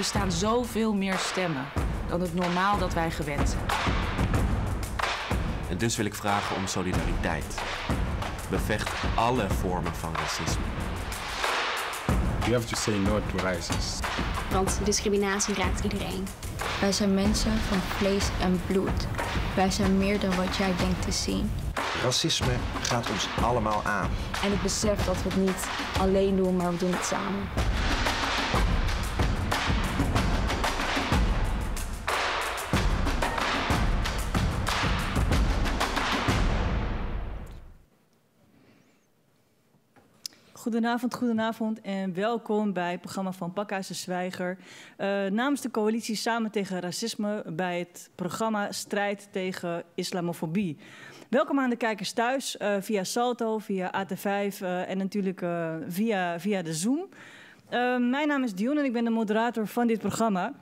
bestaan zoveel meer stemmen dan het normaal dat wij gewend zijn. En dus wil ik vragen om solidariteit. Bevecht alle vormen van racisme. You have to say no to racism. Want discriminatie raakt iedereen. Wij zijn mensen van vlees en bloed. Wij zijn meer dan wat jij denkt te zien. Racisme gaat ons allemaal aan. En ik besef dat we het niet alleen doen, maar we doen het samen. Goedenavond, goedenavond en welkom bij het programma van Pakhuis de Zwijger. Uh, namens de coalitie Samen tegen Racisme bij het programma Strijd tegen Islamofobie. Welkom aan de kijkers thuis uh, via Salto, via AT5 uh, en natuurlijk via, via de Zoom. mijn naam is Dion en ik ben de moderator van dit programma.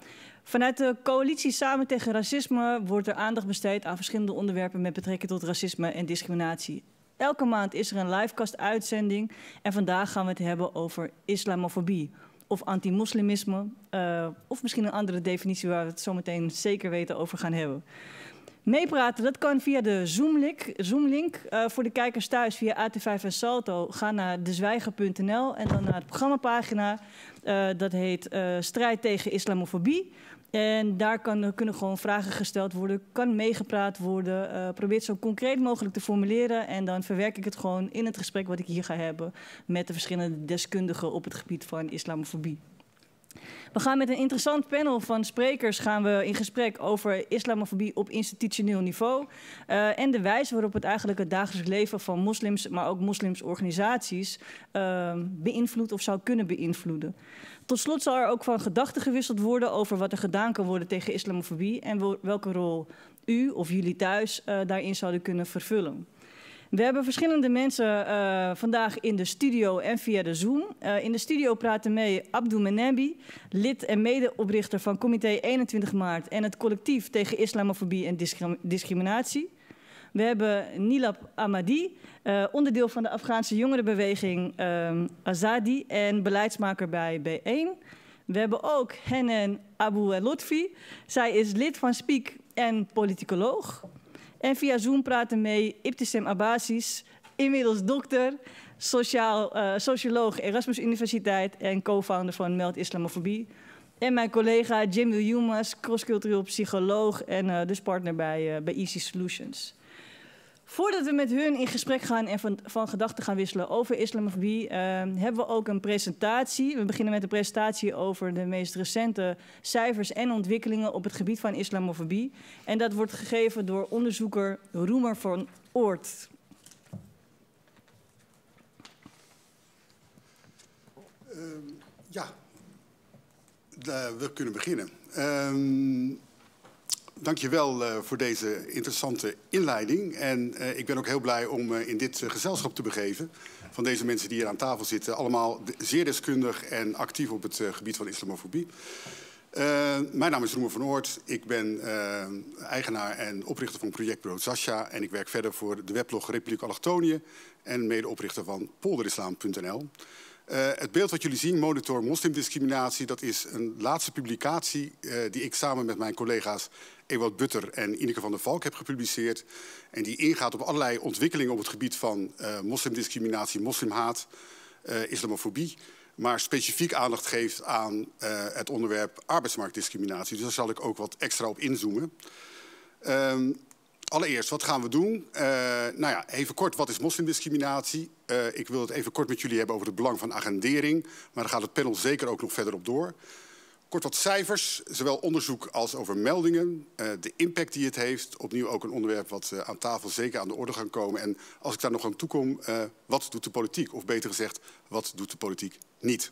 Vanuit de coalitie Samen tegen Racisme wordt er aandacht besteed aan verschillende onderwerpen met betrekking tot racisme en discriminatie. Elke maand is er een livecast-uitzending en vandaag gaan we het hebben over islamofobie of antimoslimisme, uh, of misschien een andere definitie waar we het zometeen zeker weten over gaan hebben. Meepraten, dat kan via de Zoom-link. Zoom uh, voor de kijkers thuis via AT5 en Salto. Ga naar dezwijger.nl en dan naar de programmapagina. Uh, dat heet Strijd tegen Islamofobie. En daar kan, kunnen gewoon vragen gesteld worden, kan meegepraat worden. Uh, probeer het zo concreet mogelijk te formuleren. En dan verwerk ik het gewoon in het gesprek wat ik hier ga hebben met de verschillende deskundigen op het gebied van islamofobie. We gaan met een interessant panel van sprekers gaan we in gesprek over islamofobie op institutioneel niveau. Uh, en de wijze waarop het eigenlijk het dagelijks leven van moslims, maar ook moslimsorganisaties uh, beïnvloedt of zou kunnen beïnvloeden. Tot slot zal er ook van gedachten gewisseld worden over wat er gedaan kan worden tegen islamofobie en welke rol u of jullie thuis uh, daarin zouden kunnen vervullen. We hebben verschillende mensen uh, vandaag in de studio en via de Zoom. Uh, in de studio praten mee Abdou Menebi, lid en medeoprichter van Comité 21 Maart en het collectief tegen islamofobie en discriminatie. We hebben Nilab Ahmadi, uh, onderdeel van de Afghaanse jongerenbeweging uh, Azadi en beleidsmaker bij B1. We hebben ook Hennen Abu Lotfi. Zij is lid van Speak en politicoloog. En via Zoom praten mee Ibtisem Abbasis, inmiddels dokter, sociaal, uh, socioloog Erasmus Universiteit en co-founder van Meld Islamofobie. En mijn collega Jim Wiljumas, crosscultureel psycholoog en uh, dus partner bij, uh, bij Easy Solutions. Voordat we met hun in gesprek gaan en van, van gedachten gaan wisselen over islamofobie, uh, hebben we ook een presentatie. We beginnen met een presentatie over de meest recente cijfers en ontwikkelingen op het gebied van islamofobie. En dat wordt gegeven door onderzoeker Roemer van Oort. Uh, ja, we kunnen beginnen. Uh, Dankjewel uh, voor deze interessante inleiding. En uh, ik ben ook heel blij om uh, in dit gezelschap te begeven van deze mensen die hier aan tafel zitten. Allemaal zeer deskundig en actief op het gebied van islamofobie. mijn naam is Roemer van Oort. Ik ben eigenaar en oprichter van projectbureau Zasha. En ik werk verder voor de weblog Republiek Allochtonië en medeoprichter van polderislam.nl. Uh, het beeld wat jullie zien, Monitor Moslimdiscriminatie, dat is een laatste publicatie uh, die ik samen met mijn collega's Ewout Butter en Ineke van der Valk heb gepubliceerd. En die ingaat op allerlei ontwikkelingen op het gebied van uh, moslimdiscriminatie, moslimhaat, islamofobie. Maar specifiek aandacht geeft aan het onderwerp arbeidsmarktdiscriminatie. Dus daar zal ik ook wat extra op inzoomen. Ehm, Allereerst, wat gaan we doen? Uh, nou ja, even kort, wat is moslimdiscriminatie? Uh, ik wil het even kort met jullie hebben over het belang van agendering. Maar daar gaat het panel zeker ook nog verder op door. Kort wat cijfers, zowel onderzoek als over meldingen. Uh, de impact die het heeft. Opnieuw ook een onderwerp wat aan tafel zeker aan de orde gaat komen. En als ik daar nog aan toe kom, wat doet de politiek? Of beter gezegd, wat doet de politiek niet?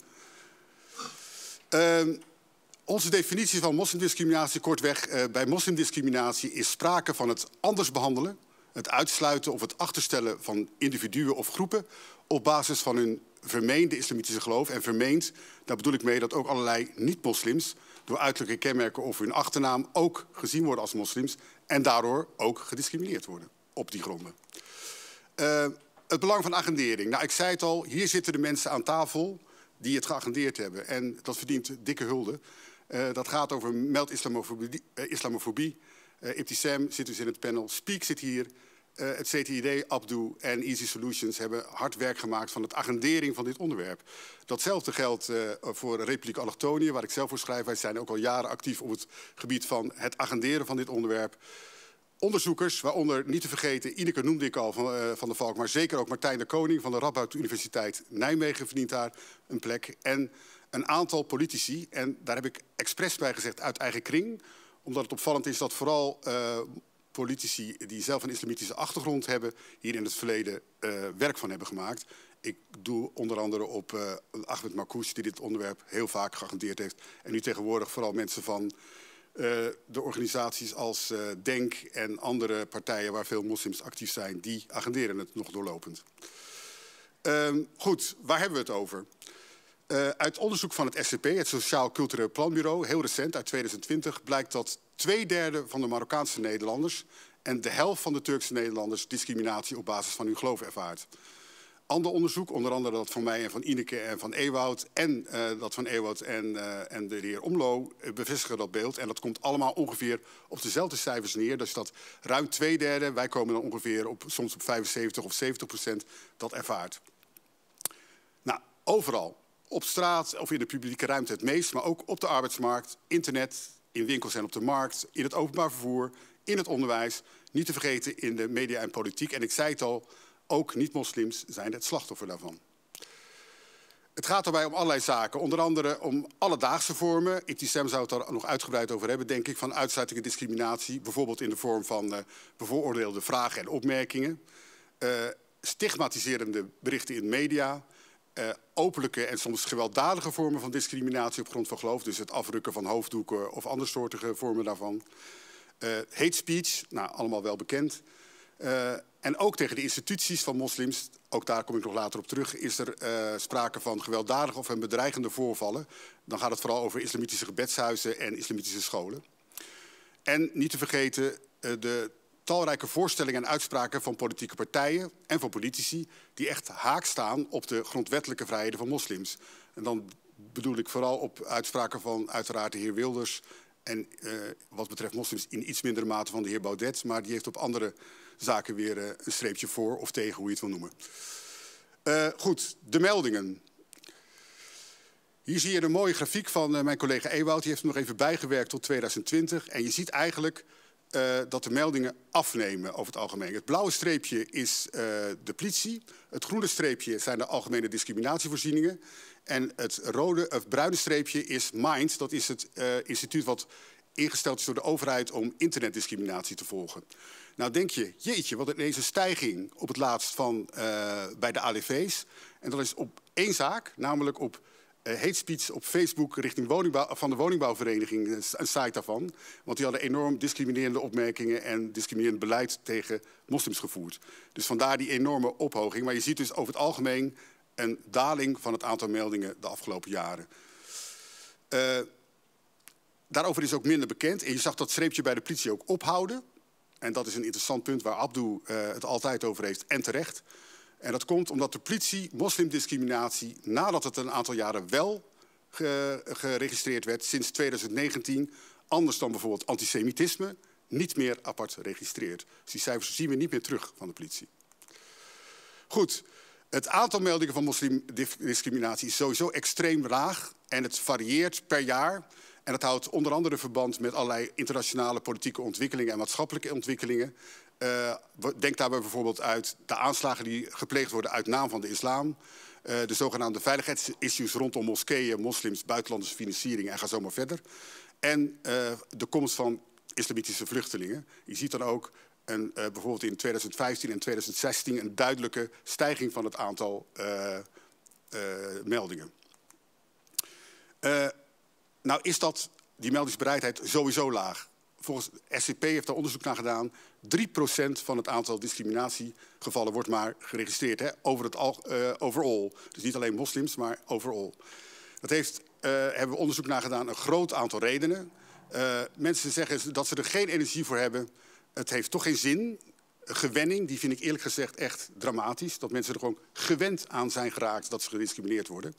Onze definitie van moslimdiscriminatie, kortweg, uh, bij moslimdiscriminatie is sprake van het anders behandelen, het uitsluiten of het achterstellen van individuen of groepen op basis van hun vermeende islamitische geloof. En vermeend, daar bedoel ik mee dat ook allerlei niet-moslims door uiterlijke kenmerken of hun achternaam ook gezien worden als moslims en daardoor ook gediscrimineerd worden op die gronden. Uh, het belang van agendering. Nou, ik zei het al, hier zitten de mensen aan tafel die het geagendeerd hebben. En dat verdient dikke hulde. Uh, dat gaat over meld islamofobie. Uh, zit dus in het panel. Speak zit hier. Het CTID, Abdu en Easy Solutions hebben hard werk gemaakt van het agendering van dit onderwerp. Datzelfde geldt voor Republiek Allochtonië, waar ik zelf voor schrijf. Wij zijn ook al jaren actief op het gebied van het agenderen van dit onderwerp. Onderzoekers, waaronder niet te vergeten, Ineke noemde ik al van, van de Valk, maar zeker ook Martijn de Koning van de Radboud Universiteit Nijmegen verdient daar een plek. En een aantal politici, en daar heb ik expres bij gezegd uit eigen kring, omdat het opvallend is dat vooral uh, politici die zelf een islamitische achtergrond hebben, hier in het verleden uh, werk van hebben gemaakt. Ik doe onder andere op uh, Ahmed Marcouch, die dit onderwerp heel vaak geagendeerd heeft. En nu tegenwoordig vooral mensen van uh, de organisaties als Denk en andere partijen waar veel moslims actief zijn, die agenderen het nog doorlopend. Ehm, goed, waar hebben we het over? Uh, uit onderzoek van het SCP, het Sociaal Cultureel Planbureau, heel recent, uit 2020, blijkt dat twee derde van de Marokkaanse Nederlanders en de helft van de Turkse Nederlanders discriminatie op basis van hun geloof ervaart. Ander onderzoek, onder andere dat van mij en van Ineke en van Ewoud en uh, dat van Ewoud en, uh, en de heer Omlo bevestigen dat beeld. En dat komt allemaal ongeveer op dezelfde cijfers neer. Dus dat ruim twee derde, wij komen dan ongeveer op, soms op 75 of 70 procent, dat ervaart. Nou, overal op straat of in de publieke ruimte het meest, maar ook op de arbeidsmarkt, internet, in winkels en op de markt, in het openbaar vervoer, in het onderwijs, niet te vergeten in de media en politiek. En ik zei het al, ook niet-moslims zijn het slachtoffer daarvan. Het gaat daarbij om allerlei zaken, onder andere om alledaagse vormen. Ibtisem zou het daar nog uitgebreid over hebben, denk ik, van uitsluiting en discriminatie. Bijvoorbeeld in de vorm van uh, bevooroordeelde vragen en opmerkingen. Uh, stigmatiserende berichten in media. Uh, openlijke en soms gewelddadige vormen van discriminatie op grond van geloof. Dus het afrukken van hoofddoeken of andersoortige vormen daarvan. Uh, hate speech, nou, allemaal wel bekend. Uh, en ook tegen de instituties van moslims, ook daar kom ik nog later op terug, is er sprake van gewelddadige of een bedreigende voorvallen. Dan gaat het vooral over islamitische gebedshuizen en islamitische scholen. En niet te vergeten de talrijke voorstellingen en uitspraken van politieke partijen en van politici die echt haak staan op de grondwettelijke vrijheden van moslims. En dan bedoel ik vooral op uitspraken van uiteraard de heer Wilders en uh, wat betreft moslims in iets mindere mate van de heer Baudet, maar die heeft op andere zaken weer uh, een streepje voor of tegen, hoe je het wil noemen. Uh, goed, de meldingen. Hier zie je een mooie grafiek van mijn collega Ewout. Die heeft hem nog even bijgewerkt tot 2020. En je ziet eigenlijk uh, dat de meldingen afnemen over het algemeen. Het blauwe streepje is uh, de politie. Het groene streepje zijn de algemene discriminatievoorzieningen. En het rode of bruine streepje is MIND. Dat is het uh, instituut wat ingesteld is door de overheid om internetdiscriminatie te volgen. Nou denk je, jeetje, wat ineens een stijging op het laatst van bij de ALV's. En dat is op één zaak, namelijk op hate speech op Facebook richting woningbouw, van de woningbouwvereniging, een site daarvan. Want die hadden enorm discriminerende opmerkingen en discriminerend beleid tegen moslims gevoerd. Dus vandaar die enorme ophoging. Maar je ziet dus over het algemeen een daling van het aantal meldingen de afgelopen jaren. Uh, daarover is ook minder bekend. En je zag dat streepje bij de politie ook ophouden. En dat is een interessant punt waar Abdu uh, het altijd over heeft en terecht. En dat komt omdat de politie moslimdiscriminatie, nadat het een aantal jaren wel ge geregistreerd werd, sinds 2019, anders dan bijvoorbeeld antisemitisme, niet meer apart registreert. Dus die cijfers zien we niet meer terug van de politie. Goed, het aantal meldingen van moslimdiscriminatie is sowieso extreem laag en het varieert per jaar. En dat houdt onder andere verband met allerlei internationale politieke ontwikkelingen en maatschappelijke ontwikkelingen. Uh, denk daarbij bijvoorbeeld uit de aanslagen die gepleegd worden uit naam van de islam. Uh, de zogenaamde veiligheidsissues rondom moskeeën, moslims, buitenlandse financiering en ga zo maar verder. En uh, de komst van islamitische vluchtelingen. Je ziet dan ook een, bijvoorbeeld in 2015 en 2016 een duidelijke stijging van het aantal meldingen. nou is dat, die meldingsbereidheid sowieso laag volgens SCP heeft daar onderzoek naar gedaan. 3% van het aantal discriminatiegevallen wordt maar geregistreerd. Hè, over het al, uh, overall. Dus niet alleen moslims, maar overall. Dat heeft, uh, hebben we onderzoek naar gedaan, een groot aantal redenen. Uh, mensen zeggen dat ze er geen energie voor hebben. Het heeft toch geen zin. Gewenning, die vind ik eerlijk gezegd echt dramatisch. Dat mensen er gewoon gewend aan zijn geraakt dat ze gediscrimineerd worden.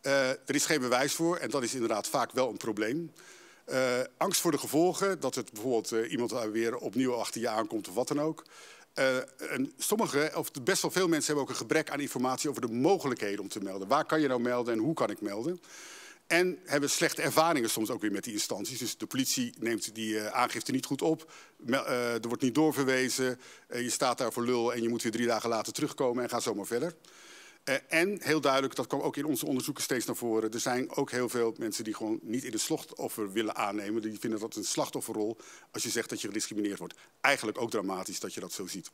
Er is geen bewijs voor en dat is inderdaad vaak wel een probleem. Uh, angst voor de gevolgen, dat het bijvoorbeeld uh, iemand weer opnieuw achter je aankomt of wat dan ook. en sommige, of best wel veel mensen hebben ook een gebrek aan informatie over de mogelijkheden om te melden. Waar kan je nou melden en hoe kan ik melden? En hebben slechte ervaringen soms ook weer met die instanties. Dus de politie neemt die uh, aangifte niet goed op. Uh, er wordt niet doorverwezen. Uh, je staat daar voor lul en je moet weer drie dagen later terugkomen en ga zomaar verder. En heel duidelijk, dat kwam ook in onze onderzoeken steeds naar voren. Er zijn ook heel veel mensen die gewoon niet in de slachtoffer willen aannemen. Die vinden dat een slachtofferrol als je zegt dat je gediscrimineerd wordt. Eigenlijk ook dramatisch dat je dat zo ziet.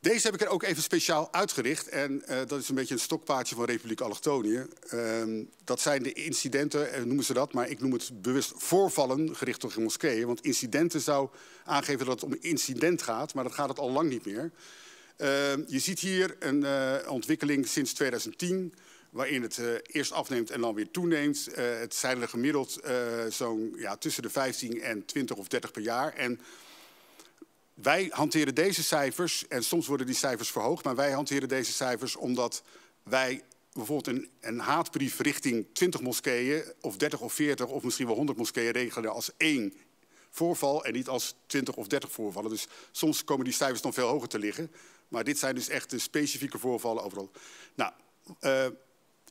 Deze heb ik er ook even speciaal uitgericht. En uh, dat is een beetje een stokpaardje van Republiek Allochtonië. Uh, dat zijn de incidenten, uh, noemen ze dat, maar ik noem het bewust voorvallen gericht op moskeeën. Want incidenten zou aangeven dat het om incident gaat, maar dat gaat het al lang niet meer. Ehm, je ziet hier een eh, ontwikkeling sinds 2010 waarin het uh, eerst afneemt en dan weer toeneemt. Uh, het zijn er gemiddeld zo'n ja, tussen de 15 en 20 of 30 per jaar. En wij hanteren deze cijfers, en soms worden die cijfers verhoogd, maar wij hanteren deze cijfers omdat wij bijvoorbeeld een, een haatbrief richting 20 moskeeën, of 30 of 40 of misschien wel 100 moskeeën regelen als één voorval en niet als 20 of 30 voorvallen. Dus soms komen die cijfers dan veel hoger te liggen. Maar dit zijn dus echt de specifieke voorvallen overal. Nou, uh,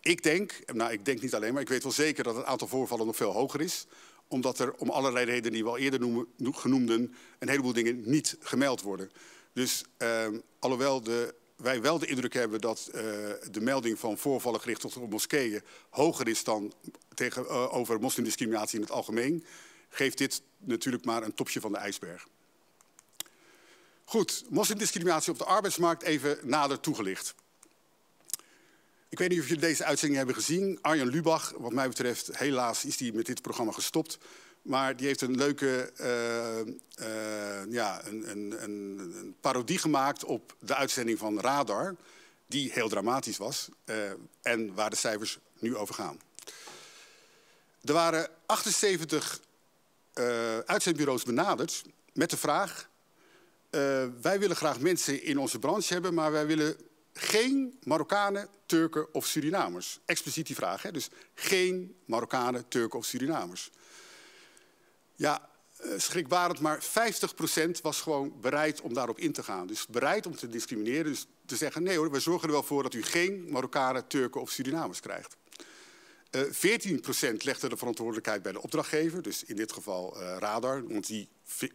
ik denk, nou ik denk niet alleen, maar ik weet wel zeker dat het aantal voorvallen nog veel hoger is omdat er om allerlei redenen die we al eerder noemen, genoemden... een heleboel dingen niet gemeld worden. Dus uh, alhoewel de, wij wel de indruk hebben dat uh, de melding van voorvallen gericht op moskeeën... hoger is dan tegenover moslimdiscriminatie in het algemeen... geeft dit natuurlijk maar een topje van de ijsberg. Goed, moslimdiscriminatie op de arbeidsmarkt even nader toegelicht. Ik weet niet of jullie deze uitzending hebben gezien. Arjen Lubach, wat mij betreft, helaas is hij met dit programma gestopt. Maar die heeft een leuke uh, uh, ja, een, een, een, een, parodie gemaakt op de uitzending van Radar. Die heel dramatisch was uh, en waar de cijfers nu over gaan. Er waren 78 uitzendbureaus benaderd met de vraag... wij willen graag mensen in onze branche hebben, maar wij willen geen Marokkanen, Turken of Surinamers. Expliciet die vraag, hè? dus geen Marokkanen, Turken of Surinamers. Ja, eh, schrikbarend, maar 50% was gewoon bereid om daarop in te gaan. Dus bereid om te discrimineren, dus te zeggen... nee hoor, wij zorgen er wel voor dat u geen Marokkanen, Turken of Surinamers krijgt. Uh, eh, 14% legde de verantwoordelijkheid bij de opdrachtgever, dus in dit geval uh, Radar, want die,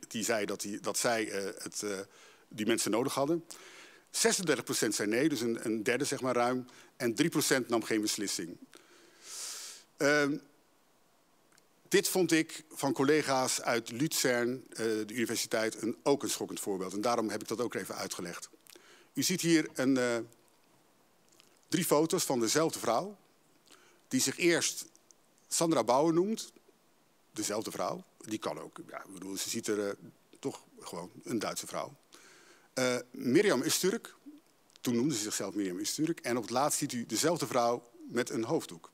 die zei dat, die, dat zij uh, het, die mensen nodig hadden. 36% zei nee, dus een, een, derde zeg maar ruim. En 3% nam geen beslissing. Uh, dit vond ik van collega's uit Luzern, de universiteit, een, ook een schokkend voorbeeld. En daarom heb ik dat ook even uitgelegd. U ziet hier een, drie foto's van dezelfde vrouw. Die zich eerst Sandra Bouwer noemt. Dezelfde vrouw. Die kan ook. Ja, ik bedoel, ze ziet er uh, toch gewoon een Duitse vrouw. Uh, Mirjam is. Toen noemde ze zichzelf Mirjam is Turk. En op het laatst ziet u dezelfde vrouw met een hoofddoek.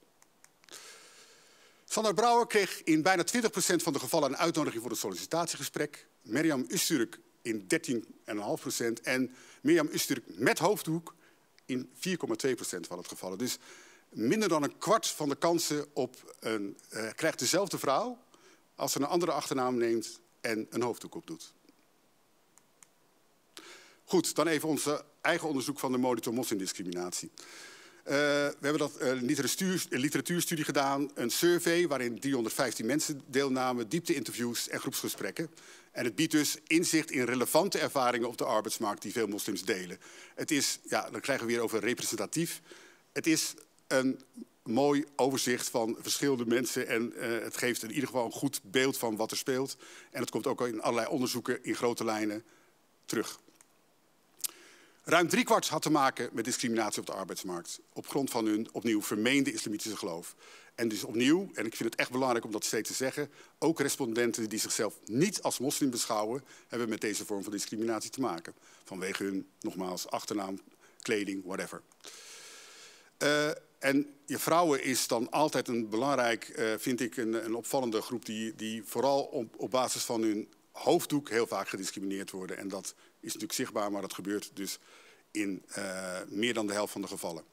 Sandra Brouwer kreeg in bijna 20% van de gevallen een uitnodiging voor een sollicitatiegesprek. Mirjam Usturk in 13,5% en Mirjam Usturk met hoofddoek in 4,2% van het gevallen. Dus minder dan een kwart van de kansen op een, uh, krijgt dezelfde vrouw als ze een andere achternaam neemt en een hoofddoek opdoet. Goed, dan even ons eigen onderzoek van de monitor moslimdiscriminatie. Uh, we hebben dat uh, literatuur, literatuurstudie gedaan, een survey waarin 315 mensen deelnamen, diepte-interviews en groepsgesprekken. En het biedt dus inzicht in relevante ervaringen op de arbeidsmarkt die veel moslims delen. Het is, ja, dan krijgen we weer over representatief. Het is een mooi overzicht van verschillende mensen en uh, het geeft in ieder geval een goed beeld van wat er speelt. En het komt ook in allerlei onderzoeken in grote lijnen terug. Ruim driekwart had te maken met discriminatie op de arbeidsmarkt. Op grond van hun opnieuw vermeende islamitische geloof. En dus opnieuw, en ik vind het echt belangrijk om dat steeds te zeggen... ook respondenten die zichzelf niet als moslim beschouwen... hebben met deze vorm van discriminatie te maken. Vanwege hun, nogmaals, achternaam, kleding, whatever. Uh, en je vrouwen is dan altijd een belangrijk, uh, vind ik, een, een opvallende groep... die, die vooral op, op basis van hun hoofddoek heel vaak gediscrimineerd worden. En dat is natuurlijk zichtbaar, maar dat gebeurt dus in uh, meer dan de helft van de gevallen.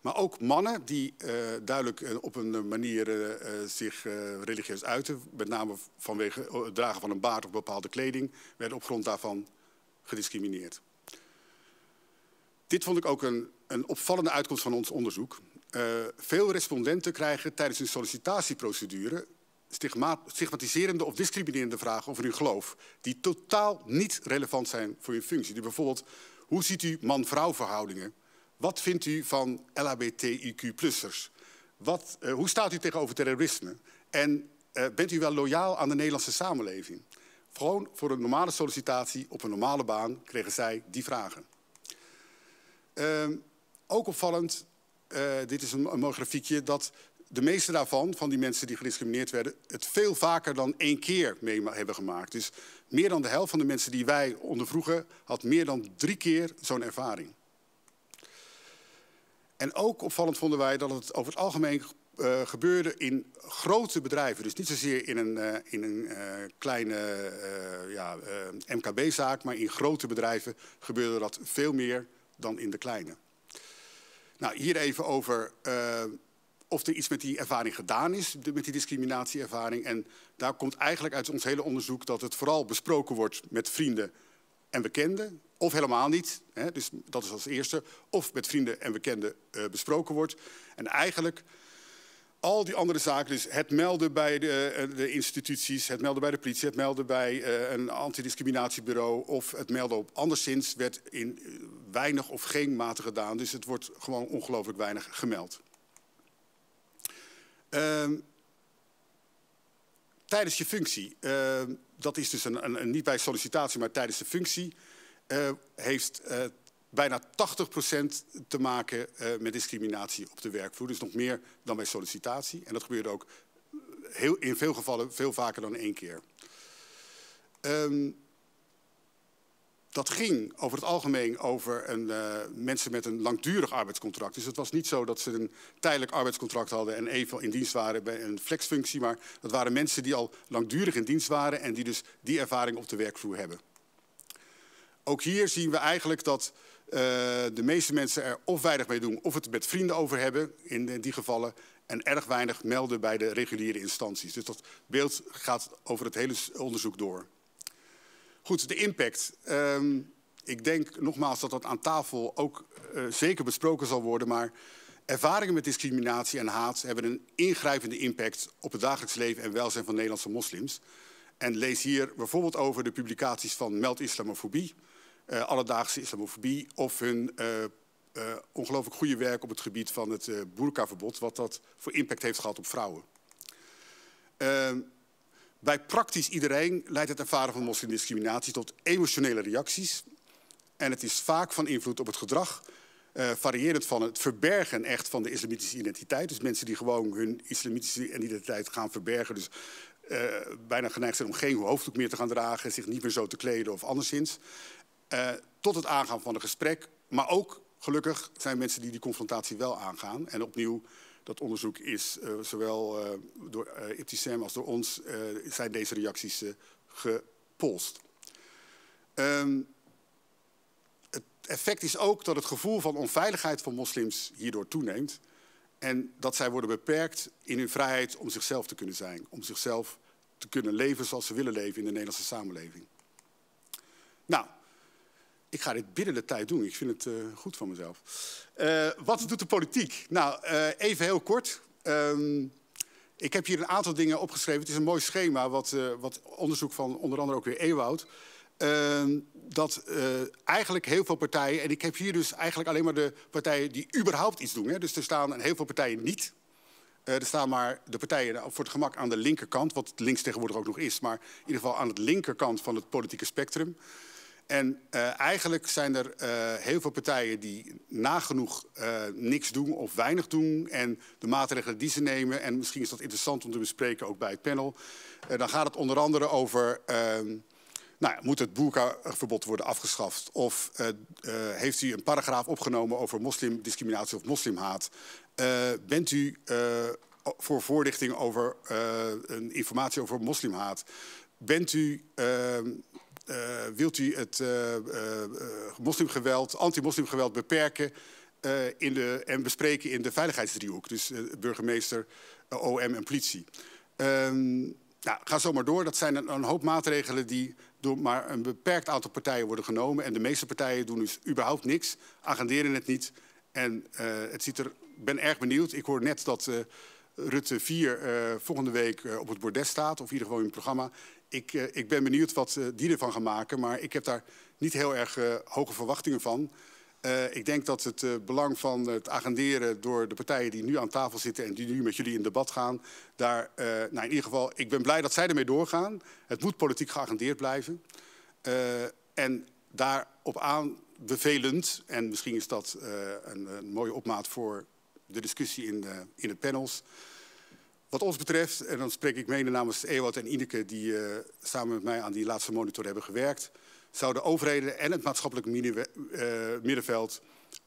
Maar ook mannen die uh, duidelijk op een manier zich religieus uiten, met name vanwege het dragen van een baard of bepaalde kleding, werden op grond daarvan gediscrimineerd. Dit vond ik ook een, een opvallende uitkomst van ons onderzoek. Veel respondenten krijgen tijdens hun sollicitatieprocedure stigmatiserende of discriminerende vragen over hun geloof, die totaal niet relevant zijn voor uw functie. Die bijvoorbeeld, hoe ziet u man-vrouw verhoudingen? Wat vindt u van LHBTIQ-plussers? Eh, hoe staat u tegenover terrorisme? En uh, bent u wel loyaal aan de Nederlandse samenleving? Gewoon voor een normale sollicitatie op een normale baan kregen zij die vragen. Uh, ook opvallend, dit is een, mooi grafiekje, dat de meeste daarvan, van die mensen die gediscrimineerd werden, het veel vaker dan één keer mee hebben gemaakt. Dus meer dan de helft van de mensen die wij ondervroegen, had meer dan drie keer zo'n ervaring. En ook opvallend vonden wij dat het over het algemeen uh, gebeurde in grote bedrijven. Dus niet zozeer in een, uh, in een kleine ja, MKB-zaak, maar in grote bedrijven gebeurde dat veel meer dan in de kleine. Nou, hier even over of er iets met die ervaring gedaan is, met die discriminatieervaring. En daar komt eigenlijk uit ons hele onderzoek dat het vooral besproken wordt met vrienden en bekenden. Of helemaal niet, hè, dus dat is als eerste. Of met vrienden en bekenden uh, besproken wordt. En eigenlijk al die andere zaken, dus het melden bij de, eh, de, instituties, het melden bij de politie, het melden bij uh, een antidiscriminatiebureau of het melden op anderszins, werd in weinig of geen mate gedaan. Dus het wordt gewoon ongelooflijk weinig gemeld. Uh, tijdens je functie, uh, dat is dus een, een, een, niet bij sollicitatie, maar tijdens de functie, uh, heeft bijna 80% te maken met discriminatie op de werkvloer. Dus nog meer dan bij sollicitatie. En dat gebeurde ook heel, in veel gevallen veel vaker dan één keer. Um, dat ging over het algemeen over een, uh, mensen met een langdurig arbeidscontract. Dus het was niet zo dat ze een tijdelijk arbeidscontract hadden en even in dienst waren bij een flexfunctie. Maar dat waren mensen die al langdurig in dienst waren en die dus die ervaring op de werkvloer hebben. Ook hier zien we eigenlijk dat uh, de meeste mensen er of weinig mee doen of het met vrienden over hebben in die gevallen. En erg weinig melden bij de reguliere instanties. Dus dat beeld gaat over het hele onderzoek door. Goed, de impact. Um, ik denk nogmaals dat dat aan tafel ook uh, zeker besproken zal worden. Maar ervaringen met discriminatie en haat hebben een ingrijpende impact op het dagelijks leven en welzijn van Nederlandse moslims. En lees hier bijvoorbeeld over de publicaties van Meld Islamofobie, Alledaagse Islamofobie, of hun uh, uh, ongelooflijk goede werk op het gebied van het uh, boerkaverbod, wat dat voor impact heeft gehad op vrouwen. Uh, bij praktisch iedereen leidt het ervaren van moslimdiscriminatie tot emotionele reacties. En het is vaak van invloed op het gedrag, variërend van het verbergen echt van de islamitische identiteit. Dus mensen die gewoon hun islamitische identiteit gaan verbergen. Dus bijna geneigd zijn om geen hoofddoek meer te gaan dragen, zich niet meer zo te kleden of anderszins. Uh, tot het aangaan van een gesprek. Maar ook, gelukkig, zijn mensen die die confrontatie wel aangaan. En opnieuw dat onderzoek is uh, zowel uh, door uh, als door ons zijn deze reacties gepolst. Um, het effect is ook dat het gevoel van onveiligheid van moslims hierdoor toeneemt. En dat zij worden beperkt in hun vrijheid om zichzelf te kunnen zijn. Om zichzelf te kunnen leven zoals ze willen leven in de Nederlandse samenleving. Nou, ik ga dit binnen de tijd doen. Ik vind het uh, goed van mezelf. Uh, wat doet de politiek? Nou, uh, even heel kort. Um, ik heb hier een aantal dingen opgeschreven. Het is een mooi schema, wat, wat onderzoek van onder andere ook weer Ewoud. Ehm, dat eigenlijk heel veel partijen... en ik heb hier dus eigenlijk alleen maar de partijen die überhaupt iets doen. Hè. Dus er staan heel veel partijen niet... Er staan maar de partijen voor het gemak aan de linkerkant, wat links tegenwoordig ook nog is, maar in ieder geval aan het linkerkant van het politieke spectrum. En uh, eigenlijk zijn er uh, heel veel partijen die nagenoeg uh, niks doen of weinig doen. En de maatregelen die ze nemen, en misschien is dat interessant om te bespreken ook bij het panel. dan gaat het onder andere over, ehm, nou ja, moet het boerkaverbod worden afgeschaft? Of heeft u een paragraaf opgenomen over moslimdiscriminatie of moslimhaat? bent u voor voorlichting over informatie over moslimhaat? Bent u ehm, wilt u het uh, uh, moslimgeweld, anti-moslimgeweld beperken? eh, in de, en bespreken in de veiligheidsdriehoek. Dus eh, burgemeester, eh, OM en politie. Ehm, nou, ga zo maar door. Dat zijn een, een, hoop maatregelen die door maar een beperkt aantal partijen worden genomen. En de meeste partijen doen dus überhaupt niks, agenderen het niet. En het ziet er, ik ben erg benieuwd. Ik hoor net dat Rutte 4 volgende week op het bordes staat. Of in ieder geval in het programma. Ik, ik ben benieuwd wat die ervan gaan maken. Maar ik heb daar niet heel erg hoge verwachtingen van. Ik denk dat het belang van het agenderen door de partijen die nu aan tafel zitten en die nu met jullie in debat gaan, daar, nou in ieder geval, ik ben blij dat zij ermee doorgaan. Het moet politiek geagendeerd blijven. en daarop aanbevelend, en misschien is dat een, een, mooie opmaat voor de discussie in, in de panels. Wat ons betreft, en dan spreek ik mede namens Ewout en Ineke, die samen met mij aan die laatste monitor hebben gewerkt zouden overheden en het maatschappelijk eh, middenveld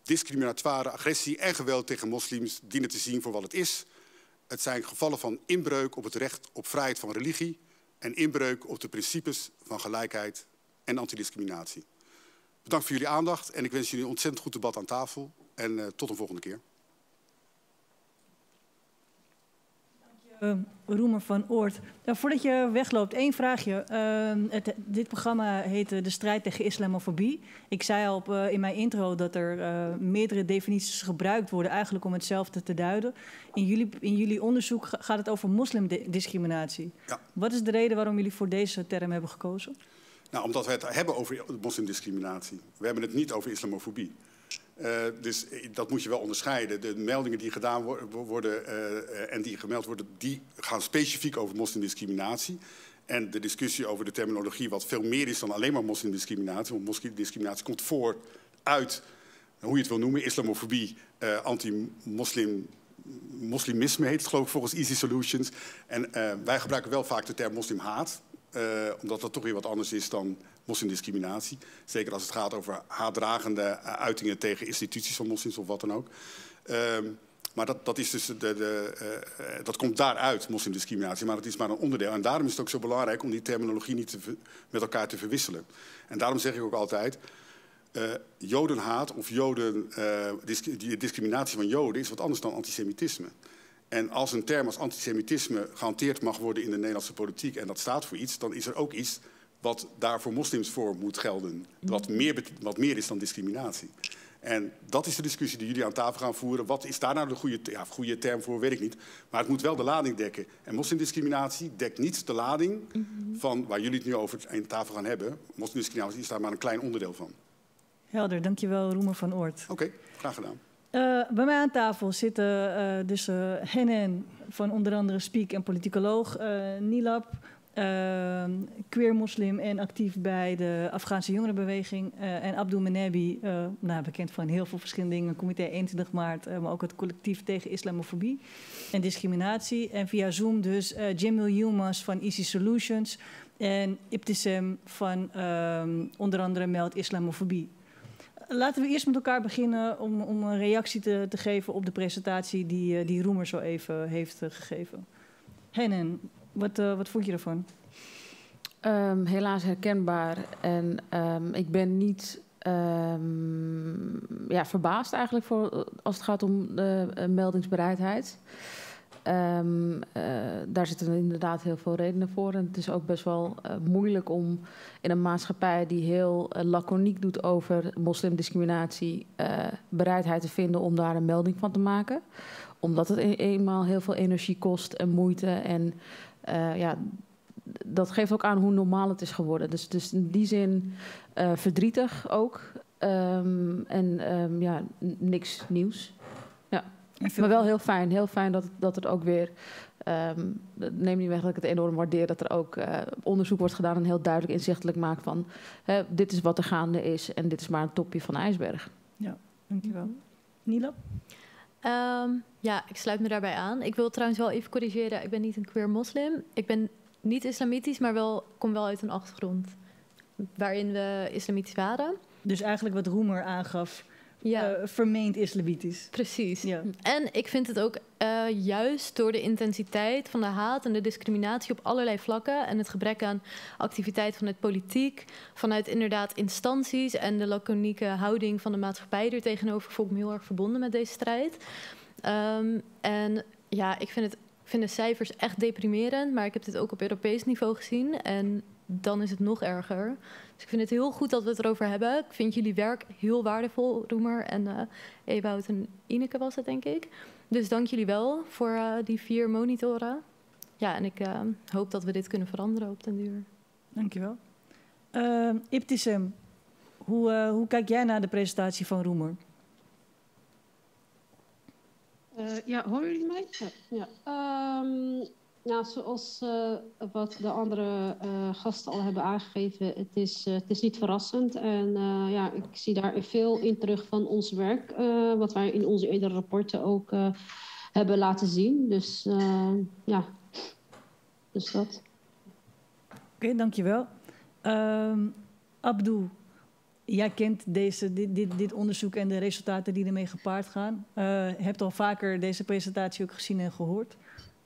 discriminatoire agressie en geweld tegen moslims dienen te zien voor wat het is. Het zijn gevallen van inbreuk op het recht op vrijheid van religie en inbreuk op de principes van gelijkheid en antidiscriminatie. Bedankt voor jullie aandacht en ik wens jullie een ontzettend goed debat aan tafel en uh, tot een volgende keer. Uh, Roemer van Oort. Nou, voordat je wegloopt, één vraagje. Uh, het, dit programma heet De strijd tegen islamofobie. Ik zei al op, in mijn intro dat er meerdere definities gebruikt worden... eigenlijk om hetzelfde te duiden. In jullie, in jullie onderzoek gaat het over moslimdiscriminatie. Ja. Wat is de reden waarom jullie voor deze term hebben gekozen? Nou, omdat we het hebben over moslimdiscriminatie. We hebben het niet over islamofobie. Uh, dus dat moet je wel onderscheiden. De meldingen die gedaan worden uh, en die gemeld worden, die gaan specifiek over moslimdiscriminatie. En de discussie over de terminologie, wat veel meer is dan alleen maar moslimdiscriminatie. Want moslimdiscriminatie komt voort uit, hoe je het wil noemen, islamofobie, uh, anti-moslim. Moslimisme heet het geloof ik volgens Easy Solutions. En wij gebruiken wel vaak de term moslimhaat. Uh, omdat dat toch weer wat anders is dan moslimdiscriminatie. Zeker als het gaat over haatdragende uh, uitingen tegen instituties van moslims of wat dan ook. Uh, maar dat, dat, is dus de, de, uh, dat komt daaruit, moslimdiscriminatie, maar het is maar een onderdeel. En daarom is het ook zo belangrijk om die terminologie niet met elkaar te verwisselen. En daarom zeg ik ook altijd, jodenhaat of joden, disc discriminatie van joden is wat anders dan antisemitisme. En als een term als antisemitisme gehanteerd mag worden in de Nederlandse politiek en dat staat voor iets, dan is er ook iets wat daar voor moslims voor moet gelden. Wat meer, wat meer is dan discriminatie. En dat is de discussie die jullie aan tafel gaan voeren. Wat is daar nou de goede, ja, goede term voor, weet ik niet. Maar het moet wel de lading dekken. En moslimdiscriminatie dekt niet de lading van waar jullie het nu over aan tafel gaan hebben. Moslimdiscriminatie is daar maar een klein onderdeel van. Helder, dankjewel Roemer van Oort. Oké, okay, graag gedaan. Uh, bij mij aan tafel zitten uh, dus uh, Hennen van onder andere Speak en politicoloog, Nilab, queer moslim en actief bij de Afghaanse jongerenbeweging en Abdul Menebi, nou, bekend van heel veel verschillende dingen, comité 21 maart, maar ook het collectief tegen islamofobie en discriminatie. En via Zoom dus Jamil Yilmaz van Easy Solutions en Ibtisem van ehm, onder andere Meld Islamofobie. Laten we eerst met elkaar beginnen om, om een reactie te, te, geven op de presentatie die, die Roemer zo even heeft gegeven. Hennen, wat, uh, wat vond je ervan? Um, helaas herkenbaar. En um, ik ben niet um, ja, verbaasd eigenlijk voor, als het gaat om de uh, meldingsbereidheid. Uh, daar zitten inderdaad heel veel redenen voor. En het is ook best wel moeilijk om in een maatschappij die heel uh, laconiek doet over moslimdiscriminatie, bereidheid te vinden om daar een melding van te maken. Omdat het een, eenmaal heel veel energie kost en moeite. En ja, dat geeft ook aan hoe normaal het is geworden. Dus, dus in die zin verdrietig ook. Um, en um, ja, niks nieuws. Maar wel heel fijn. Heel fijn dat, dat het ook weer. Um, neem niet weg dat ik het enorm waardeer dat er ook uh, onderzoek wordt gedaan en heel duidelijk inzichtelijk maakt van hè, dit is wat er gaande is en dit is maar een topje van de ijsberg. Ja, dankjewel. Nila? Um, ja, ik sluit me daarbij aan. Ik wil trouwens wel even corrigeren. Ik ben niet een queer moslim. Ik ben niet islamitisch, maar wel, kom wel uit een achtergrond waarin we islamitisch waren. Dus eigenlijk wat Roemer aangaf, Ja. eh, vermeend islamitisch. Precies. Ja. En ik vind het ook eh, juist door de intensiteit van de haat en de discriminatie op allerlei vlakken en het gebrek aan activiteit vanuit politiek, vanuit inderdaad instanties en de laconieke houding van de maatschappij er tegenover, voel ik me heel erg verbonden met deze strijd. Ehm, en ja, ik vind, het, ik vind de cijfers echt deprimerend, maar ik heb dit ook op Europees niveau gezien en dan is het nog erger. Dus ik vind het heel goed dat we het erover hebben. Ik vind jullie werk heel waardevol, Roemer en eh Ewout en Ineke was het, denk ik. Dus dank jullie wel voor eh, die vier monitoren. Ja, en ik eh, hoop dat we dit kunnen veranderen op den duur. Dankjewel. Uh, Ibtisem, hoe, eh, hoe kijk jij naar de presentatie van Roemer? Ja, horen jullie mij? Ja. ja. Ehm, nou, zoals eh, wat de andere eh, gasten al hebben aangegeven, het is, eh, het is niet verrassend. En ja, ik zie daar veel in terug van ons werk, wat wij in onze eerdere rapporten ook hebben laten zien. Dus ja, dus dat. Oké, dankjewel. Ehm Abdul, jij kent deze, dit, dit, dit onderzoek en de resultaten die ermee gepaard gaan. Hebt al vaker deze presentatie ook gezien en gehoord.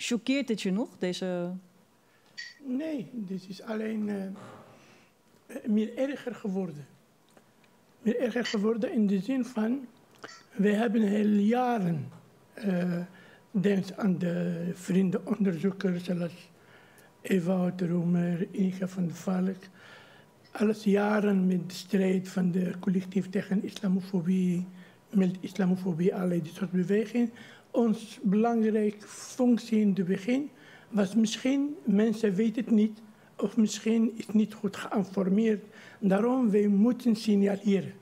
Choqueert het je nog, deze... Nee, dit is alleen eh, meer erger geworden. Meer erger geworden in de zin van, we hebben heel jaren, uh, denk aan de vrienden onderzoekers zoals Ewout Roemer, Inge van der Valk, alles jaren met de strijd van de collectief tegen islamofobie, met islamofobie, allerlei dit soort bewegingen. Ons belangrijke functie in het begin was misschien, mensen weten het niet, of misschien is niet goed geïnformeerd. Daarom, wij moeten signaleren.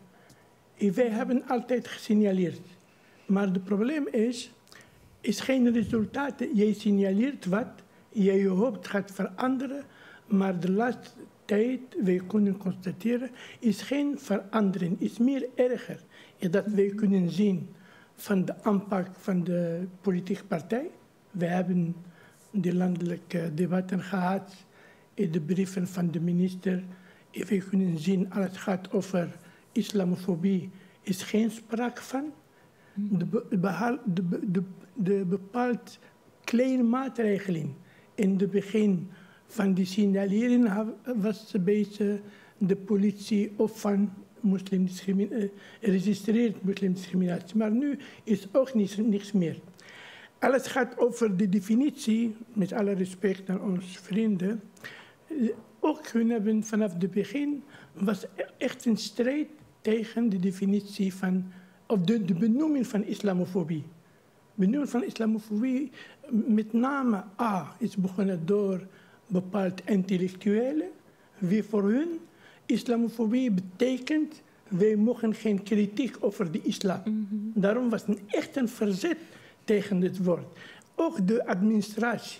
En wij hebben altijd gesignaleerd. Maar het probleem is, is geen resultaat. Jij signaleert wat, jij hoopt gaat veranderen, maar de laatste tijd, wij kunnen constateren, is geen verandering, is meer erger. En dat wij kunnen zien van de aanpak van de politieke partij. We hebben de landelijke debatten gehad, in de brieven van de minister. We kunnen zien, als het gaat over islamofobie, is geen sprake van. De, behal, de, de, de bepaald kleine maatregelen in het begin van die signalering was bezig de politie of van moslimdiscriminatie, registreert moslimdiscriminatie. Maar nu is ook niets, niks meer. Alles gaat over de definitie, met alle respect naar onze vrienden. Ook hun hebben vanaf het begin was echt een strijd tegen de definitie van, of de, de benoeming van islamofobie. Benoeming van islamofobie, met name A, is begonnen door bepaald intellectuelen, wie voor hun islamofobie betekent, wij mogen geen kritiek over de islam. Mm -hmm. Daarom was het echt een verzet tegen dit woord. Ook de administratie,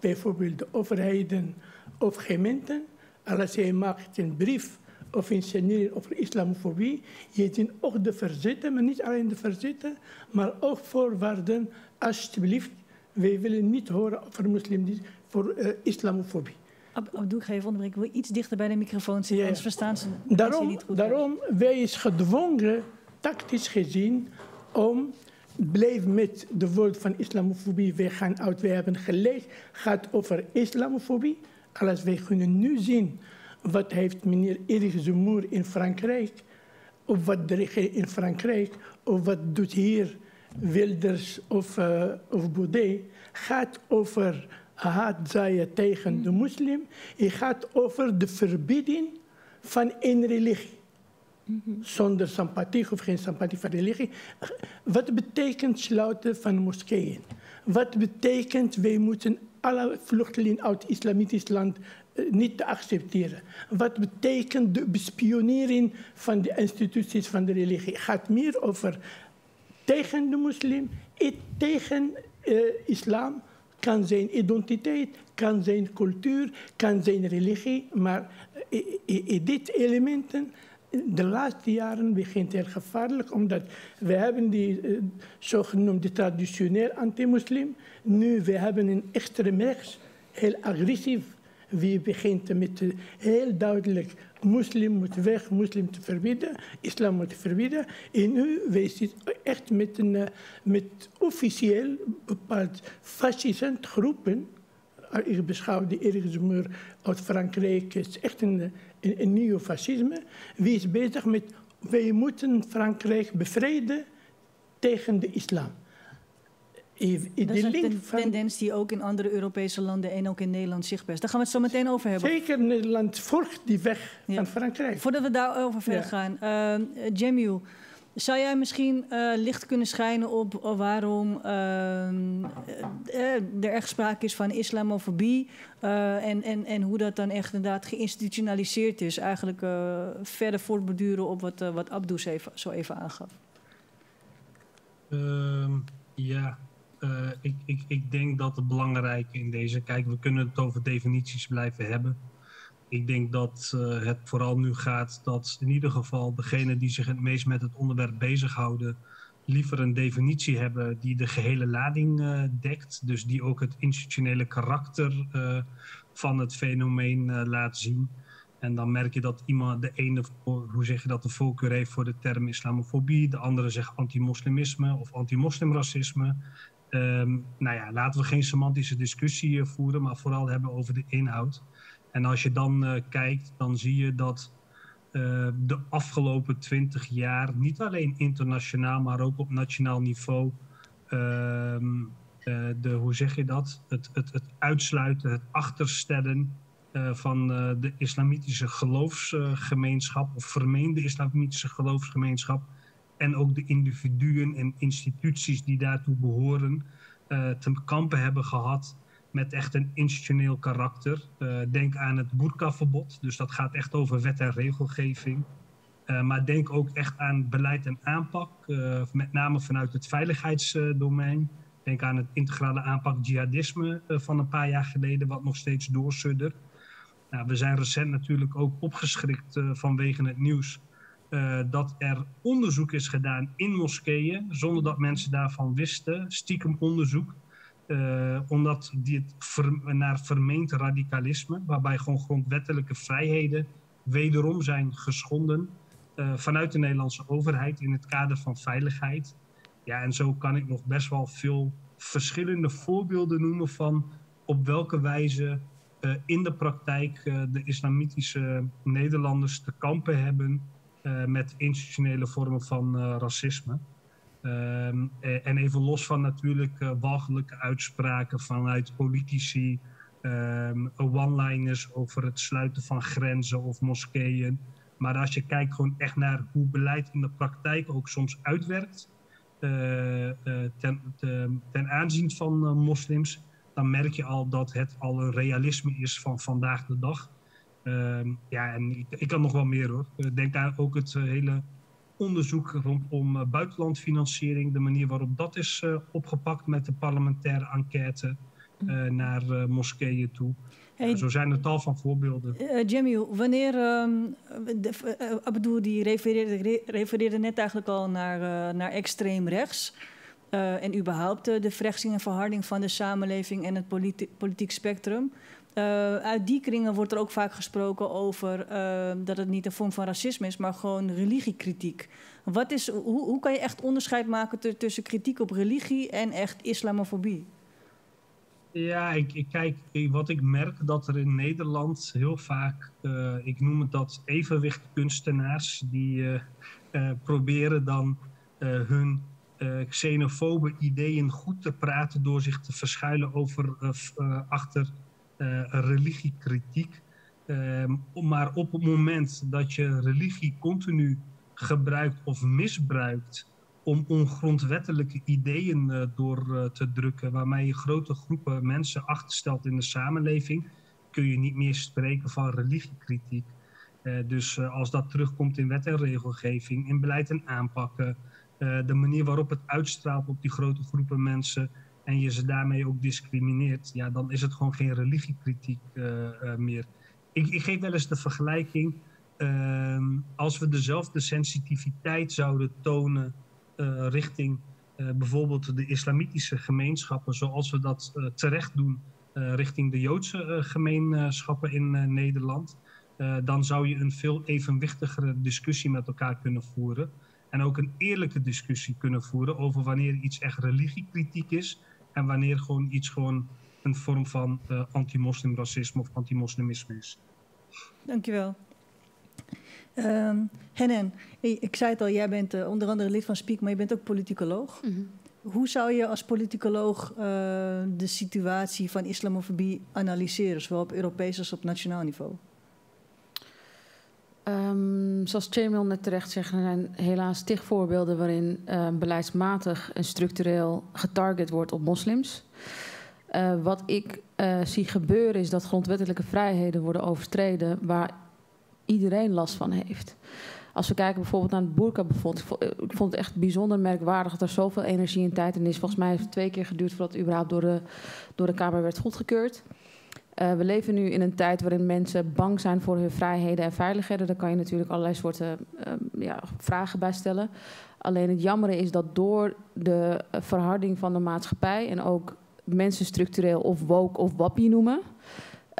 bijvoorbeeld de overheden of gemeenten, als jij maakt een brief of een signering over islamofobie, je ziet ook de verzetten, maar niet alleen de verzetten, maar ook voorwaarden, alsjeblieft, wij willen niet horen over moslims voor uh, islamofobie. Abdul, ik ga even onderbreken. Ik wil iets dichter bij de microfoon zitten, anders verstaan ze daarom, niet goed. Daarom, wij is gedwongen, tactisch gezien, om blijf met de woord van islamofobie. Wij gaan uit, wij hebben gelezen, gaat over islamofobie. Als wij kunnen nu zien wat heeft meneer Erik Zemmour in Frankrijk, of wat de regering in Frankrijk, of wat doet hier Wilders of, uh, of Baudet, gaat over haatzaaien tegen de moslim. Het gaat over de verbieding van één religie. Zonder sympathie of geen sympathie voor religie. Wat betekent sluiten van moskeeën? Wat betekent wij moeten alle vluchtelingen uit het islamitisch land uh, niet accepteren? Wat betekent de bespionering van de instituties van de religie? Het gaat meer over tegen de moslim, tegen uh, islam, kan zijn identiteit, kan zijn cultuur, kan zijn religie. Maar dit elementen, de laatste jaren begint het gevaarlijk, omdat we hebben die uh, zogenoemde traditioneel anti-moslim. Nu we hebben een extreem rechts, heel agressief. wie begint met heel duidelijk moslim moet weg, moslim te verbieden, islam moet verbieden. En nu wees het echt met, een, met officieel bepaald fascistische groepen. Ik beschouw die ergens meer uit Frankrijk, het is echt een, een, een nieuw fascisme. Wie is bezig met, wij moeten Frankrijk bevrijden tegen de islam. Dat is een tendens die ook in andere Europese landen en ook in Nederland zichtbaar is. Daar gaan we het zo meteen over hebben. Zeker Nederland volgt die weg van Frankrijk. Voordat we daarover verder gaan. Uh, zou jij misschien uh, licht kunnen schijnen op waarom uh, er echt sprake is van islamofobie en, en, en hoe dat dan echt inderdaad geïnstitutionaliseerd is? Eigenlijk verder voortborduren op wat, wat Abdus even, zo even aangaf. Ehm, ja, uh, ik, ik, ik denk dat het belangrijke in deze. Kijk, we kunnen het over definities blijven hebben. Ik denk dat uh, het vooral nu gaat dat in ieder geval degenen die zich het meest met het onderwerp bezighouden, liever een definitie hebben die de gehele lading uh, dekt. Dus die ook het institutionele karakter van het fenomeen laat zien. En dan merk je dat iemand, de ene, hoe zeg je dat, de voorkeur heeft voor de term islamofobie, de andere zegt antimoslimisme of antimoslimracisme. Um, nou ja, laten we geen semantische discussie voeren, maar vooral hebben over de inhoud. En als je dan uh, kijkt, dan zie je dat uh, de afgelopen twintig jaar, niet alleen internationaal, maar ook op nationaal niveau, uh, de, hoe zeg je dat? Het, het, het uitsluiten, het achterstellen van de islamitische geloofsgemeenschap, of vermeende islamitische geloofsgemeenschap, en ook de individuen en instituties die daartoe behoren uh, te kampen hebben gehad met echt een institutioneel karakter. Uh, denk aan het boerkaverbod, dus dat gaat echt over wet en regelgeving. Uh, maar denk ook echt aan beleid en aanpak, met name vanuit het veiligheidsdomein. Denk aan het integrale aanpak jihadisme van een paar jaar geleden, wat nog steeds doorsuddert. Nou, we zijn recent natuurlijk ook opgeschrikt vanwege het nieuws uh, dat er onderzoek is gedaan in moskeeën, zonder dat mensen daarvan wisten, stiekem onderzoek. Uh, omdat ver, naar vermeend radicalisme, waarbij gewoon grondwettelijke vrijheden wederom zijn geschonden uh, vanuit de Nederlandse overheid in het kader van veiligheid. Ja, en zo kan ik nog best wel veel verschillende voorbeelden noemen van op welke wijze in de praktijk de islamitische Nederlanders te kampen hebben met institutionele vormen van uh, racisme. Um, en even los van natuurlijk uh, walgelijke uitspraken vanuit politici, um, one-liners over het sluiten van grenzen of moskeeën. Maar als je kijkt gewoon echt naar hoe beleid in de praktijk ook soms uitwerkt ten, ten, aanzien van moslims, dan merk je al dat het al een realisme is van vandaag de dag. Um, ja, en ik, ik, kan nog wel meer hoor. Denk aan ook het uh, hele onderzoek rondom uh, buitenlandfinanciering, de manier waarop dat is uh, opgepakt met de parlementaire enquête naar moskeeën toe. Hey, zo zijn er tal van voorbeelden. Jamil, wanneer. Um, Abdou die refereerde, refereerde, net eigenlijk al naar, naar extreem rechts. en überhaupt de verrechtsing en verharding van de samenleving en het politi politiek spectrum. Uh, uit die kringen wordt er ook vaak gesproken over uh, dat het niet een vorm van racisme is, maar gewoon religiekritiek. Wat is, hoe, hoe kan je echt onderscheid maken tussen kritiek op religie en echt islamofobie? Ja, ik, ik kijk, wat ik merk dat er in Nederland heel vaak, uh, ik noem het dat evenwichtkunstenaars, die proberen dan hun xenofobe ideeën goed te praten door zich te verschuilen over, achter religiekritiek. Uh, maar op het moment dat je religie continu gebruikt of misbruikt om ongrondwettelijke ideeën uh, door uh, te drukken, waarmee je grote groepen mensen achterstelt in de samenleving, kun je niet meer spreken van religiekritiek. dus als dat terugkomt in wet en regelgeving, in beleid en aanpakken, de manier waarop het uitstraalt op die grote groepen mensen, en je ze daarmee ook discrimineert, ja, dan is het gewoon geen religiekritiek uh, uh, meer. Ik, ik, geef wel eens de vergelijking, uh, als we dezelfde sensitiviteit zouden tonen eh, richting bijvoorbeeld de islamitische gemeenschappen, zoals we dat terecht doen richting de Joodse gemeenschappen in Nederland. dan zou je een veel evenwichtigere discussie met elkaar kunnen voeren. En ook een eerlijke discussie kunnen voeren over wanneer iets echt religiekritiek is en wanneer gewoon iets gewoon een vorm van uh, anti-moslimracisme of anti-moslimisme is. Dankjewel. Um, Hennen, ik zei het al, jij bent uh, onder andere lid van Speak, maar je bent ook politicoloog. Mm -hmm. Hoe zou je als politicoloog uh, de situatie van islamofobie analyseren, zowel op Europees als op nationaal niveau? Um, zoals Jamil net terecht zegt, er zijn helaas tig voorbeelden waarin uh, beleidsmatig en structureel getarget wordt op moslims. Uh, wat ik uh, zie gebeuren is dat grondwettelijke vrijheden worden overtreden waar iedereen last van heeft. Als we kijken bijvoorbeeld naar het burka-bevond, ik vond het echt bijzonder merkwaardig dat er zoveel energie en tijd in is. Volgens mij heeft het twee keer geduurd voordat het überhaupt door de, door de Kamer werd goedgekeurd. Uh, we leven nu in een tijd waarin mensen bang zijn voor hun vrijheden en veiligheden. Daar kan je natuurlijk allerlei soorten uh, ja, vragen bij stellen. Alleen het jammer is dat door de verharding van de maatschappij en ook mensen structureel of woke of wappie noemen,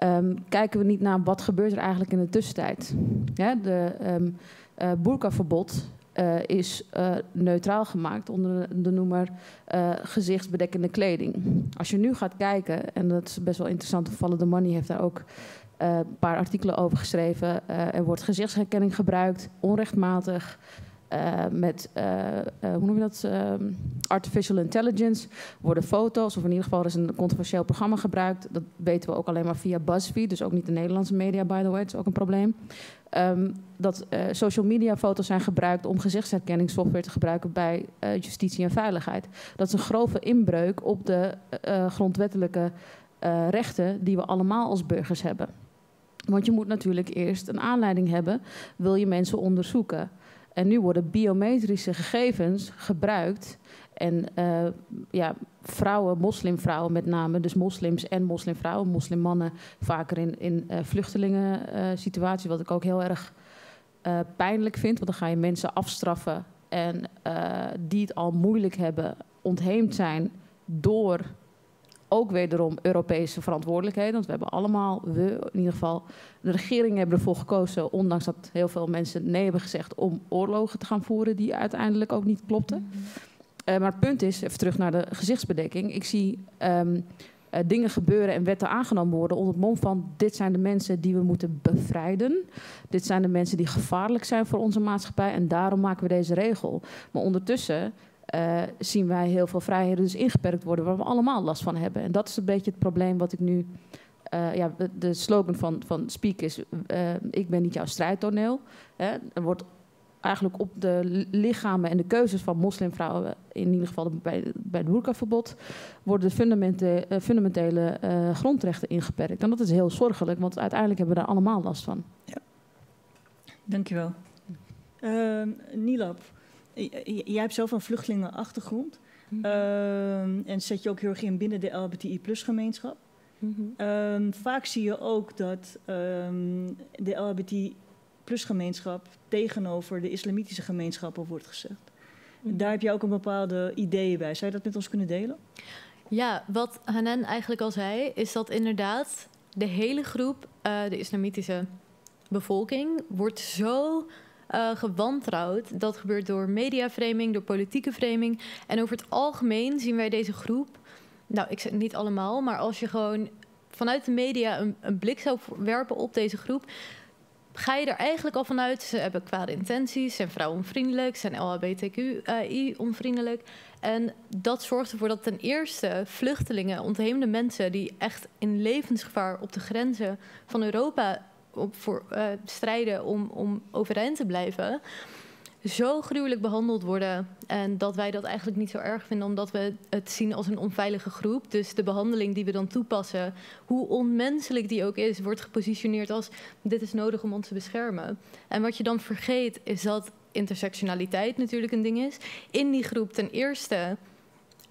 um, kijken we niet naar wat gebeurt er eigenlijk in de tussentijd. Ja, de um, uh, boerkaverbod uh, is uh, neutraal gemaakt onder de noemer uh, gezichtsbedekkende kleding. Als je nu gaat kijken, en dat is best wel interessant, Vallen de Money heeft daar ook een paar artikelen over geschreven. er wordt gezichtsherkenning gebruikt, onrechtmatig. Met, hoe noem je dat, artificial intelligence, worden foto's, of in ieder geval is een controversieel programma gebruikt. Dat weten we ook alleen maar via BuzzFeed, dus ook niet de Nederlandse media, by the way, dat is ook een probleem. Um, dat social media foto's zijn gebruikt om gezichtsherkenningssoftware te gebruiken bij justitie en veiligheid. Dat is een grove inbreuk op de grondwettelijke rechten die we allemaal als burgers hebben. Want je moet natuurlijk eerst een aanleiding hebben, wil je mensen onderzoeken. En nu worden biometrische gegevens gebruikt en uh, ja, vrouwen, moslimvrouwen met name, dus moslims en moslimvrouwen, moslimmannen vaker in, in uh, vluchtelingen uh, situaties, wat ik ook heel erg pijnlijk vind. Want dan ga je mensen afstraffen en die het al moeilijk hebben, ontheemd zijn door ook wederom Europese verantwoordelijkheden. Want we hebben allemaal, we in ieder geval, de regeringen hebben ervoor gekozen, ondanks dat heel veel mensen nee hebben gezegd, om oorlogen te gaan voeren die uiteindelijk ook niet klopten. Mm -hmm. Uh, maar het punt is, even terug naar de gezichtsbedekking. Ik zie um, uh, dingen gebeuren en wetten aangenomen worden onder het mom van... dit zijn de mensen die we moeten bevrijden. Dit zijn de mensen die gevaarlijk zijn voor onze maatschappij... en daarom maken we deze regel. Maar ondertussen uh, zien wij heel veel vrijheden dus ingeperkt worden... waar we allemaal last van hebben. En dat is een beetje het probleem wat ik nu... ja, de slogan van, van Speak is... ik ben niet jouw strijdtoneel. Hè. Er wordt eigenlijk op de lichamen en de keuzes van moslimvrouwen, in ieder geval bij, bij het boerkaverbod, worden de fundamentele, uh, fundamentele uh, grondrechten ingeperkt. En dat is heel zorgelijk, want uiteindelijk hebben we daar allemaal last van. Ja. Dankjewel. Uh, Nilab, jij hebt zelf een vluchtelingenachtergrond. Mm -hmm. en zet je ook heel erg in binnen de LBTI-plus-gemeenschap. Mm -hmm. vaak zie je ook dat ehm, de LBTI plusgemeenschap tegenover de islamitische gemeenschappen wordt gezegd. Mhm. Daar heb je ook een bepaalde ideeën bij. Zou je dat met ons kunnen delen? Ja, wat Hanan eigenlijk al zei, is dat inderdaad de hele groep, uh, de islamitische bevolking, wordt zo uh, gewantrouwd. Dat gebeurt door mediaframing, door politieke framing. En over het algemeen zien wij deze groep, nou, ik zeg niet allemaal, maar als je gewoon vanuit de media een, een blik zou werpen op deze groep, ga je er eigenlijk al vanuit, ze hebben kwade intenties, zijn vrouwenvriendelijk, zijn LHBTQI-onvriendelijk. En dat zorgt ervoor dat ten eerste vluchtelingen, ontheemde mensen die echt in levensgevaar op de grenzen van Europa op voor, uh, strijden om, om overeind te blijven, zo gruwelijk behandeld worden. En dat wij dat eigenlijk niet zo erg vinden, omdat we het zien als een onveilige groep. Dus de behandeling die we dan toepassen, hoe onmenselijk die ook is, wordt gepositioneerd als dit is nodig om ons te beschermen. En wat je dan vergeet, is dat intersectionaliteit natuurlijk een ding is. In die groep ten eerste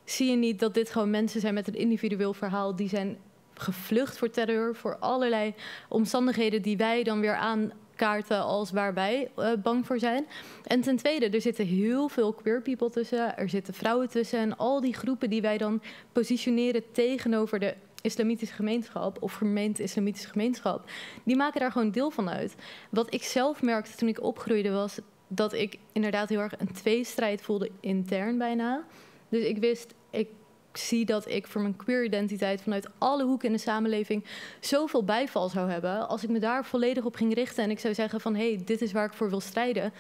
zie je niet dat dit gewoon mensen zijn met een individueel verhaal die zijn gevlucht voor terror, voor allerlei omstandigheden die wij dan weer aan kaarten als waar wij uh, bang voor zijn. En ten tweede, er zitten heel veel queer people tussen, er zitten vrouwen tussen en al die groepen die wij dan positioneren tegenover de islamitische gemeenschap of vermeend islamitische gemeenschap, die maken daar gewoon deel van uit. Wat ik zelf merkte toen ik opgroeide was dat ik inderdaad heel erg een tweestrijd voelde intern bijna. Dus ik wist, ik zie dat ik voor mijn queer identiteit vanuit alle hoeken in de samenleving zoveel bijval zou hebben. Als ik me daar volledig op ging richten en ik zou zeggen van hé, hey, dit is waar ik voor wil strijden.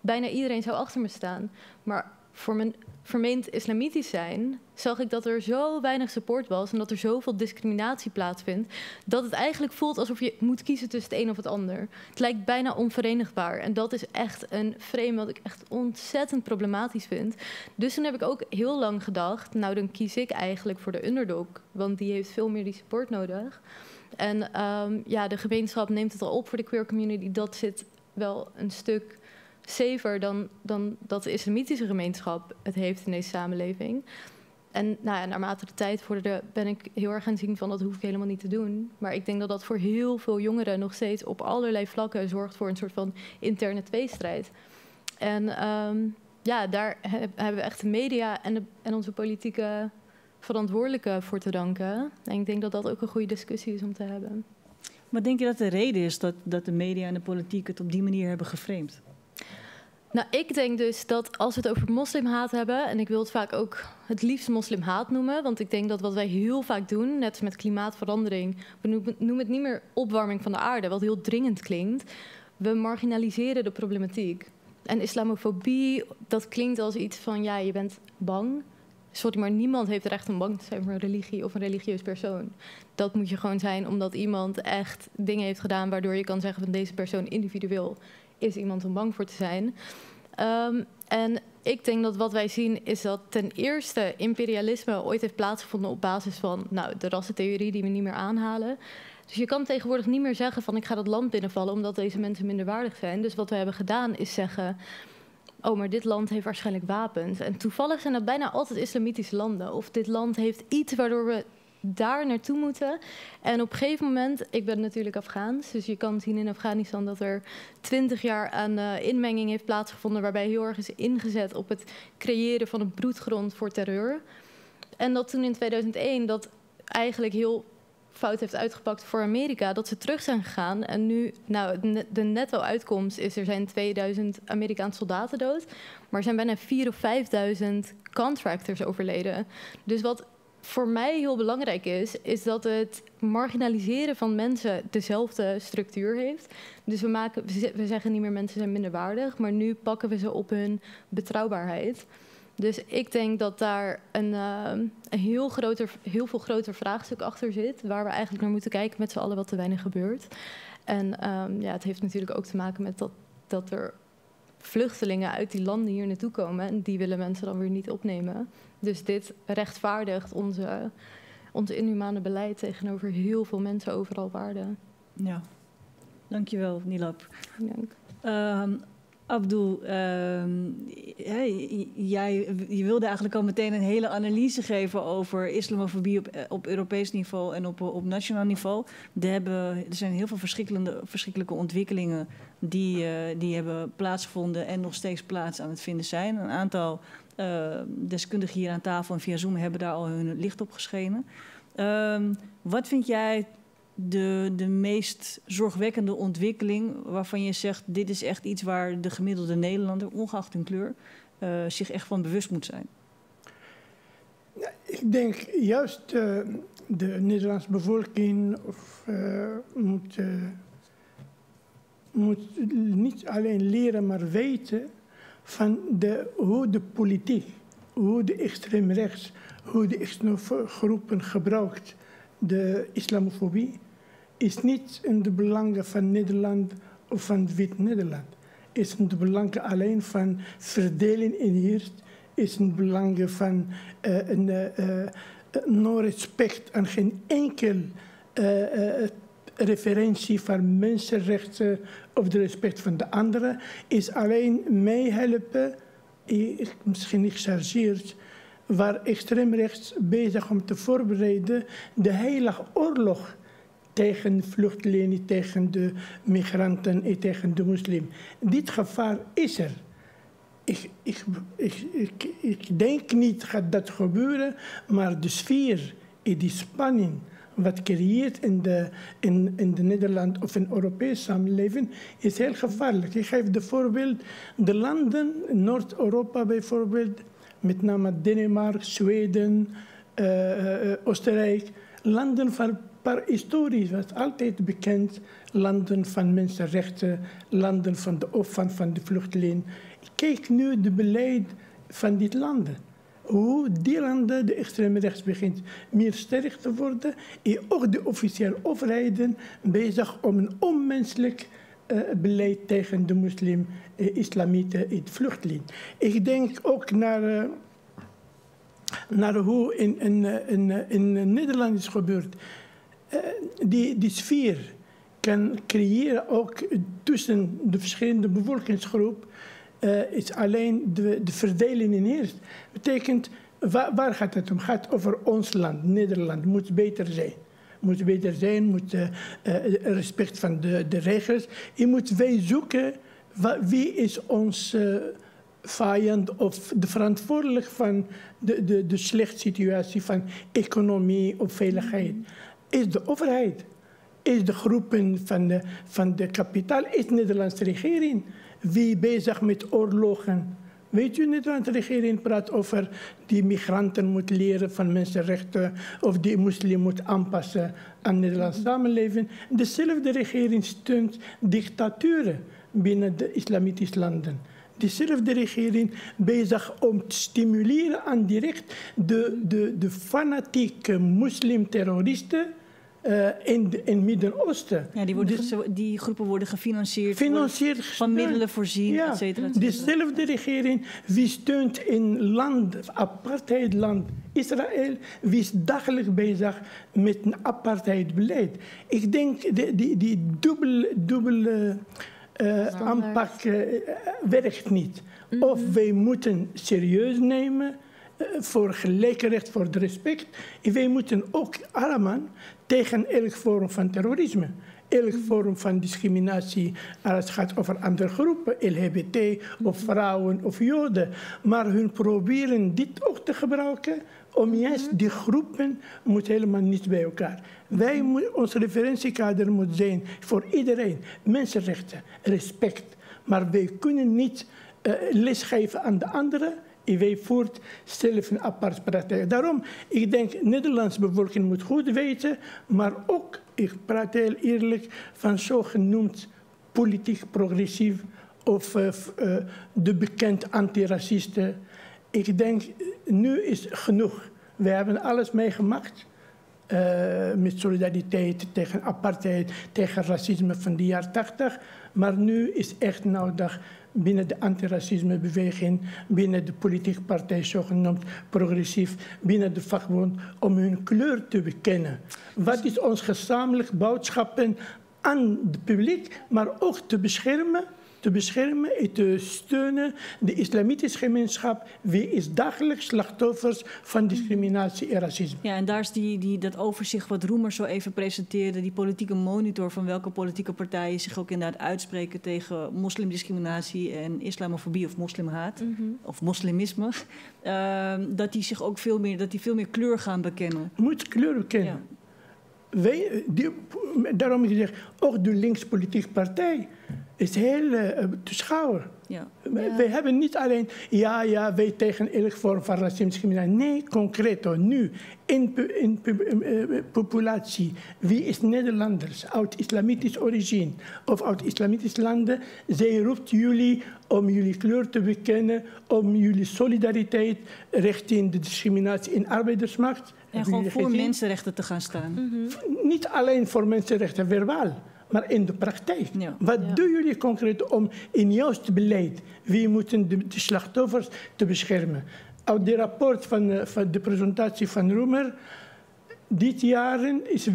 Bijna iedereen zou achter me staan. Maar voor mijn vermeend islamitisch zijn, zag ik dat er zo weinig support was en dat er zoveel discriminatie plaatsvindt, dat het eigenlijk voelt alsof je moet kiezen tussen het een of het ander. Het lijkt bijna onverenigbaar en dat is echt een frame wat ik echt ontzettend problematisch vind. Dus toen heb ik ook heel lang gedacht, nou dan kies ik eigenlijk voor de underdog, want die heeft veel meer die support nodig. En um, ja, de gemeenschap neemt het al op voor de queer community, dat zit wel een stuk safer dan, dan dat de islamitische gemeenschap het heeft in deze samenleving. En nou ja, naarmate de tijd vorderde, ben ik heel erg gaan zien van dat hoef ik helemaal niet te doen. Maar ik denk dat dat voor heel veel jongeren nog steeds op allerlei vlakken zorgt voor een soort van interne tweestrijd. En um, ja, daar hebben we echt de media en, en onze politieke verantwoordelijke voor te danken. En ik denk dat dat ook een goede discussie is om te hebben. Maar denk je dat de reden is dat, dat de media en de politiek het op die manier hebben geframed? Nou, ik denk dus dat als we het over moslimhaat hebben, en ik wil het vaak ook het liefst moslimhaat noemen, want ik denk dat wat wij heel vaak doen, net als met klimaatverandering, we noemen het niet meer opwarming van de aarde, wat heel dringend klinkt. We marginaliseren de problematiek. En islamofobie, dat klinkt als iets van, ja, je bent bang. Sorry, maar niemand heeft recht om bang te zijn voor een religie of een religieus persoon. Dat moet je gewoon zijn omdat iemand echt dingen heeft gedaan waardoor je kan zeggen van deze persoon individueel is iemand om bang voor te zijn. Um, en ik denk dat wat wij zien is dat ten eerste imperialisme ooit heeft plaatsgevonden op basis van nou, de rassentheorie die we niet meer aanhalen. Dus je kan tegenwoordig niet meer zeggen van ik ga dat land binnenvallen omdat deze mensen minder waardig zijn. Dus wat we hebben gedaan is zeggen, oh maar dit land heeft waarschijnlijk wapens. En toevallig zijn dat bijna altijd islamitische landen. Of dit land heeft iets waardoor we daar naartoe moeten. En op een gegeven moment, ik ben natuurlijk Afghaans, dus je kan zien in Afghanistan dat er twintig jaar aan uh, inmenging heeft plaatsgevonden, waarbij heel erg is ingezet op het creëren van een broedgrond voor terreur. En dat toen in 2001 dat eigenlijk heel fout heeft uitgepakt voor Amerika, dat ze terug zijn gegaan. En nu, nou, de netto-uitkomst is er zijn 2000 Amerikaanse soldaten dood, maar er zijn bijna 4.000 of 5.000 contractors overleden. Dus wat voor mij heel belangrijk is, is dat het marginaliseren van mensen dezelfde structuur heeft. Dus we, maken, we zeggen niet meer mensen zijn minder waardig, maar nu pakken we ze op hun betrouwbaarheid. Dus ik denk dat daar een, uh, een heel, groter, heel veel groter vraagstuk achter zit, waar we eigenlijk naar moeten kijken met z'n allen wat te weinig gebeurt. En um, ja, het heeft natuurlijk ook te maken met dat, dat er vluchtelingen uit die landen hier naartoe komen en die willen mensen dan weer niet opnemen. Dus dit rechtvaardigt onze, ons inhumane beleid tegenover heel veel mensen overal waarde. Ja, dankjewel Nilab. Dank. Uh, Abdul, uh, jij je wilde eigenlijk al meteen een hele analyse geven over islamofobie op, op Europees niveau en op, op nationaal niveau. Er, hebben, er zijn heel veel verschillende, verschrikkelijke ontwikkelingen die, uh, die hebben plaatsgevonden en nog steeds plaats aan het vinden zijn. Een aantal deskundigen hier aan tafel en via Zoom hebben daar al hun licht op geschenen. Uh, wat vind jij de, de meest zorgwekkende ontwikkeling waarvan je zegt: dit is echt iets waar de gemiddelde Nederlander, ongeacht hun kleur, uh, zich echt van bewust moet zijn? Ik denk juist uh, de Nederlandse bevolking of, uh, moet, moet niet alleen leren, maar weten van de, hoe de politiek, hoe de extreem rechts, hoe de extreme groepen gebruikt de islamofobie, is niet in de belangen van Nederland of van Wit-Nederland. Is in de belangen alleen van verdeling in hier, is in de belangen van uh, een uh, uh, no respect aan geen enkel referentie van mensenrechten of de respect van de anderen, is alleen meehelpen, misschien niet gechargeerd, waar extreemrechts bezig om te voorbereiden de hele oorlog tegen vluchtelingen, tegen de migranten en tegen de moslim. Dit gevaar is er. Ik, ik, ik, ik, denk niet dat dat gebeuren, maar de sfeer die spanning wat creëert in de, in, in de Nederland of in Europese samenleving, is heel gevaarlijk. Ik geef de voorbeeld, de landen, Noord-Europa bijvoorbeeld, met name Denemarken, Zweden, uh, Oostenrijk, landen van per historisch was altijd bekend landen van mensenrechten, landen van de opvang van de vluchteling. Kijk nu de beleid van die landen hoe die landen, de extreme rechts, begint meer sterk te worden. En ook de officiële overheden bezig om een onmenselijk uh, beleid tegen de moslim, uh, islamieten en vluchteling. Ik denk ook naar, uh, naar hoe in, in, in, in Nederland is gebeurd. die, die sfeer kan creëren ook tussen de verschillende bevolkingsgroepen uh, is alleen de, de verdeling in eerst. Betekent, waar, gaat het om? Gaat over ons land, Nederland, moet beter zijn. Moet beter zijn, moet uh, uh, respect van de, de regels. Je moet wij zoeken wie is ons vijand of de verantwoordelijk van de, de, de slechte situatie van economie of veiligheid. Is de overheid, is de groepen van de, van de kapitaal, is de Nederlandse regering wie bezig met oorlogen. Weet u niet, want de regering praat over die migranten moeten leren van mensenrechten of die moslim moet aanpassen aan de Nederlandse samenleving. Dezelfde regering steunt dictaturen binnen de islamitische landen. Dezelfde regering bezig om te stimuleren aan direct de, de, de fanatieke moslimterroristen uh, in het Midden-Oosten. Ja, die, worden, dus, die groepen worden gefinancierd, Financierd van middelen voorzien, ja. et cetera. Dezelfde regering wie steunt in land, apartheidland Israël, wie is dagelijks bezig met een apartheidbeleid. Ik denk die, die, die dubbele, dubbele uh, aanpak uh, werkt niet. Mm -hmm. Of wij moeten serieus nemen voor gelijke recht, voor de respect. En wij moeten ook allemaal tegen elk vorm van terrorisme. Elk vorm van discriminatie als het gaat over andere groepen, LGBT of vrouwen of joden. Maar hun proberen dit ook te gebruiken om juist die groepen moet helemaal niet bij elkaar. Wij moet, ons referentiekader moet zijn voor iedereen. Mensenrechten, respect. Maar wij kunnen niet uh, lesgeven aan de anderen wij voert zelf een apart praktijk. Daarom, ik denk, de Nederlandse bevolking moet goed weten, maar ook, ik praat heel eerlijk, van zogenoemd politiek progressief of uh, uh, de bekend antiracisten. Ik denk, nu is genoeg. We hebben alles meegemaakt. Uh, met solidariteit tegen apartheid, tegen racisme van de jaren 80. Maar nu is echt nodig binnen de antiracismebeweging, binnen de politieke partij, zogenaamd progressief, binnen de vakbond, om hun kleur te bekennen. Wat is ons gezamenlijk boodschap aan het publiek, maar ook te beschermen te beschermen en te steunen de islamitische gemeenschap. Wie is dagelijks slachtoffers van discriminatie en racisme? Ja, en daar is die, die, dat overzicht wat Roemer zo even presenteerde, die politieke monitor van welke politieke partijen zich ook inderdaad uitspreken tegen moslimdiscriminatie en islamofobie of moslimhaat mm -hmm. of moslimisme. Uh, dat die zich ook veel meer, dat die veel meer kleur gaan bekennen. Moet kleur bekennen. Ja. Wij, die, daarom is gezegd, ook de linkspolitieke partij is heel uh, te schouwen. Ja. ja. We hebben niet alleen, ja, ja, wij tegen elke vorm van racisme. Nee, concreet, nu, in, in, uh, populatie, wie is Nederlanders, uit islamitisch origine of uit islamitische landen, zij roept jullie om jullie kleur te bekennen, om jullie solidariteit richting de discriminatie in arbeidersmarkt. En gewoon voor mensenrechten te gaan staan. Mm -hmm. Niet alleen voor mensenrechten, verbaal maar in de praktijk. Ja. Wat ja. doen jullie concreet om in juist beleid, wie moeten de, de slachtoffers te beschermen? Uit de rapport van, uh, van de presentatie van Roemer, dit jaar is 3%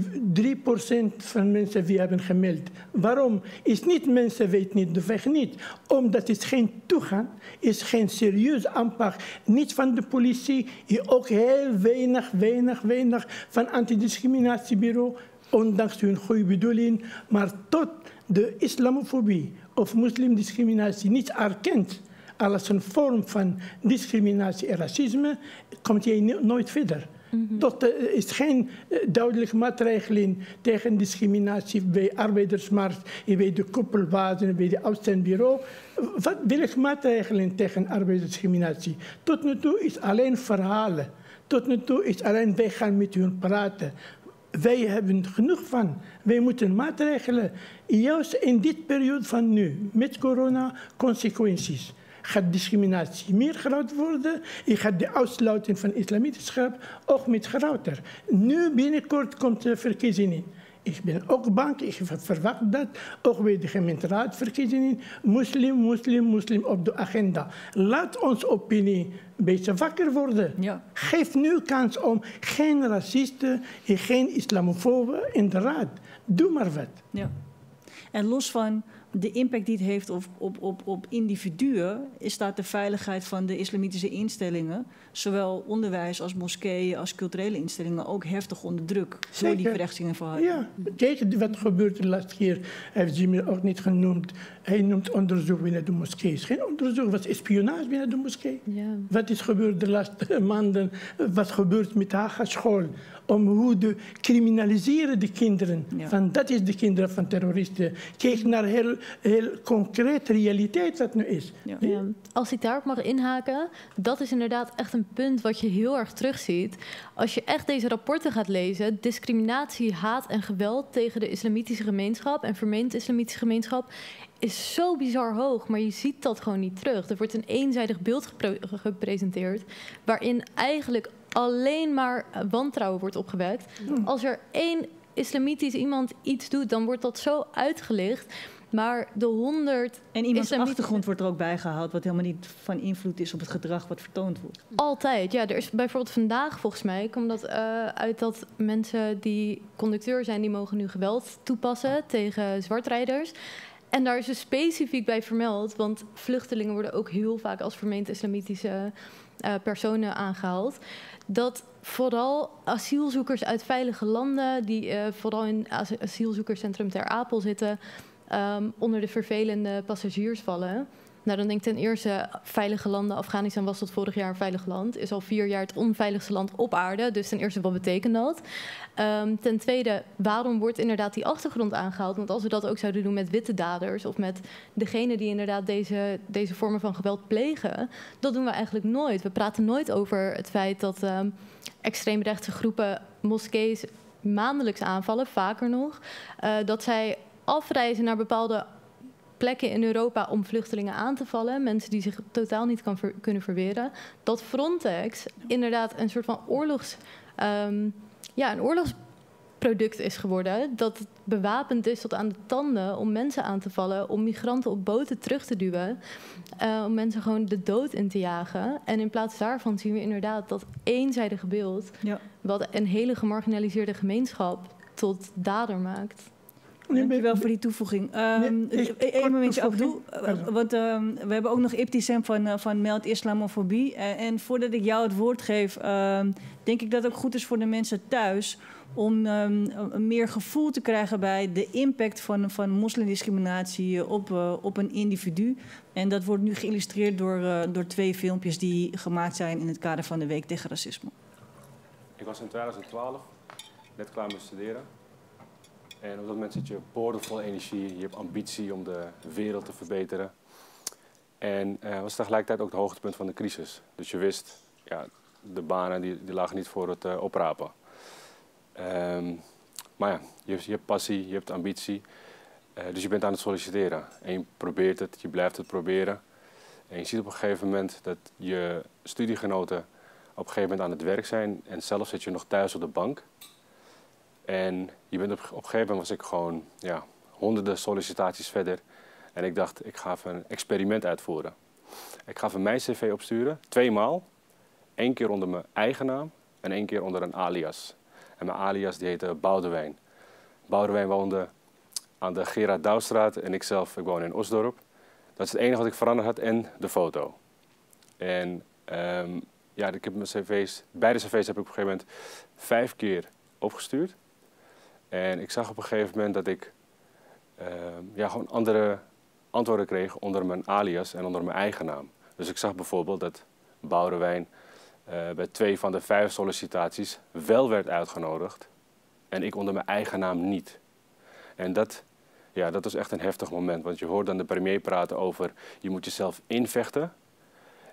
van mensen die hebben gemeld. Waarom? Is niet mensen weten niet de weg niet. Omdat het geen toegang is, geen serieus aanpak. Niet van de politie, ook heel weinig, weinig, weinig van antidiscriminatiebureau ondanks hun goede bedoeling, maar tot de islamofobie of moslimdiscriminatie niet erkent als een vorm van discriminatie en racisme, komt je nooit verder. Tot er is geen uh, duidelijke maatregelen tegen discriminatie bij arbeidersmarkt, bij de koppelbazen, bij het uitzendbureau. Wat welke maatregelen tegen arbeidsdiscriminatie? Tot nu toe is alleen verhalen. Tot nu toe is alleen wij gaan met hun praten. Wij hebben genoeg van. Wij moeten maatregelen, juist in dit periode van nu, met corona, consequenties gaat discriminatie meer groot worden. Je gaat de uitsluiting van islamitisch ook met groter. Nu binnenkort komt de verkiezingen. Ik ben ook bang, ik verwacht dat, ook bij de gemeenteraadsverkiezingen, moslim, moslim, moslim op de agenda. Laat ons opinie een beetje wakker worden. Ja. Geef nu kans om geen racisten en geen islamofoben in de raad. Doe maar wat. Ja. En los van de impact die het heeft op, op, op, op individuen, staat de veiligheid van de islamitische instellingen, zowel onderwijs als moskeeën als culturele instellingen, ook heftig onder druk Zeker. door die verrechtingen van Ja, kijk wat gebeurde laatst keer, heeft Jimmy ook niet genoemd. Hij noemt onderzoek binnen de moskee. Geen onderzoek, wat is spionage binnen de moskee? Ja. Wat is gebeurd de laatste maanden? Wat gebeurt met Haga school? om hoe de criminaliseren de kinderen. Van, dat is de kinderen van terroristen. Kijk naar heel, heel concrete realiteit wat nu is. Ja. Ja. Als ik daarop mag inhaken, dat is inderdaad echt een punt wat je heel erg terugziet. Als je echt deze rapporten gaat lezen, discriminatie, haat en geweld tegen de islamitische gemeenschap en vermeend islamitische gemeenschap is zo bizar hoog, maar je ziet dat gewoon niet terug. Er wordt een eenzijdig beeld gepresenteerd waarin eigenlijk alleen maar wantrouwen wordt opgewekt. Hmm. Als er één islamitisch iemand iets doet, dan wordt dat zo uitgelicht. Maar de honderd. En iemands achtergrond wordt er ook bijgehaald, wat helemaal niet van invloed is op het gedrag wat vertoond wordt. Altijd, ja. Er is bijvoorbeeld vandaag, volgens mij, komt dat uh, uit dat mensen die conducteur zijn, die mogen nu geweld toepassen tegen zwartrijders. En daar is dus specifiek bij vermeld, want vluchtelingen worden ook heel vaak als vermeend islamitische uh, personen aangehaald dat vooral asielzoekers uit veilige landen, die uh, vooral in asielzoekerscentrum Ter Apel zitten, um, onder de vervelende passagiers vallen. Nou, dan denk ik ten eerste, veilige landen. Afghanistan was tot vorig jaar een veilig land. Is al vier jaar het onveiligste land op aarde. Dus ten eerste, wat betekent dat? Um, ten tweede, waarom wordt inderdaad die achtergrond aangehaald? Want als we dat ook zouden doen met witte daders... of met degenen die inderdaad deze, deze vormen van geweld plegen... dat doen we eigenlijk nooit. We praten nooit over het feit dat um, extreemrechtse groepen moskees maandelijks aanvallen, vaker nog. Uh, dat zij afreizen naar bepaalde plekken in Europa om vluchtelingen aan te vallen. Mensen die zich totaal niet kan kunnen verweren. Dat Frontex inderdaad een soort van oorlogs, um, ja, een oorlogsproduct is geworden. Dat het bewapend is tot aan de tanden om mensen aan te vallen. Om migranten op boten terug te duwen. Uh, om mensen gewoon de dood in te jagen. En in plaats daarvan zien we inderdaad dat eenzijdige beeld. Ja. Wat een hele gemarginaliseerde gemeenschap tot dader maakt. Dankjewel voor die toevoeging. Um, Eén momentje af toe. Want um, we hebben ook nog Iptisem van, uh, van Meld Islamofobie. Uh, en voordat ik jou het woord geef, um, denk ik dat het ook goed is voor de mensen thuis om um, meer gevoel te krijgen bij de impact van, van moslimdiscriminatie op, uh, op een individu. En dat wordt nu geïllustreerd door, uh, door twee filmpjes die gemaakt zijn in het kader van de Week tegen Racisme. Ik was in 2012 net klaar met studeren. En op dat moment zit je boordevol energie, je hebt ambitie om de wereld te verbeteren. En uh, was tegelijkertijd ook het hoogtepunt van de crisis. Dus je wist, ja, de banen die, die lagen niet voor het uh, oprapen. Um, maar ja, je, je, hebt passie, je hebt ambitie. Uh, dus je bent aan het solliciteren. En je probeert het, je blijft het proberen. En je ziet op een gegeven moment dat je studiegenoten op een gegeven moment aan het werk zijn. En zelf zit je nog thuis op de bank. En je bent op, op een gegeven moment was ik gewoon ja, honderden sollicitaties verder. En ik dacht, ik ga even een experiment uitvoeren. Ik ga even mijn cv opsturen, tweemaal. Eén keer onder mijn eigen naam en één keer onder een alias. En mijn alias die heette Boudewijn. Boudewijn woonde aan de Gerard Douwstraat en ik zelf, ik woon in Osdorp. Dat is het enige wat ik veranderd had en de foto. En um, ja, ik heb mijn cv's, beide cv's heb ik op een gegeven moment vijf keer opgestuurd. En ik zag op een gegeven moment dat ik uh, ja, gewoon andere antwoorden kreeg onder mijn alias en onder mijn eigen naam. Dus ik zag bijvoorbeeld dat Boudewijn uh, bij twee van de vijf sollicitaties wel werd uitgenodigd en ik onder mijn eigen naam niet. En dat, ja, dat was echt een heftig moment, want je hoort dan de premier praten over je moet jezelf invechten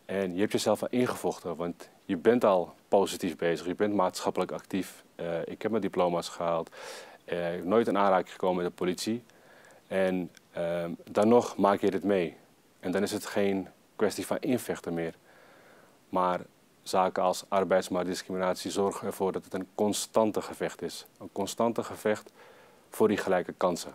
en je hebt jezelf al ingevochten, want je bent al positief bezig, je bent maatschappelijk actief. Uh, ik heb mijn diploma's gehaald, uh, nooit in aanraking gekomen met de politie. En uh, dan nog maak je dit mee. En dan is het geen kwestie van invechten meer. Maar zaken als arbeidsmarktdiscriminatie zorgen ervoor dat het een constante gevecht is. Een constante gevecht voor die gelijke kansen.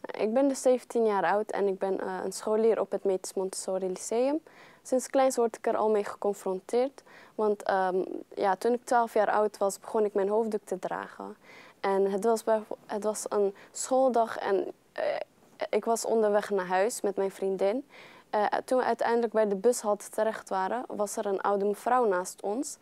Ik ben dus 17 jaar oud en ik ben uh, een scholier op het Metis Montessori Lyceum. Sinds kleins word ik er al mee geconfronteerd. Want um, ja, toen ik 12 jaar oud was, begon ik mijn hoofddoek te dragen. En het was, bij, het was een schooldag en uh, ik was onderweg naar huis met mijn vriendin. Uh, toen we uiteindelijk bij de bushalte terecht waren, was er een oude mevrouw naast ons.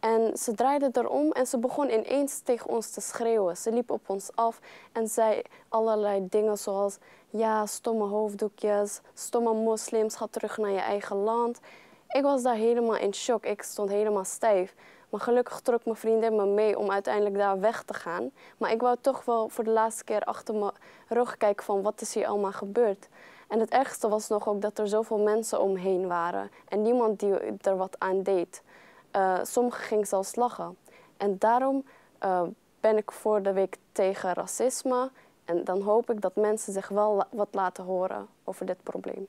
En ze draaide erom en ze begon ineens tegen ons te schreeuwen. Ze liep op ons af en zei allerlei dingen zoals... Ja, stomme hoofddoekjes, stomme moslims, ga terug naar je eigen land. Ik was daar helemaal in shock. Ik stond helemaal stijf. Maar gelukkig trok mijn vriendin me mee om uiteindelijk daar weg te gaan. Maar ik wou toch wel voor de laatste keer achter mijn rug kijken van wat is hier allemaal gebeurd. En het ergste was nog ook dat er zoveel mensen omheen waren. En niemand die er wat aan deed. Uh, sommigen gingen zelfs lachen. En daarom uh, ben ik voor de week tegen racisme. En dan hoop ik dat mensen zich wel wat laten horen over dit probleem.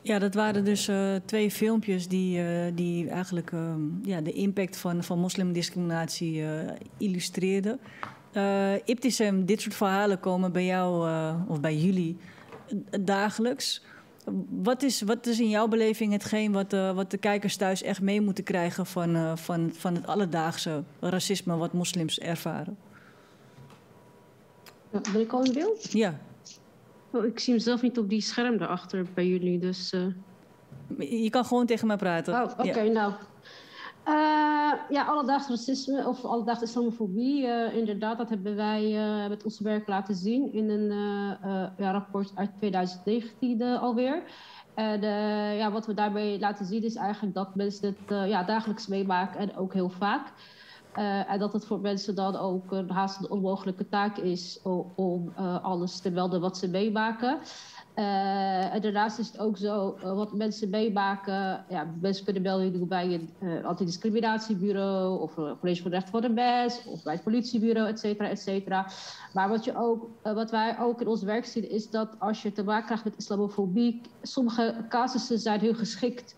Ja, dat waren dus uh, twee filmpjes die, die eigenlijk uh, ja, de impact van, van moslimdiscriminatie illustreerden. Ibtisem, dit soort verhalen komen bij jou of bij jullie dagelijks. Wat is, wat is in jouw beleving hetgeen wat, wat de kijkers thuis echt mee moeten krijgen van, van, van het alledaagse racisme wat moslims ervaren? Ben ik al in beeld? Ja. Oh, ik zie mezelf niet op die scherm daarachter bij jullie, dus... Uh... Je kan gewoon tegen mij praten. Oh, oké, okay, ja. nou. Uh, ja, alledaags racisme of alledaags islamofobie. Uh, inderdaad, dat hebben wij met ons werk laten zien in een ja, rapport uit 2019 alweer. En ja, wat we daarbij laten zien is eigenlijk dat mensen het ja, dagelijks meemaken en ook heel vaak. En dat het voor mensen dan ook een haast onmogelijke taak is om, om alles te melden wat ze meemaken. Uh, en daarnaast is het ook zo, wat mensen meemaken, ja, mensen kunnen doen bij een antidiscriminatiebureau of een college voor recht voor de mens of bij het politiebureau, et cetera, et cetera. Maar wat, je ook, wat wij ook in ons werk zien is dat als je te maken krijgt met islamofobie, sommige casussen zijn heel geschikt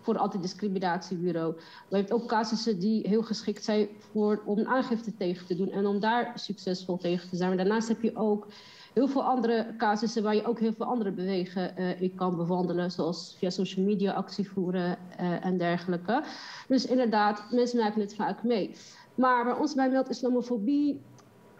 voor het antidiscriminatiebureau. We hebben ook casussen die heel geschikt zijn voor, om een aangifte tegen te doen en om daar succesvol tegen te zijn. Maar daarnaast heb je ook heel veel andere casussen waar je ook heel veel andere bewegen uh, in kan bewandelen, zoals via social media actie voeren uh, en dergelijke. Dus inderdaad, mensen maken het vaak mee. Maar bij ons bij Meld Islamofobie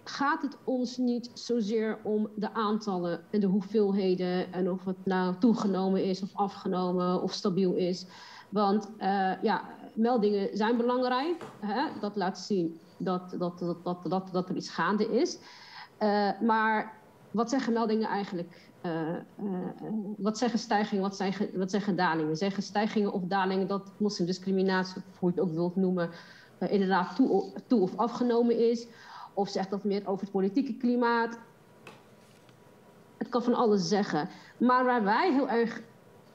gaat het ons niet zozeer om de aantallen en de hoeveelheden en of het nou toegenomen is of afgenomen of stabiel is. Want uh, ja, meldingen zijn belangrijk. Hè? Dat laat zien dat, dat, dat, dat, dat, dat er iets gaande is. Maar wat zeggen meldingen eigenlijk? Uh, wat zeggen stijgingen, wat, wat zeggen dalingen? Zeggen stijgingen of dalingen dat moslimdiscriminatie, of hoe je het ook wilt noemen, inderdaad toe, toe of afgenomen is? Of zegt dat meer over het politieke klimaat? Het kan van alles zeggen. Maar waar wij heel erg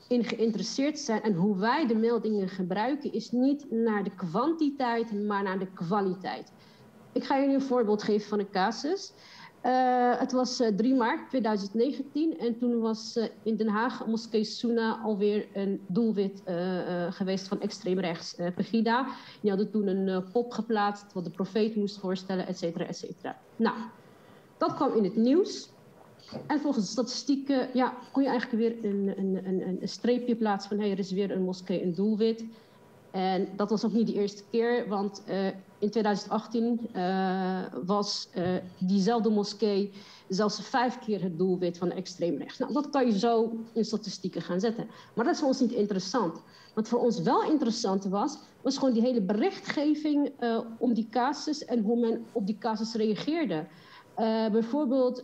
in geïnteresseerd zijn en hoe wij de meldingen gebruiken, is niet naar de kwantiteit, maar naar de kwaliteit. Ik ga jullie een voorbeeld geven van een casus. Uh, het was uh, 3 maart 2019 en toen was uh, in Den Haag moskee Suna alweer een doelwit geweest van extreem rechts. Pegida, die hadden toen een pop geplaatst wat de profeet moest voorstellen, et cetera, et cetera. Nou, dat kwam in het nieuws. En volgens de statistieken ja, kon je eigenlijk weer een, een, een, een streepje plaatsen van hey, er is weer een moskee een doelwit. En dat was ook niet de eerste keer, want uh, in 2018 uh, was uh, diezelfde moskee zelfs vijf keer het doelwit van extreem rechts. Nou, dat kan je zo in statistieken gaan zetten. Maar dat is voor ons niet interessant. Wat voor ons wel interessant was, was gewoon die hele berichtgeving om die casus en hoe men op die casus reageerde. Bijvoorbeeld,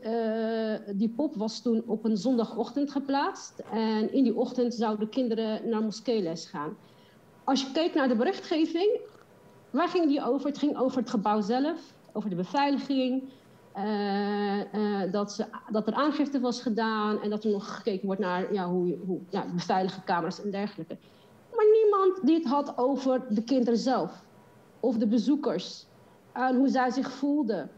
die pop was toen op een zondagochtend geplaatst. En in die ochtend zouden kinderen naar moskeeles gaan. Als je kijkt naar de berichtgeving, waar ging die over? Het ging over het gebouw zelf, over de beveiliging. Uh, dat, ze, dat er aangifte was gedaan en dat er nog gekeken wordt naar ja, hoe, hoe ja, beveilige camera's en dergelijke. Maar niemand die het had over de kinderen zelf of de bezoekers. En hoe zij zich voelden.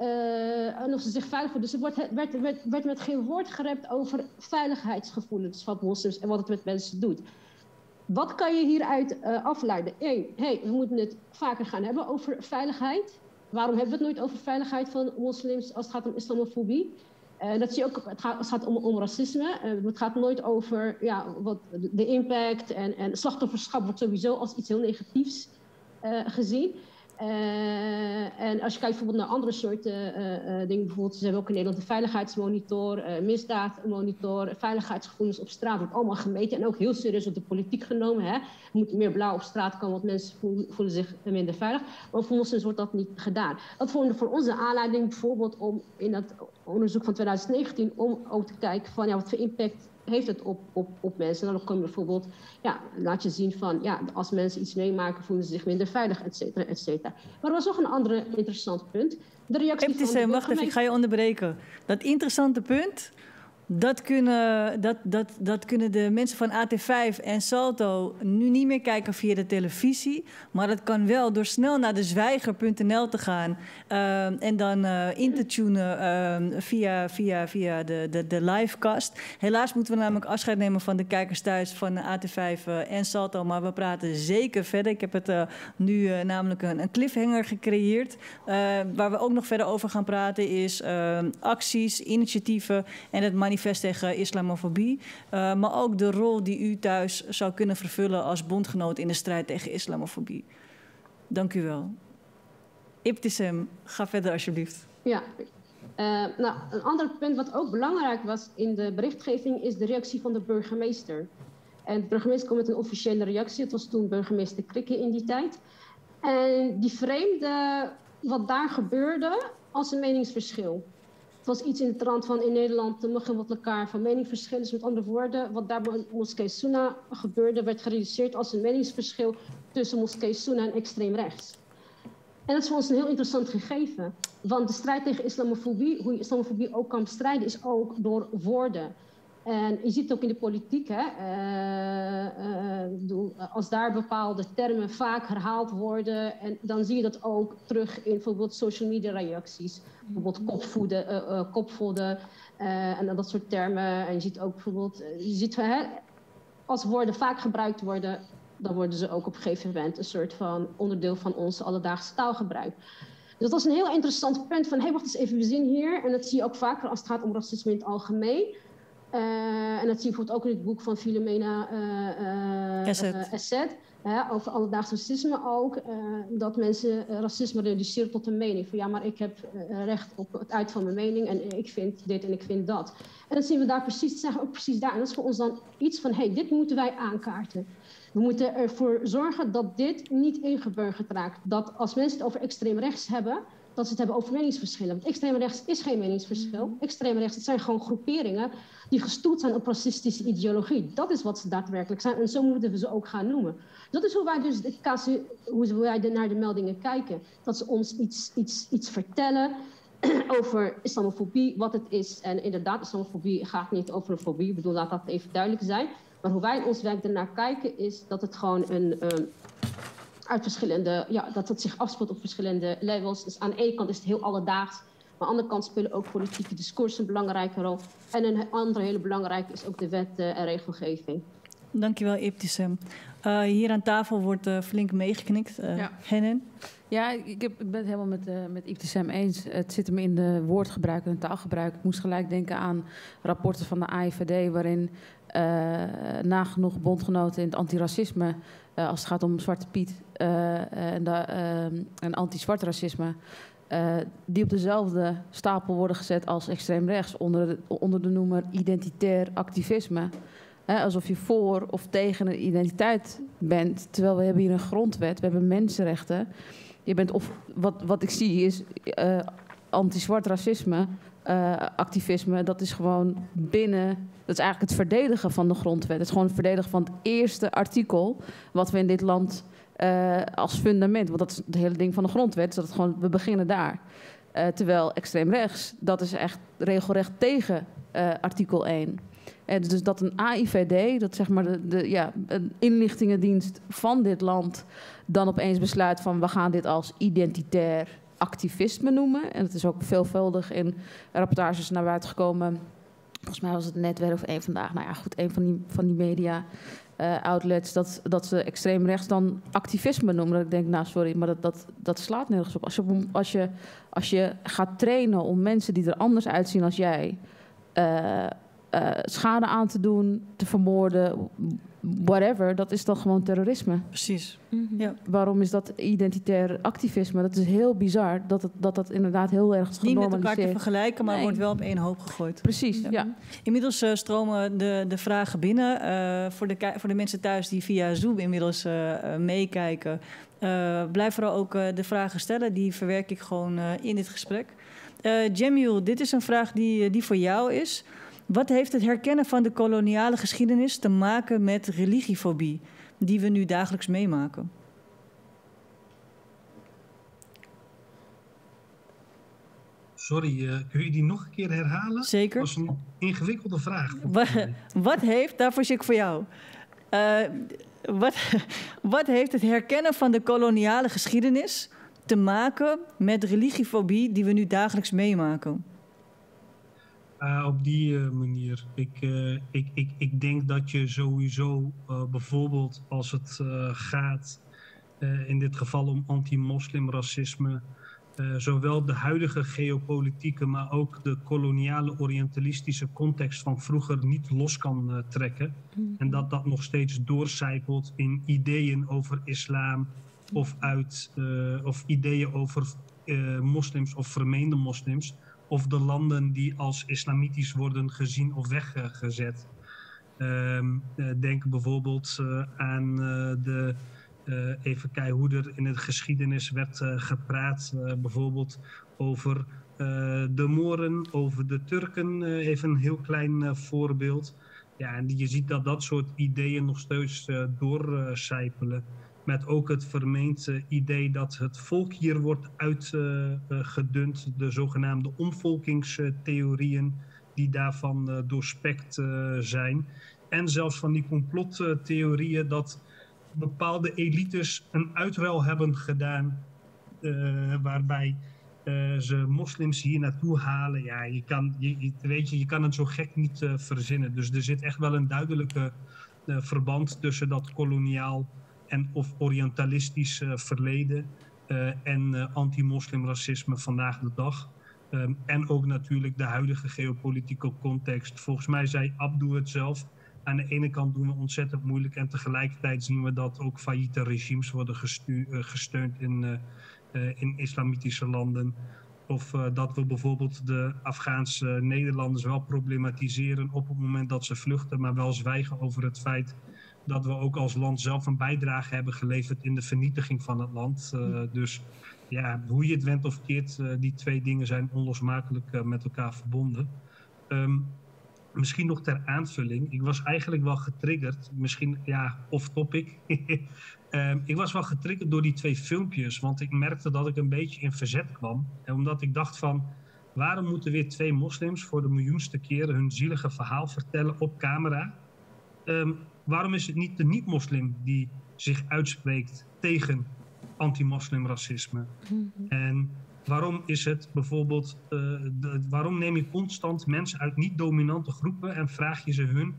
Uh, en of ze zich veilig voelden. Dus er werd, werd, werd met geen woord gerept over veiligheidsgevoelens van moslims en wat het met mensen doet. Wat kan je hieruit uh, afleiden? Eén, hey, we moeten het vaker gaan hebben over veiligheid. Waarom hebben we het nooit over veiligheid van moslims als het gaat om islamofobie? Uh, dat zie je ook, het gaat, het gaat om, om, racisme. Uh, het gaat nooit over ja, wat, de impact en, en slachtofferschap wordt sowieso als iets heel negatiefs gezien. Uh, en als je kijkt bijvoorbeeld naar andere soorten uh, dingen, bijvoorbeeld, ze hebben ook in Nederland een veiligheidsmonitor, misdaadmonitor, veiligheidsgevoelens op straat, wordt allemaal gemeten en ook heel serieus op de politiek genomen. Hè. Er moet meer blauw op straat komen, want mensen voelen, zich minder veilig. Maar voor ons wordt dat niet gedaan. Dat vond voor onze aanleiding bijvoorbeeld om in dat onderzoek van 2019 om ook te kijken van ja, wat voor impact heeft het op, op, op mensen. En dan kom je bijvoorbeeld, ja, laat je zien van, ja, als mensen iets meemaken, voelen ze zich minder veilig, et cetera, et cetera. Maar er was nog een ander interessant punt. De reactie van de Wacht even, ik ga je onderbreken. Dat interessante punt, dat kunnen, dat, dat, dat kunnen de mensen van AT5 en Salto nu niet meer kijken via de televisie. Maar dat kan wel door snel naar de zwijger.nl te gaan uh, en dan uh, in te tunen uh, via, via, via de, de, de livecast. Helaas moeten we namelijk afscheid nemen van de kijkers thuis van AT5 en Salto. Maar we praten zeker verder. Ik heb het nu namelijk een, een, cliffhanger gecreëerd. waar we ook nog verder over gaan praten is acties, initiatieven en het manifest manifest tegen islamofobie. Uh, maar ook de rol die u thuis zou kunnen vervullen als bondgenoot in de strijd tegen islamofobie. Dank u wel. Ibtisem, ga verder alsjeblieft. Ja, uh, nou, een ander punt wat ook belangrijk was in de berichtgeving is de reactie van de burgemeester. En de burgemeester kwam met een officiële reactie. Het was toen burgemeester Krikke in die tijd. En die vreemde wat daar gebeurde als een meningsverschil. Het was iets in de trant van in Nederland mogen wat elkaar van mening verschillen. Dus met andere woorden, wat daar bij moskee gebeurde, werd gereduceerd als een meningsverschil tussen moskee Sunna en extreem rechts. En dat is voor ons een heel interessant gegeven. Want de strijd tegen islamofobie, hoe je islamofobie ook kan bestrijden, is ook door woorden. En je ziet het ook in de politiek, hè, uh, uh, als daar bepaalde termen vaak herhaald worden, en dan zie je dat ook terug in bijvoorbeeld social media reacties. Bijvoorbeeld kopvoeden, kopvoeden en dat soort termen. En je ziet ook bijvoorbeeld, je ziet, hè, als woorden vaak gebruikt worden, dan worden ze ook op een gegeven moment een soort van onderdeel van ons alledaagse taalgebruik. Dus dat was een heel interessant punt van, hé, hey, wacht eens even, we zien hier, en dat zie je ook vaker als het gaat om racisme in het algemeen uh, en dat zie je bijvoorbeeld ook in het boek van Filomena uh, uh, Asset. over alledaags racisme ook. dat mensen racisme reduceren tot een mening. Van ja, maar ik heb recht op het uit van mijn mening. En ik vind dit en ik vind dat. En dat zien we daar precies, zeggen ook precies daar. En dat is voor ons dan iets van, hé, hey, dit moeten wij aankaarten. We moeten ervoor zorgen dat dit niet ingeburgerd raakt. Dat als mensen het over extreem rechts hebben dat ze het hebben over meningsverschillen. Want extreem rechts is geen meningsverschil. Mm. Extreem rechts, het zijn gewoon groeperingen die gestoeld zijn op racistische ideologie. Dat is wat ze daadwerkelijk zijn. En zo moeten we ze ook gaan noemen. Dat is hoe wij dus de casu, hoe wij naar de meldingen kijken. Dat ze ons iets, iets, iets vertellen over islamofobie, wat het is. En inderdaad, islamofobie gaat niet over een fobie. Ik bedoel, laat dat even duidelijk zijn. Maar hoe wij in ons werk ernaar kijken, is dat het gewoon een... Um, uit verschillende, ja, dat het zich afspeelt op verschillende levels. Dus aan de ene kant is het heel alledaags. Maar aan de andere kant spelen ook politieke discoursen een belangrijke rol. En een andere hele belangrijke is ook de wet uh, en regelgeving. Dankjewel, Iptisem. Uh, hier aan tafel wordt uh, flink meegeknikt. Uh, ja. Hennen? Ja, ik, heb, ik ben het helemaal met, uh, met Iptisem eens. Het zit hem in de woordgebruik en taalgebruik. Ik moest gelijk denken aan rapporten van de AIVD... waarin nagenoeg bondgenoten in het antiracisme... als het gaat om Zwarte Piet en, en anti-zwart racisme... die op dezelfde stapel worden gezet als extreem rechts... onder de, onder de noemer identitair activisme alsof je voor of tegen een identiteit bent. Terwijl we hebben hier een grondwet, we hebben mensenrechten. Je bent of wat, wat ik zie is. Uh, anti-zwart racisme, uh, activisme, dat is gewoon binnen. Dat is eigenlijk het verdedigen van de grondwet. Het is gewoon het verdedigen van het eerste artikel wat we in dit land uh, als fundament. Want dat is het hele ding van de grondwet. Dat het gewoon, we beginnen daar. Uh, terwijl extreem rechts, dat is echt regelrecht tegen artikel 1. En dus dat een AIVD, dat zeg maar de, de ja, een inlichtingendienst van dit land, dan opeens besluit van we gaan dit als identitair activisme noemen. En het is ook veelvuldig in rapportages naar buiten gekomen. Volgens mij was het netwerk of één vandaag. Nou ja, goed, een van die, van die media uh, outlets. Dat, dat ze extreem rechts dan activisme noemen. Dat ik denk, nou sorry, maar dat, dat, dat slaat nergens op. Als je, als, je, als je gaat trainen om mensen die er anders uitzien als jij. Uh, schade aan te doen, te vermoorden, whatever, dat is dan gewoon terrorisme. Precies. Mm -hmm. ja. Waarom is dat identitair activisme? Dat is heel bizar dat het, dat, dat inderdaad heel erg is Niet met elkaar te vergelijken, maar nee. wordt wel op één hoop gegooid. Precies, ja. ja. Inmiddels uh, stromen de, de vragen binnen. Uh, voor, de, voor de mensen thuis die via Zoom inmiddels meekijken... blijf vooral ook de vragen stellen. Die verwerk ik gewoon in dit gesprek. Jamil, dit is een vraag die, die voor jou is... Wat heeft het herkennen van de koloniale geschiedenis te maken met religiefobie, die we nu dagelijks meemaken? Sorry, uh, kun je die nog een keer herhalen? Zeker. Dat was een ingewikkelde vraag. Wat, wat heeft, daarvoor is ik voor jou. Uh, wat, wat heeft het herkennen van de koloniale geschiedenis te maken met religiefobie die we nu dagelijks meemaken? Uh, op die uh, manier. Ik, uh, ik, ik, ik denk dat je sowieso bijvoorbeeld als het gaat in dit geval om anti-moslimracisme, zowel de huidige geopolitieke, maar ook de koloniale orientalistische context van vroeger niet los kan trekken. Mm. En dat dat nog steeds doorcijpelt in ideeën over islam of, uit, of ideeën over moslims of vermeende moslims of de landen die als islamitisch worden gezien of weggezet. Um, denk bijvoorbeeld uh, aan uh, de, even kijken hoe er in de geschiedenis werd gepraat, bijvoorbeeld over de Moren, over de Turken, even een heel klein voorbeeld. Ja, en je ziet dat dat soort ideeën nog steeds doorcijpelen met ook het vermeende idee dat het volk hier wordt uitgedund, de zogenaamde omvolkingstheorieën die daarvan uh, doorspekt uh, zijn. En zelfs van die complottheorieën dat bepaalde elites een uitruil hebben gedaan uh, waarbij ze moslims hier naartoe halen. Ja, je kan, je, weet je, je kan het zo gek niet verzinnen. Dus er zit echt wel een duidelijke verband tussen dat koloniaal en of orientalistisch uh, verleden uh, en uh, anti-moslimracisme vandaag de dag. Um, en ook natuurlijk de huidige geopolitieke context. Volgens mij zei Abdou het zelf. Aan de ene kant doen we ontzettend moeilijk en tegelijkertijd zien we dat ook failliete regimes worden gesteund in, in islamitische landen. Of dat we bijvoorbeeld de Afghaanse Nederlanders wel problematiseren op het moment dat ze vluchten, maar wel zwijgen over het feit dat we ook als land zelf een bijdrage hebben geleverd in de vernietiging van het land. Uh, dus ja, hoe je het went of keert, uh, die twee dingen zijn onlosmakelijk uh, met elkaar verbonden. Um, misschien nog ter aanvulling. Ik was eigenlijk wel getriggerd, misschien ja, off topic. um, ik was wel getriggerd door die twee filmpjes, want ik merkte dat ik een beetje in verzet kwam. En omdat ik dacht van, waarom moeten weer twee moslims voor de miljoenste keren hun zielige verhaal vertellen op camera? Um, waarom is het niet de niet-moslim die zich uitspreekt tegen anti-moslimracisme? Mm -hmm. En waarom is het bijvoorbeeld, uh, de, waarom neem je constant mensen uit niet-dominante groepen en vraag je ze hun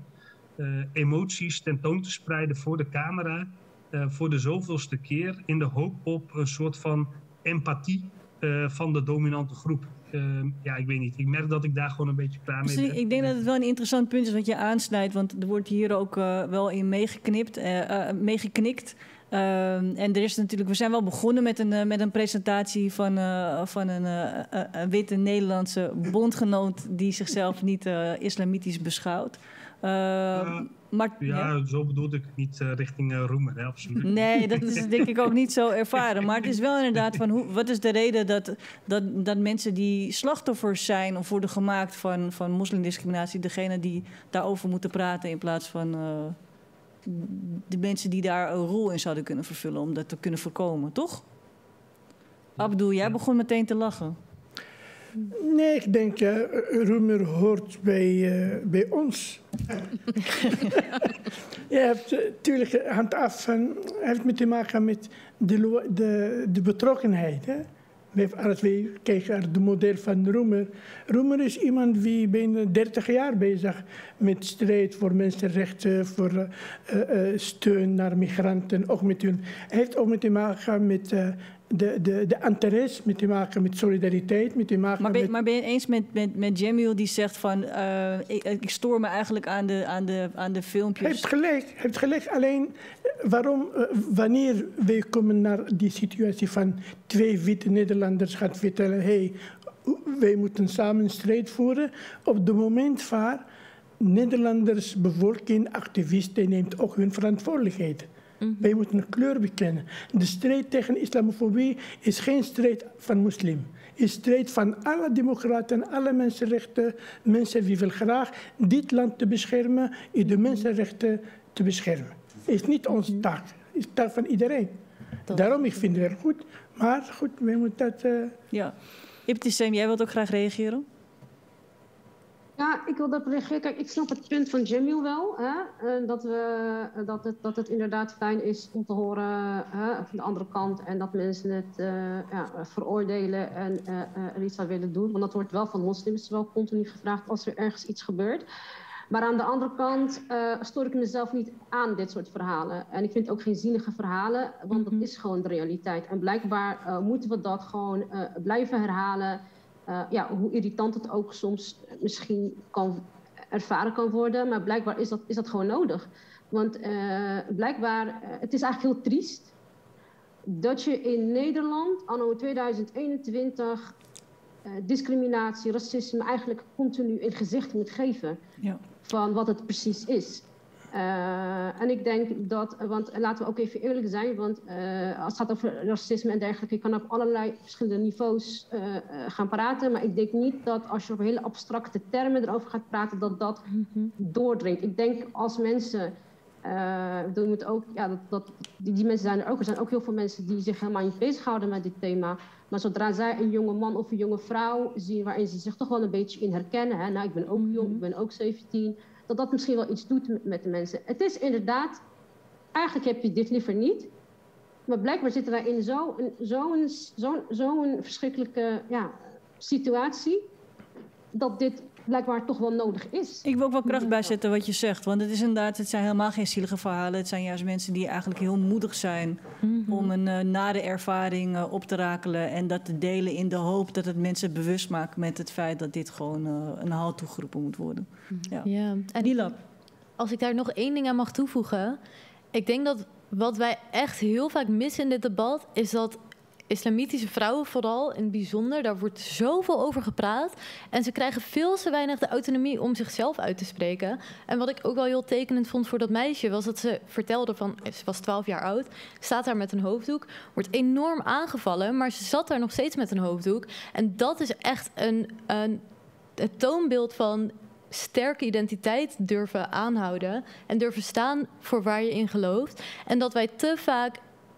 uh, emoties tentoon te spreiden voor de camera uh, voor de zoveelste keer in de hoop op een soort van empathie van de dominante groep? Uh, ja, ik weet niet. Ik merk dat ik daar gewoon een beetje klaar mee ben. Ik denk dat het wel een interessant punt is wat je aansnijdt. Want er wordt hier ook uh, wel in meegeknipt, uh, meegeknikt. en er is natuurlijk, we zijn wel begonnen met een, met een presentatie van, van een, een, witte Nederlandse bondgenoot die zichzelf niet islamitisch beschouwt. Uh, maar, ja, zo bedoelde ik het niet uh, richting uh, Roemer, hè, absoluut. Nee, dat is denk ik ook niet zo ervaren. Maar het is wel inderdaad van hoe, wat is de reden dat, dat, dat mensen die slachtoffers zijn of worden gemaakt van, van moslimdiscriminatie, degene die daarover moeten praten in plaats van de mensen die daar een rol in zouden kunnen vervullen om dat te kunnen voorkomen, toch? Abdul, jij begon meteen te lachen. Nee, ik denk, uh, Roemer hoort bij, uh, bij ons. je hebt natuurlijk uh, hand af van, heeft met te maken met de, de, de betrokkenheid. Hè? Als we kijken naar het model van Roemer. Roemer is iemand die bijna 30 jaar bezig met strijd voor mensenrechten, voor uh, uh, steun naar migranten. Ook met hun, hij heeft ook met te maken met uh, de, de, de interesse met te maken met solidariteit, met te maken maar ben, met... Maar ben je het eens met, met, met Jamil die zegt van... Uh, ik, ik, stoor me eigenlijk aan de, aan de, aan de filmpjes? Heeft gelijk, heeft gelijk. Alleen waarom, uh, wanneer wij komen naar die situatie van twee witte Nederlanders gaat vertellen... Hey, wij moeten samen strijd voeren. Op het moment waar Nederlanders, bevolking, activisten neemt ook hun verantwoordelijkheid. Mm-hmm. Wij moeten een kleur bekennen. De strijd tegen islamofobie is geen strijd van moslim. Is strijd van alle democraten, alle mensenrechten. Mensen die willen graag dit land te beschermen en de mensenrechten te beschermen. Is niet onze taak. Het is taak van iedereen. Dat Daarom, ik vind het goed. Maar goed, wij moeten dat... Uh... Ja. Ibtissem, jij wilt ook graag reageren? Ja, ik wil dat reageren. Kijk, ik snap het punt van Jamil wel. Hè? Dat, we, dat, het, dat het inderdaad fijn is om te horen hè, van de andere kant. En dat mensen het uh, ja, veroordelen en uh, er iets aan willen doen. Want dat wordt wel van moslims wel continu gevraagd als er ergens iets gebeurt. Maar aan de andere kant uh, stoor ik mezelf niet aan dit soort verhalen. En ik vind ook geen zinnige verhalen, want dat is gewoon de realiteit. En blijkbaar moeten we dat gewoon blijven herhalen. Uh, ja, hoe irritant het ook soms misschien kan ervaren kan worden. Maar blijkbaar is dat, is dat gewoon nodig. Want uh, blijkbaar, uh, het is eigenlijk heel triest dat je in Nederland anno 2021 discriminatie, racisme eigenlijk continu in gezicht moet geven ja. van wat het precies is. Uh, en ik denk dat, want laten we ook even eerlijk zijn, want uh, als het gaat over racisme en dergelijke, je kan op allerlei verschillende niveaus uh, gaan praten. Maar ik denk niet dat als je op hele abstracte termen erover gaat praten, dat dat mm -hmm. doordringt. Ik denk als mensen, we moeten ook, ja, dat, dat, die, die, mensen zijn er ook. Er zijn ook heel veel mensen die zich helemaal niet bezighouden met dit thema. Maar zodra zij een jonge man of een jonge vrouw zien waarin ze zich toch wel een beetje in herkennen, hè, nou ik ben ook jong, ik ben ook 17 dat dat misschien wel iets doet met de mensen. Het is inderdaad, eigenlijk heb je dit liever niet. Maar blijkbaar zitten wij in zo'n zo zo zo verschrikkelijke ja, situatie. Dat dit blijkbaar toch wel nodig is. Ik wil ook wel kracht bijzetten wat je zegt. Want het is inderdaad, het zijn helemaal geen zielige verhalen. Het zijn juist mensen die eigenlijk heel moedig zijn mm -hmm. om een uh, nare ervaring uh, op te rakelen. En dat te delen in de hoop dat het mensen bewust maakt met het feit dat dit gewoon uh, een halt toegeroepen moet worden. Mm -hmm. Ja. ja. En Dilab. Als ik daar nog één ding aan mag toevoegen. Ik denk dat wat wij echt heel vaak missen in dit debat is dat islamitische vrouwen vooral in het bijzonder, daar wordt zoveel over gepraat. En ze krijgen veel te weinig de autonomie om zichzelf uit te spreken. En wat ik ook wel heel tekenend vond voor dat meisje, was dat ze vertelde van, ze was 12 jaar oud, staat daar met een hoofddoek, wordt enorm aangevallen, maar ze zat daar nog steeds met een hoofddoek. En dat is echt een, een het toonbeeld van sterke identiteit durven aanhouden en durven staan voor waar je in gelooft. En dat wij te vaak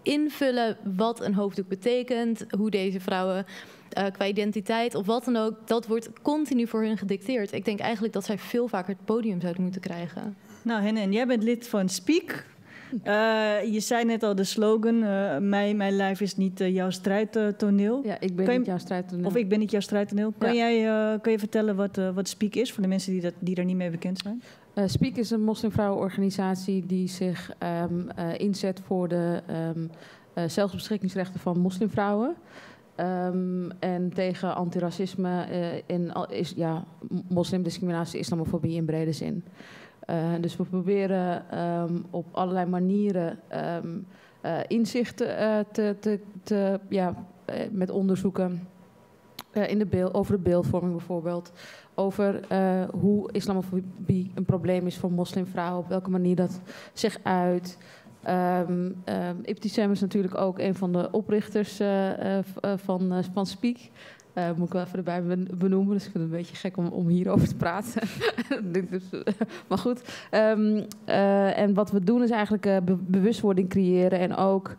invullen wat een hoofddoek betekent, hoe deze vrouwen uh, qua identiteit of wat dan ook, dat wordt continu voor hun gedicteerd. Ik denk eigenlijk dat zij veel vaker het podium zouden moeten krijgen. Nou, Henne, jij bent lid van Speak. Uh, je zei net al de slogan: uh, mijn, mijn lijf is niet uh, jouw strijdtoneel. Ja, ik ben niet jouw strijdtoneel. Of ik ben niet jouw strijdtoneel. Kan, Ja. jij, kan je vertellen wat, wat Speak is voor de mensen die, dat, die daar niet mee bekend zijn? Uh, Speak is een moslimvrouwenorganisatie die zich um, uh, inzet voor de um, zelfbeschikkingsrechten van moslimvrouwen. Um, en tegen antiracisme en is, ja, moslimdiscriminatie, islamofobie in brede zin. dus we proberen op allerlei manieren inzichten te, te, te, ja, met onderzoeken in de beeld, over de beeldvorming bijvoorbeeld over uh, hoe islamofobie een probleem is voor moslimvrouwen, op welke manier dat zich uit. Um, um, Ibtissam is natuurlijk ook een van de oprichters uh, uh, van, van Speak. moet ik wel even erbij benoemen, dus ik vind het een beetje gek om, om hierover te praten. Maar goed. Um, en wat we doen is eigenlijk be bewustwording creëren en ook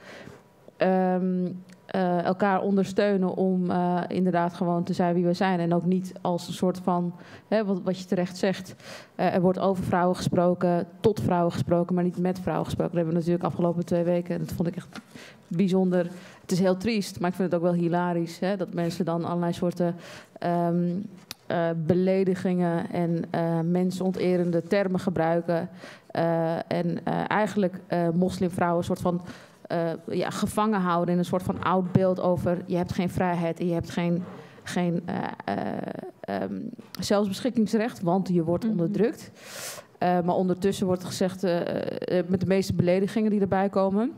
uh, elkaar ondersteunen om uh, inderdaad gewoon te zijn wie we zijn. En ook niet als een soort van, hè, wat, wat je terecht zegt, uh, er wordt over vrouwen gesproken, tot vrouwen gesproken, maar niet met vrouwen gesproken. Dat hebben we natuurlijk afgelopen twee weken. En dat vond ik echt bijzonder. Het is heel triest, maar ik vind het ook wel hilarisch. Hè, dat mensen dan allerlei soorten um, beledigingen en mensonterende termen gebruiken. en eigenlijk moslimvrouwen een soort van uh, ja, gevangen houden in een soort van oud beeld over je hebt geen vrijheid en je hebt geen, geen uh, um, zelfbeschikkingsrecht, want je wordt mm -hmm. onderdrukt. maar ondertussen wordt gezegd, met de meeste beledigingen die erbij komen.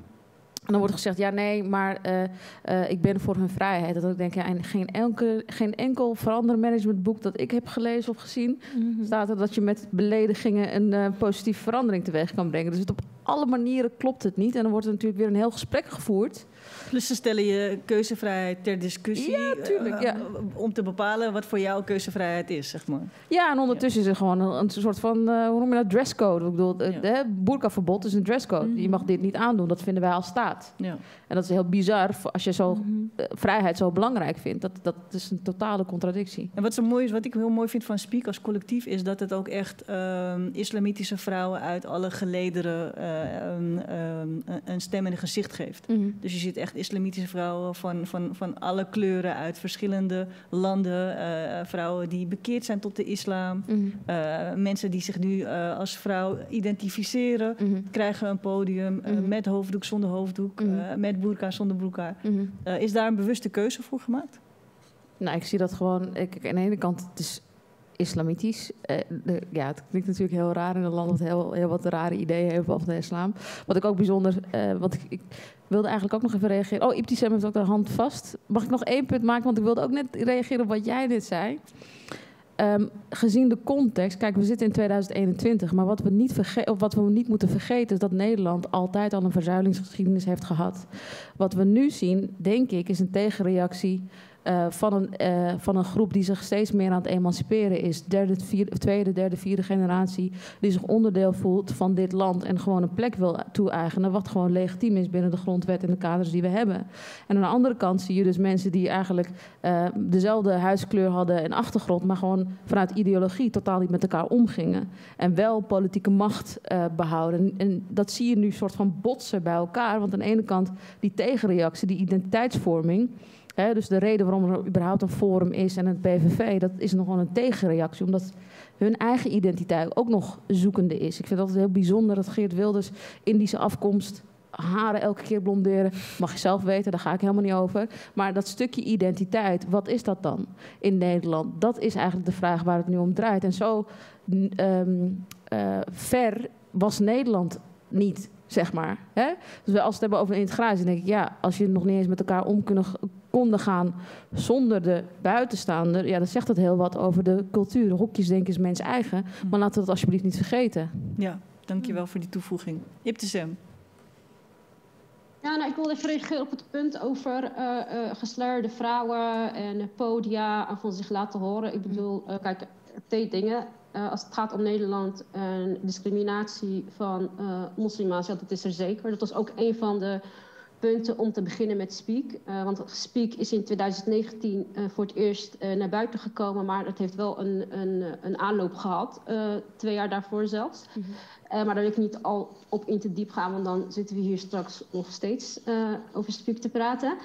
En dan wordt gezegd, ja nee, maar uh, uh, ik ben voor hun vrijheid. Dat ik denk, ja, en geen, enkel, geen enkel veranderd managementboek dat ik heb gelezen of gezien... Mm -hmm. staat er dat je met beledigingen een uh, positieve verandering teweeg kan brengen. Dus het op alle manieren klopt het niet. En dan wordt er natuurlijk weer een heel gesprek gevoerd. Plus ze stellen je keuzevrijheid ter discussie. Ja, tuurlijk. Ja. om te bepalen wat voor jou keuzevrijheid is, zeg maar. Ja, en ondertussen ja. is er gewoon een, een soort van, uh, hoe noem je dat, dresscode. Ik bedoel, ja. boerkaverbod is een dresscode. Mm. Je mag dit niet aandoen, dat vinden wij als staat. En dat is heel bizar als je zo, mm -hmm. uh, vrijheid zo belangrijk vindt. Dat, dat is een totale contradictie. En wat, zo mooi is, wat ik heel mooi vind van Speak als collectief... is dat het ook echt uh, islamitische vrouwen uit alle gelederen... een, een stem en een gezicht geeft. Mm -hmm. Dus je ziet echt islamitische vrouwen van, van, van alle kleuren uit verschillende landen. Uh, vrouwen die bekeerd zijn tot de islam. Mm -hmm. uh, mensen die zich nu als vrouw identificeren, krijgen een podium met hoofddoek, zonder hoofddoek, met burka, zonder burka. is daar een bewuste keuze voor gemaakt? Nou, ik zie dat gewoon. Ik, aan de ene kant, het is islamitisch. Uh, de, ja, het klinkt natuurlijk heel raar in een land dat heel, heel wat rare ideeën heeft over de islam. Wat ik ook bijzonder, uh, wat ik, ik, wilde eigenlijk ook nog even reageren. Oh, Ibtisem heeft ook de hand vast. Mag ik nog één punt maken, want ik wilde ook net reageren op wat jij net zei. Um, gezien de context, kijk, we zitten in 2021, maar wat we, niet of wat we niet moeten vergeten is dat Nederland altijd al een verzuilingsgeschiedenis heeft gehad. Wat we nu zien, denk ik, is een tegenreactie uh, van, een, uh, van een groep die zich steeds meer aan het emanciperen is. Derde, tweede, derde, vierde generatie. Die zich onderdeel voelt van dit land. En gewoon een plek wil toe-eigenen. Wat gewoon legitiem is binnen de grondwet en de kaders die we hebben. En aan de andere kant zie je dus mensen die eigenlijk uh, dezelfde huidskleur hadden en achtergrond. Maar gewoon vanuit ideologie totaal niet met elkaar omgingen. En wel politieke macht behouden. En dat zie je nu soort van botsen bij elkaar. Want aan de ene kant die tegenreactie, die identiteitsvorming. Dus de reden waarom er überhaupt een forum is en het PVV, dat is nog wel een tegenreactie. Omdat hun eigen identiteit ook nog zoekende is. Ik vind altijd heel bijzonder dat Geert Wilders Indische afkomst haren elke keer blonderen. Mag je zelf weten, daar ga ik helemaal niet over. Maar dat stukje identiteit, wat is dat dan in Nederland? Dat is eigenlijk de vraag waar het nu om draait. En zo um, uh, ver was Nederland niet zeg maar. Hè? Dus als we het hebben over integratie, denk ik, ja, als je nog niet eens met elkaar om kunnen, konden gaan zonder de buitenstaander, ja, dan zegt dat heel wat over de cultuur. Hokjes denken is mens eigen, maar laten we dat alsjeblieft niet vergeten. Ja, dankjewel voor die toevoeging. Ibtesem. Ja, nou, ik wilde even reageren op het punt over uh, uh, gesleurde vrouwen en podia en van zich laten horen. Ik bedoel, uh, kijk, twee dingen. Uh, als het gaat om Nederland en discriminatie van uh, moslima's, ja, dat is er zeker. Dat was ook een van de punten om te beginnen met Speak. Uh, want Speak is in 2019 voor het eerst naar buiten gekomen, maar het heeft wel een, een, een aanloop gehad, twee jaar daarvoor zelfs. Mm -hmm. maar daar wil ik niet al op in te diep gaan, want dan zitten we hier straks nog steeds over Speak te praten.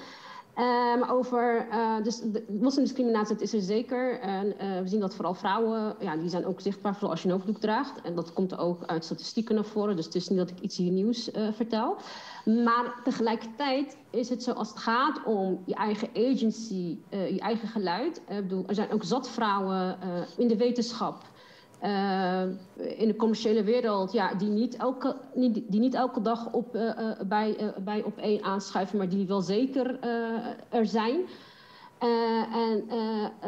Um, over uh, dus de moslimdiscriminatie, dat is er zeker. En uh, we zien dat vooral vrouwen, ja, die zijn ook zichtbaar, vooral als je een hoofddoek draagt. En dat komt ook uit statistieken naar voren. Dus het is niet dat ik iets hier nieuws uh, vertel. Maar tegelijkertijd is het zo als het gaat om je eigen agency, je eigen geluid. Bedoel, er zijn ook zat vrouwen in de wetenschap uh, in de commerciële wereld, ja, die, niet elke, die, die niet elke dag op, uh, bij, bij op één aanschuiven, maar die wel zeker er zijn. En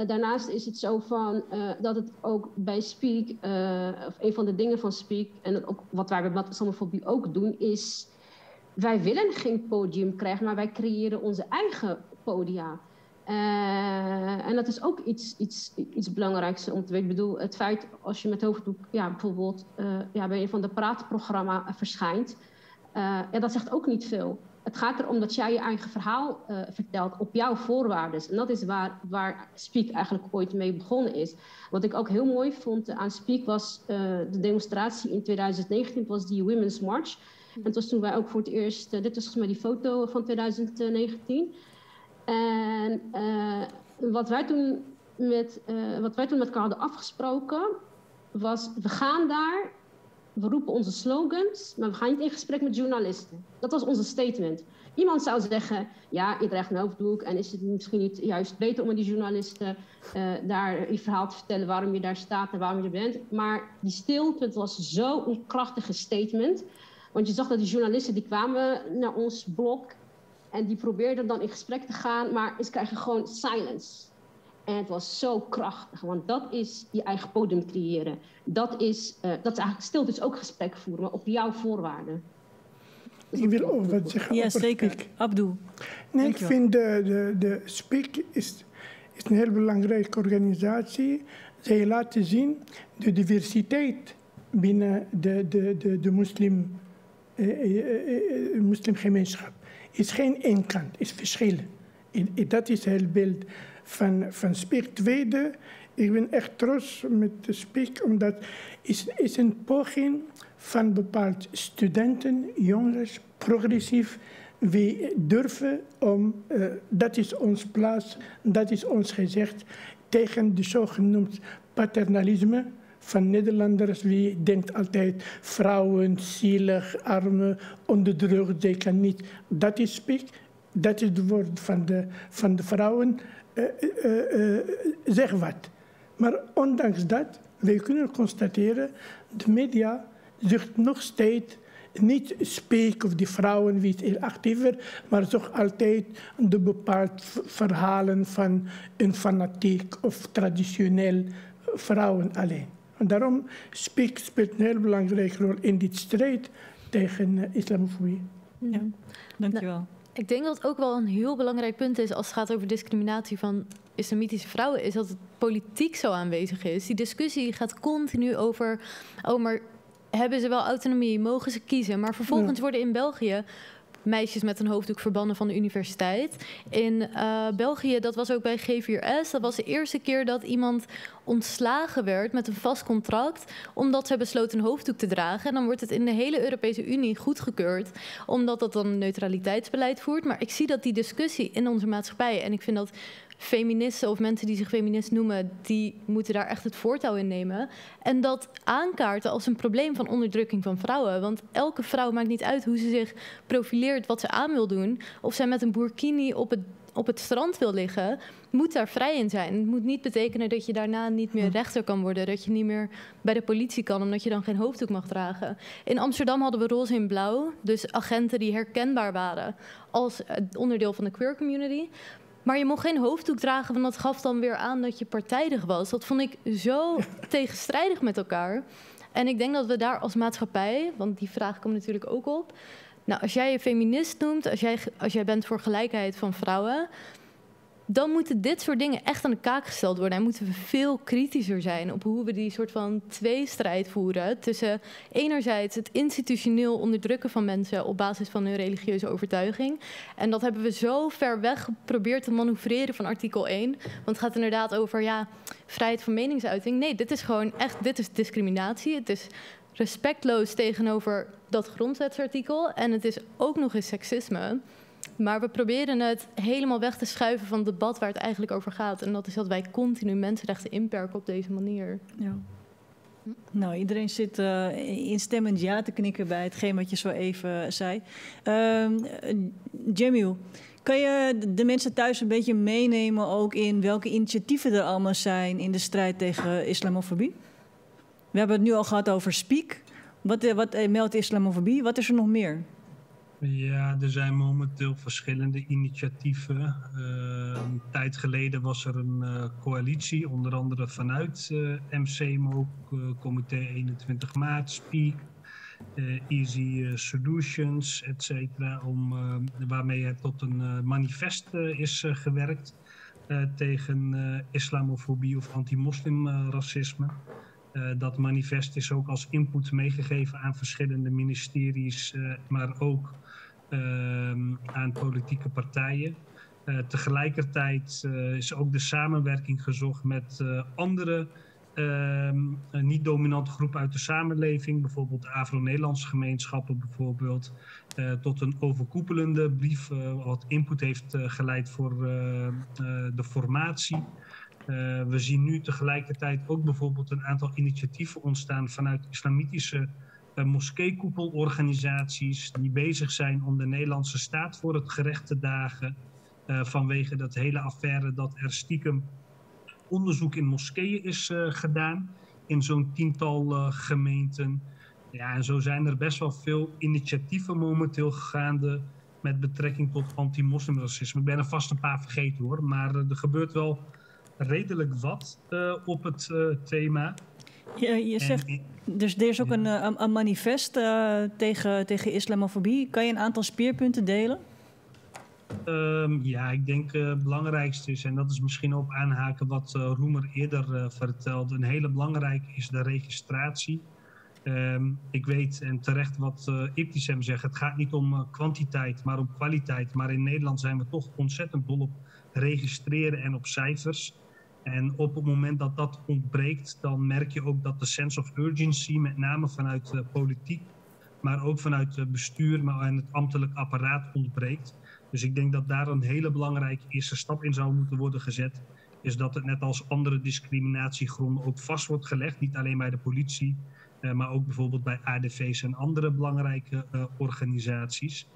daarnaast is het zo van dat het ook bij Speak, of een van de dingen van Speak, en ook wat wij bij islamofobie ook doen, is wij willen geen podium krijgen, maar wij creëren onze eigen podia. En dat is ook iets, iets, iets belangrijks om te weten. Ik bedoel, het feit als je met hoofddoek ja, bijvoorbeeld ja, bij een van de praatprogramma verschijnt, ja, dat zegt ook niet veel. Het gaat erom dat jij je eigen verhaal vertelt op jouw voorwaarden. En dat is waar, waar Speak eigenlijk ooit mee begonnen is. Wat ik ook heel mooi vond aan Speak was de demonstratie in 2019, was die Women's March. En het was toen wij ook voor het eerst, dit was volgens mij die foto van 2019. En wat, wij toen met, wat wij toen met elkaar hadden afgesproken, was we gaan daar we roepen onze slogans, maar we gaan niet in gesprek met journalisten. Dat was onze statement. Iemand zou zeggen, ja, je draagt een hoofddoek en is het misschien niet juist beter om aan die journalisten uh, daar je verhaal te vertellen waarom je daar staat en waarom je er bent. Maar die stilte, was zo'n krachtige statement. Want je zag dat die journalisten die kwamen naar ons blok en die probeerden dan in gesprek te gaan, maar ze krijgen gewoon silence. En het was zo krachtig, want dat is je eigen podium creëren. Dat is, uh, dat is eigenlijk stil dus ook gesprek voeren, maar op jouw voorwaarden. Ik wil ook wat zeggen Ja, zeker. Speak. Abdul. Nee, ik vind de, de, de Speak is, is een heel belangrijke organisatie. Zij laten zien de diversiteit binnen de, de, de, de moslim, eh, eh, moslimgemeenschap. Is geen één kant, is verschillen. Dat is het beeld van, van Speak. Tweede, ik ben echt trots met Speak, omdat het is, is een poging van bepaalde studenten, jongens, progressief, wie durven om, uh, dat is ons plaats, dat is ons gezegd, tegen de zogenoemd paternalisme van Nederlanders. Wie denkt altijd vrouwen, zielig, armen, onderdrukt, zij kan niet. Dat is Speak, dat is het woord van de, van de vrouwen. Uh, uh, zeg wat. Maar ondanks dat, wij kunnen constateren, de media zoekt nog steeds niet spreken of die vrouwen, wie is actiever, maar zocht altijd de bepaalde verhalen van een fanatiek of traditioneel vrouwen alleen. En daarom Speak speelt een heel belangrijke rol in dit strijd tegen islamofobie. Ja, dankjewel. Ik denk dat het ook wel een heel belangrijk punt is als het gaat over discriminatie van islamitische vrouwen, is dat het politiek zo aanwezig is. Die discussie gaat continu over, oh maar hebben ze wel autonomie, mogen ze kiezen? Maar vervolgens worden in België meisjes met een hoofddoek verbannen van de universiteit. In uh, België, dat was ook bij G4S, dat was de eerste keer dat iemand ontslagen werd met een vast contract, omdat ze besloten een hoofddoek te dragen. En dan wordt het in de hele Europese Unie goedgekeurd, omdat dat dan een neutraliteitsbeleid voert. Maar ik zie dat die discussie in onze maatschappij, en ik vind dat feministen of mensen die zich feminist noemen, die moeten daar echt het voortouw in nemen. En dat aankaarten als een probleem van onderdrukking van vrouwen. Want elke vrouw maakt niet uit hoe ze zich profileert, wat ze aan wil doen. Of zij met een burkini op het op het strand wil liggen, moet daar vrij in zijn. Het moet niet betekenen dat je daarna niet meer rechter kan worden. Dat je niet meer bij de politie kan, omdat je dan geen hoofddoek mag dragen. In Amsterdam hadden we roze en blauw. Dus agenten die herkenbaar waren als onderdeel van de queer community. Maar je mocht geen hoofddoek dragen, want dat gaf dan weer aan dat je partijdig was. Dat vond ik zo tegenstrijdig met elkaar. En ik denk dat we daar als maatschappij, want die vraag komt natuurlijk ook op. Nou, als jij je feminist noemt, als jij, als jij bent voor gelijkheid van vrouwen, dan moeten dit soort dingen echt aan de kaak gesteld worden. En moeten we veel kritischer zijn op hoe we die soort van tweestrijd voeren. Tussen enerzijds het institutioneel onderdrukken van mensen op basis van hun religieuze overtuiging. En dat hebben we zo ver weg geprobeerd te manoeuvreren van artikel 1. Want het gaat inderdaad over ja, vrijheid van meningsuiting. Nee, dit is gewoon echt, dit is discriminatie. Het is respectloos tegenover dat grondwetsartikel. En het is ook nog eens seksisme. Maar we proberen het helemaal weg te schuiven van het debat waar het eigenlijk over gaat. En dat is dat wij continu mensenrechten inperken op deze manier. Ja. Nou, iedereen zit uh, instemmend ja te knikken bij hetgeen wat je zo even zei. Uh, Jamil, kan je de mensen thuis een beetje meenemen ook in welke initiatieven er allemaal zijn in de strijd tegen islamofobie? We hebben het nu al gehad over Speak. Wat, eh, wat meldt islamofobie? Wat is er nog meer? Ja, er zijn momenteel verschillende initiatieven. Uh, een tijd geleden was er een uh, coalitie, onder andere vanuit uh, MCMO, Comité 21 Maart, SPIEK, Easy Solutions, et cetera, om, waarmee er tot een manifest is gewerkt tegen islamofobie of anti-moslimracisme. dat manifest is ook als input meegegeven aan verschillende ministeries, maar ook Ehm, aan politieke partijen. Uh, tegelijkertijd uh, is ook de samenwerking gezocht met uh, andere ehm, niet-dominante groepen uit de samenleving, bijvoorbeeld de Afro-Nederlandse gemeenschappen bijvoorbeeld, tot een overkoepelende brief wat input heeft geleid voor de formatie. we zien nu tegelijkertijd ook bijvoorbeeld een aantal initiatieven ontstaan vanuit islamitische moskeekoepelorganisaties die bezig zijn om de Nederlandse staat voor het gerecht te dagen. Uh, vanwege dat hele affaire dat er stiekem onderzoek in moskeeën is uh, gedaan in zo'n tiental gemeenten. Ja, en zo zijn er best wel veel initiatieven momenteel gaande met betrekking tot anti-moslimracisme. Ik ben er vast een paar vergeten hoor, maar er gebeurt wel redelijk wat op het thema. Je, je zegt, dus er is ook een, eh, een, een manifest uh, tegen, tegen islamofobie. Kan je een aantal speerpunten delen? Um, ja, ik denk uh, het belangrijkste is, en dat is misschien op aanhaken wat uh, Roemer eerder vertelde, een hele belangrijke is de registratie. Um, ik weet en terecht wat uh, Iptisem zegt, het gaat niet om kwantiteit, maar om kwaliteit. Maar in Nederland zijn we toch ontzettend dol op registreren en op cijfers. En op het moment dat dat ontbreekt, dan merk je ook dat de sense of urgency, met name vanuit uh, politiek, maar ook vanuit uh, bestuur maar en het ambtelijk apparaat ontbreekt. Dus ik denk dat daar een hele belangrijke eerste stap in zou moeten worden gezet. Is dat het net als andere discriminatiegronden ook vast wordt gelegd. Niet alleen bij de politie, uh, maar ook bijvoorbeeld bij ADV's en andere belangrijke organisaties.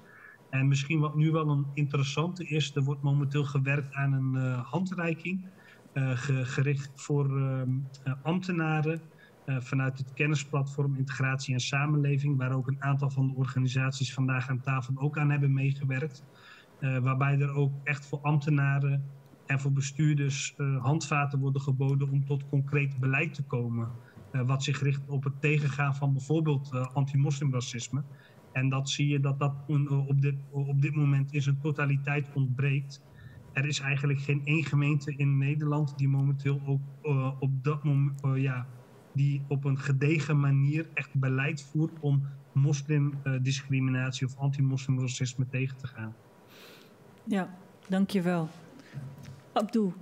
En misschien wat nu wel een interessante is, er wordt momenteel gewerkt aan een handreiking gericht voor uh, ambtenaren uh, vanuit het kennisplatform Integratie en Samenleving, waar ook een aantal van de organisaties vandaag aan tafel ook aan hebben meegewerkt. waarbij er ook echt voor ambtenaren en voor bestuurders handvaten worden geboden om tot concreet beleid te komen. wat zich richt op het tegengaan van bijvoorbeeld anti-moslimracisme. En dat zie je dat dat op dit, op dit moment in zijn totaliteit ontbreekt er is eigenlijk geen één gemeente in Nederland die momenteel ook uh, op dat moment, uh, ja, die op een gedegen manier echt beleid voert om moslimdiscriminatie uh, of anti-moslimracisme tegen te gaan. Ja, dankjewel. Abdul.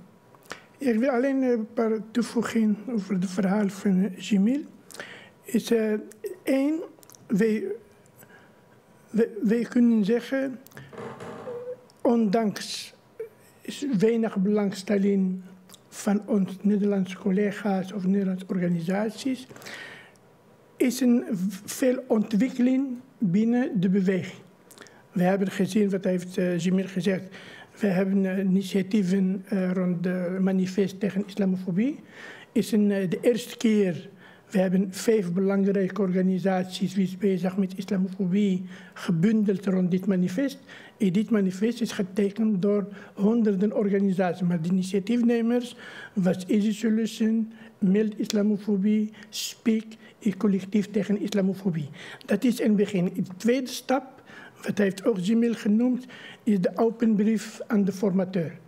Ik wil alleen een paar toevoegingen over het verhaal van Jamil. Is uh, één, wij, wij, wij kunnen zeggen, ondanks weinig belangstelling van ons Nederlandse collega's of Nederlandse organisaties. Is een veel ontwikkeling binnen de beweging. We hebben gezien, wat heeft uh, Jimir gezegd, we hebben uh, initiatieven uh, rond de manifest tegen islamofobie. Is een, de eerste keer we hebben vijf belangrijke organisaties die bezig met islamofobie gebundeld rond dit manifest. En dit manifest is getekend door honderden organisaties. Maar de initiatiefnemers was Easy Solution, Meld Islamofobie, Speak en Collectief tegen Islamofobie. Dat is een begin. De tweede stap, wat heeft ook Jimil genoemd, is de open brief aan de formateur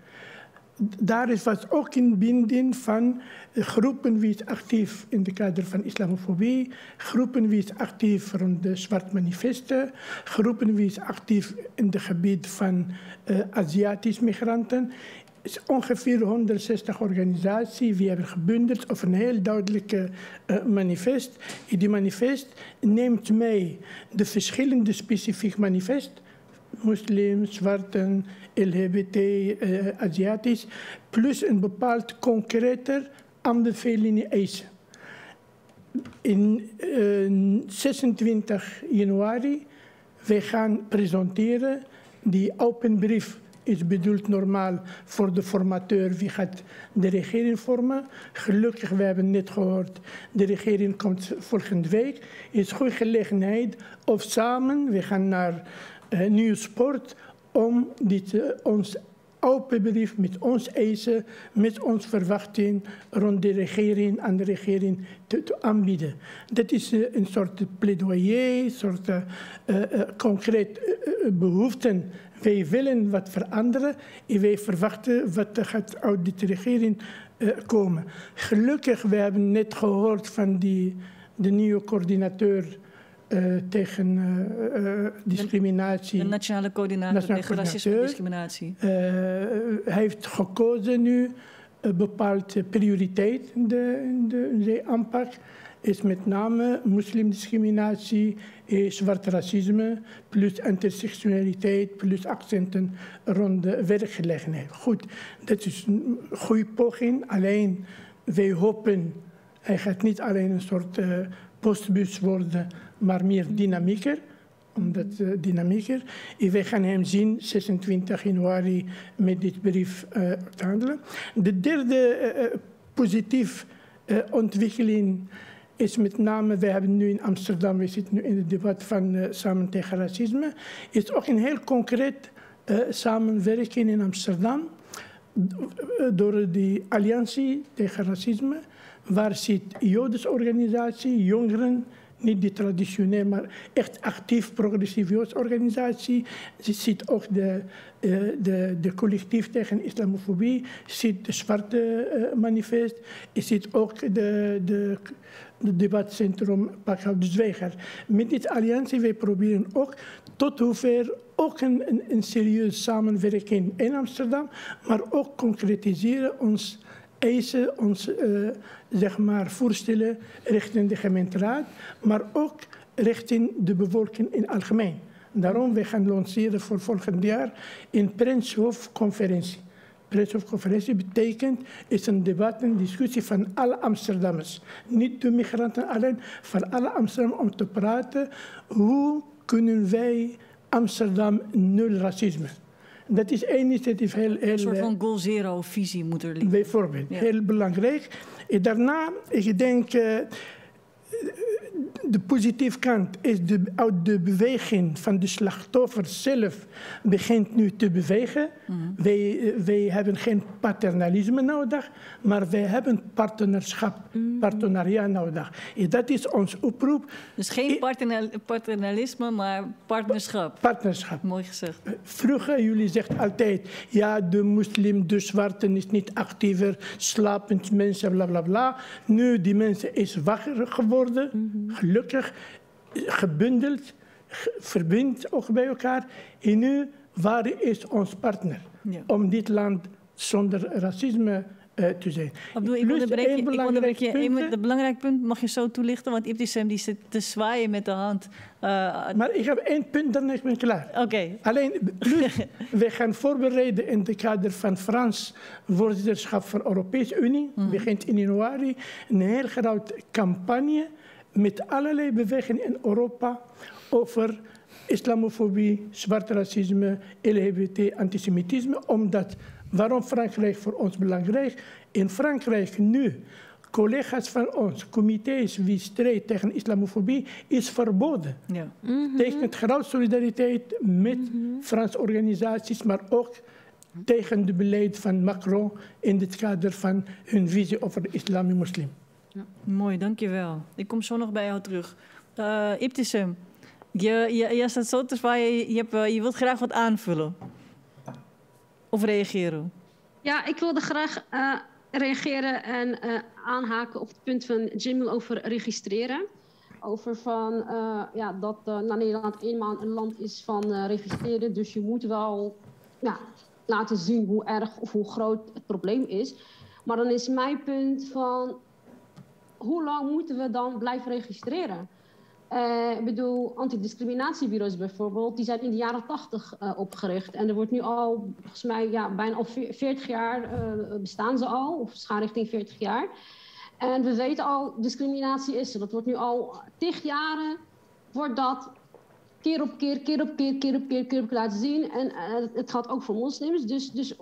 daar is was ook een binding van groepen wie actief in de kader van islamofobie, groepen wie actief rond de zwart manifesten, groepen wie actief in het gebied van uh, Aziatische migranten. is ongeveer 160 organisaties die hebben gebundeld op een heel duidelijke uh, manifest. In die manifest neemt mee de verschillende specifiek manifest, moslims, zwarten, LGBT, uh, Aziatisch, plus een bepaald concreter aanbevelingen eisen. In uh, 26 januari we gaan presenteren die open brief is bedoeld normaal voor de formateur wie gaat de regering vormen. Gelukkig, we hebben net gehoord, de regering komt volgende week. Is goede gelegenheid of samen, we gaan naar nieuw sport om dit, uh, ons open brief met ons eisen, met ons verwachting rond de regering aan de regering te, te aanbieden. Dat is uh, een soort pleidoyer, een soort uh, concreet behoeften. Wij willen wat veranderen en wij verwachten wat gaat uit de regering komen. Gelukkig, we hebben net gehoord van die, de nieuwe coördinateur uh, tegen uh, uh, discriminatie. De nationale coördinator nationale tegen racisme en discriminatie. hij heeft gekozen nu een bepaalde prioriteit in de, de, de aanpak. Is met name moslimdiscriminatie, zwart racisme, plus intersectionaliteit, plus accenten rond de werkgelegenheid. Goed, dat is een goede poging. Alleen wij hopen, hij gaat niet alleen een soort postbus worden, maar meer dynamieker. Omdat uh, dynamieker. En wij gaan hem zien 26 januari met dit brief uh, te handelen. De derde uh, positief ontwikkeling is met name, we hebben nu in Amsterdam, we zitten nu in het debat van Samen tegen Racisme, is ook een heel concreet samenwerking in Amsterdam door de Alliantie tegen Racisme, waar zit Jodische organisatie, jongeren, niet die traditioneel, maar echt actief progressief Joodse organisatie. Ze ziet ook de, uh, de, de collectief tegen islamofobie, ziet de Zwarte uh, Manifest, je ziet ook de, de, de debatcentrum Pakhout de Zwijger. Met dit alliantie, wij proberen ook tot hoever ook een, een, een serieuze samenwerking in Amsterdam, maar ook concretiseren ons eisen, ons uh, zeg maar, voorstellen richting de gemeenteraad, maar ook richting de bevolking in het algemeen. Daarom we gaan lanceren voor volgend jaar een Prinshof-conferentie. Prinshof-conferentie betekent is een debat, een discussie van alle Amsterdammers. Niet de migranten alleen, van alle Amsterdammers om te praten. Hoe kunnen wij Amsterdam nul racisme? Dat is één initiatief heel, heel... Een soort van goal zero visie moet er liggen. Bijvoorbeeld, ja. heel belangrijk. En daarna, ik denk... De positieve kant is de, uit de beweging van de slachtoffer zelf begint nu te bewegen. Mm. wij, wij hebben geen paternalisme nodig, maar wij hebben partnerschap, mm. partenariat nodig. En dat is ons oproep. Dus geen paternal, paternalisme, maar partnerschap. Partnerschap. Mooi gezegd. Vroeger, jullie zeggen altijd, ja, de moslim, de zwarte is niet actiever, slapend mensen, bla bla bla. Nu, die mensen is wakker geworden. Mm -hmm gelukkig gebundeld, verbindt ook bij elkaar. En nu, waar is ons partner? Ja. Om dit land zonder racisme uh, te zijn. Abdul, ik onderbreek je. Ik onderbreek je. Belangrijk punt mag je zo toelichten, want Ibtisem die zit te zwaaien met de hand. Uh, maar ik heb één punt, dan ben ik klaar. Oké. Okay. Alleen, plus, we gaan voorbereiden in het kader van Frans voorzitterschap van de Europese Unie. Mm. Begint in januari een heel grote campagne met allerlei bewegingen in Europa over islamofobie, zwart racisme, LGBT, antisemitisme. Omdat, waarom Frankrijk voor ons belangrijk? In Frankrijk nu, collega's van ons, comité's wie strijdt tegen islamofobie, is verboden. Ja. Mm -hmm. Tekent grote solidariteit met mm -hmm. Franse organisaties, maar ook tegen het beleid van Macron in het kader van hun visie over de islam en moslim. Ja. Mooi, dankjewel. Ik kom zo nog bij jou terug. Uh, Ibtisem, je, je, je staat zo te zwaaien, je, uh, je wilt graag wat aanvullen. Of reageren. Ja, ik wilde graag uh, reageren en aanhaken op het punt van Jimmy over registreren. Over van, ja, dat nou, Nederland eenmaal een land is van registreren. Dus je moet wel laten zien hoe erg of hoe groot het probleem is. Maar dan is mijn punt van hoe lang moeten we dan blijven registreren? Uh, ik bedoel, antidiscriminatiebureaus bijvoorbeeld, die zijn in de jaren tachtig uh, opgericht. En er wordt nu al, volgens mij, ja, bijna al 40 jaar uh, bestaan ze al, of gaan richting 40 jaar. En we weten al, discriminatie is er. Dat wordt nu al tig jaren, wordt dat keer op keer, keer op keer, keer op keer, keer op laten zien. En uh, het gaat ook voor moslims. Dus, dus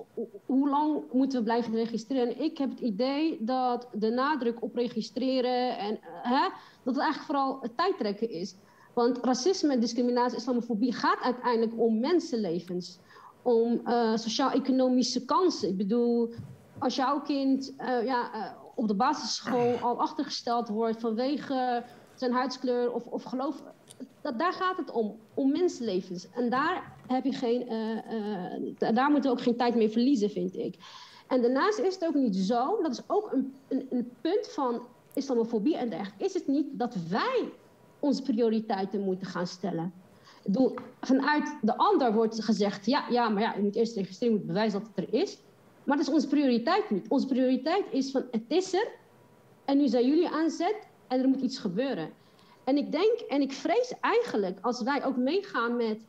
hoe lang moeten we blijven registreren? En ik heb het idee dat de nadruk op registreren en uh, hè, dat het eigenlijk vooral het tijdtrekken is. Want racisme, discriminatie, islamofobie gaat uiteindelijk om mensenlevens. Om uh, sociaal-economische kansen. Ik bedoel, als jouw kind ja, op de basisschool al achtergesteld wordt vanwege zijn huidskleur of, of geloof. Dat, daar gaat het om, om mensenlevens. En daar, heb je geen, daar moeten we ook geen tijd mee verliezen, vind ik. En daarnaast is het ook niet zo, dat is ook een, een, een punt van islamofobie en dergelijke, is het niet dat wij onze prioriteiten moeten gaan stellen. Bedoel, vanuit de ander wordt gezegd, ja, ja, maar ja, je moet eerst registreren, je moet bewijzen dat het er is. Maar dat is onze prioriteit niet. Onze prioriteit is van, het is er, en nu zijn jullie aan zet, en er moet iets gebeuren. En ik denk, en ik vrees eigenlijk, als wij ook meegaan met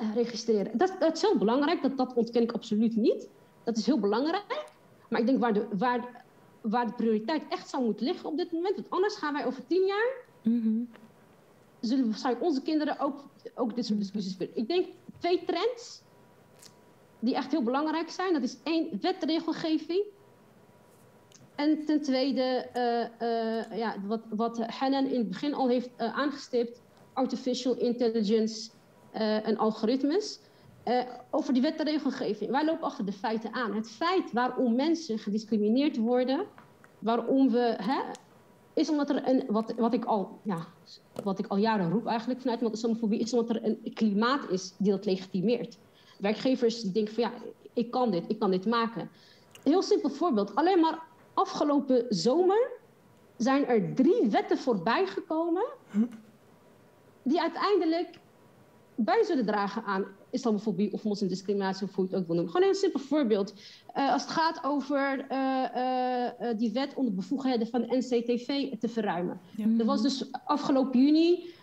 uh, registreren, dat, dat is heel belangrijk, dat, dat ontken ik absoluut niet. Dat is heel belangrijk. Maar ik denk waar de, waar, waar de prioriteit echt zou moeten liggen op dit moment. Want anders gaan wij over tien jaar. Mm -hmm. zullen onze kinderen ook, ook dit soort discussies willen. Ik denk twee trends die echt heel belangrijk zijn. Dat is één, wetregelgeving. En ten tweede, uh, uh, ja, wat, wat in het begin al heeft uh, aangestipt, artificial intelligence en algoritmes. Over die wet en regelgeving. Wij lopen achter de feiten aan. Het feit waarom mensen gediscrimineerd worden, waarom we. Hè, is omdat er een. Wat, wat, ik al, ja, wat ik al jaren roep eigenlijk vanuit de islamofobie, is omdat er een klimaat is die dat legitimeert. Werkgevers denken van ja, ik kan dit, ik kan dit maken. Een heel simpel voorbeeld. Alleen maar afgelopen zomer zijn er drie wetten voorbij gekomen. die uiteindelijk bij zullen dragen aan islamofobie of moslimdiscriminatie, of hoe je het ook wil noemen. Gewoon een simpel voorbeeld. Uh, als het gaat over uh, uh, die wet om de bevoegdheden van de NCTV te verruimen. Ja. Er was dus afgelopen juni,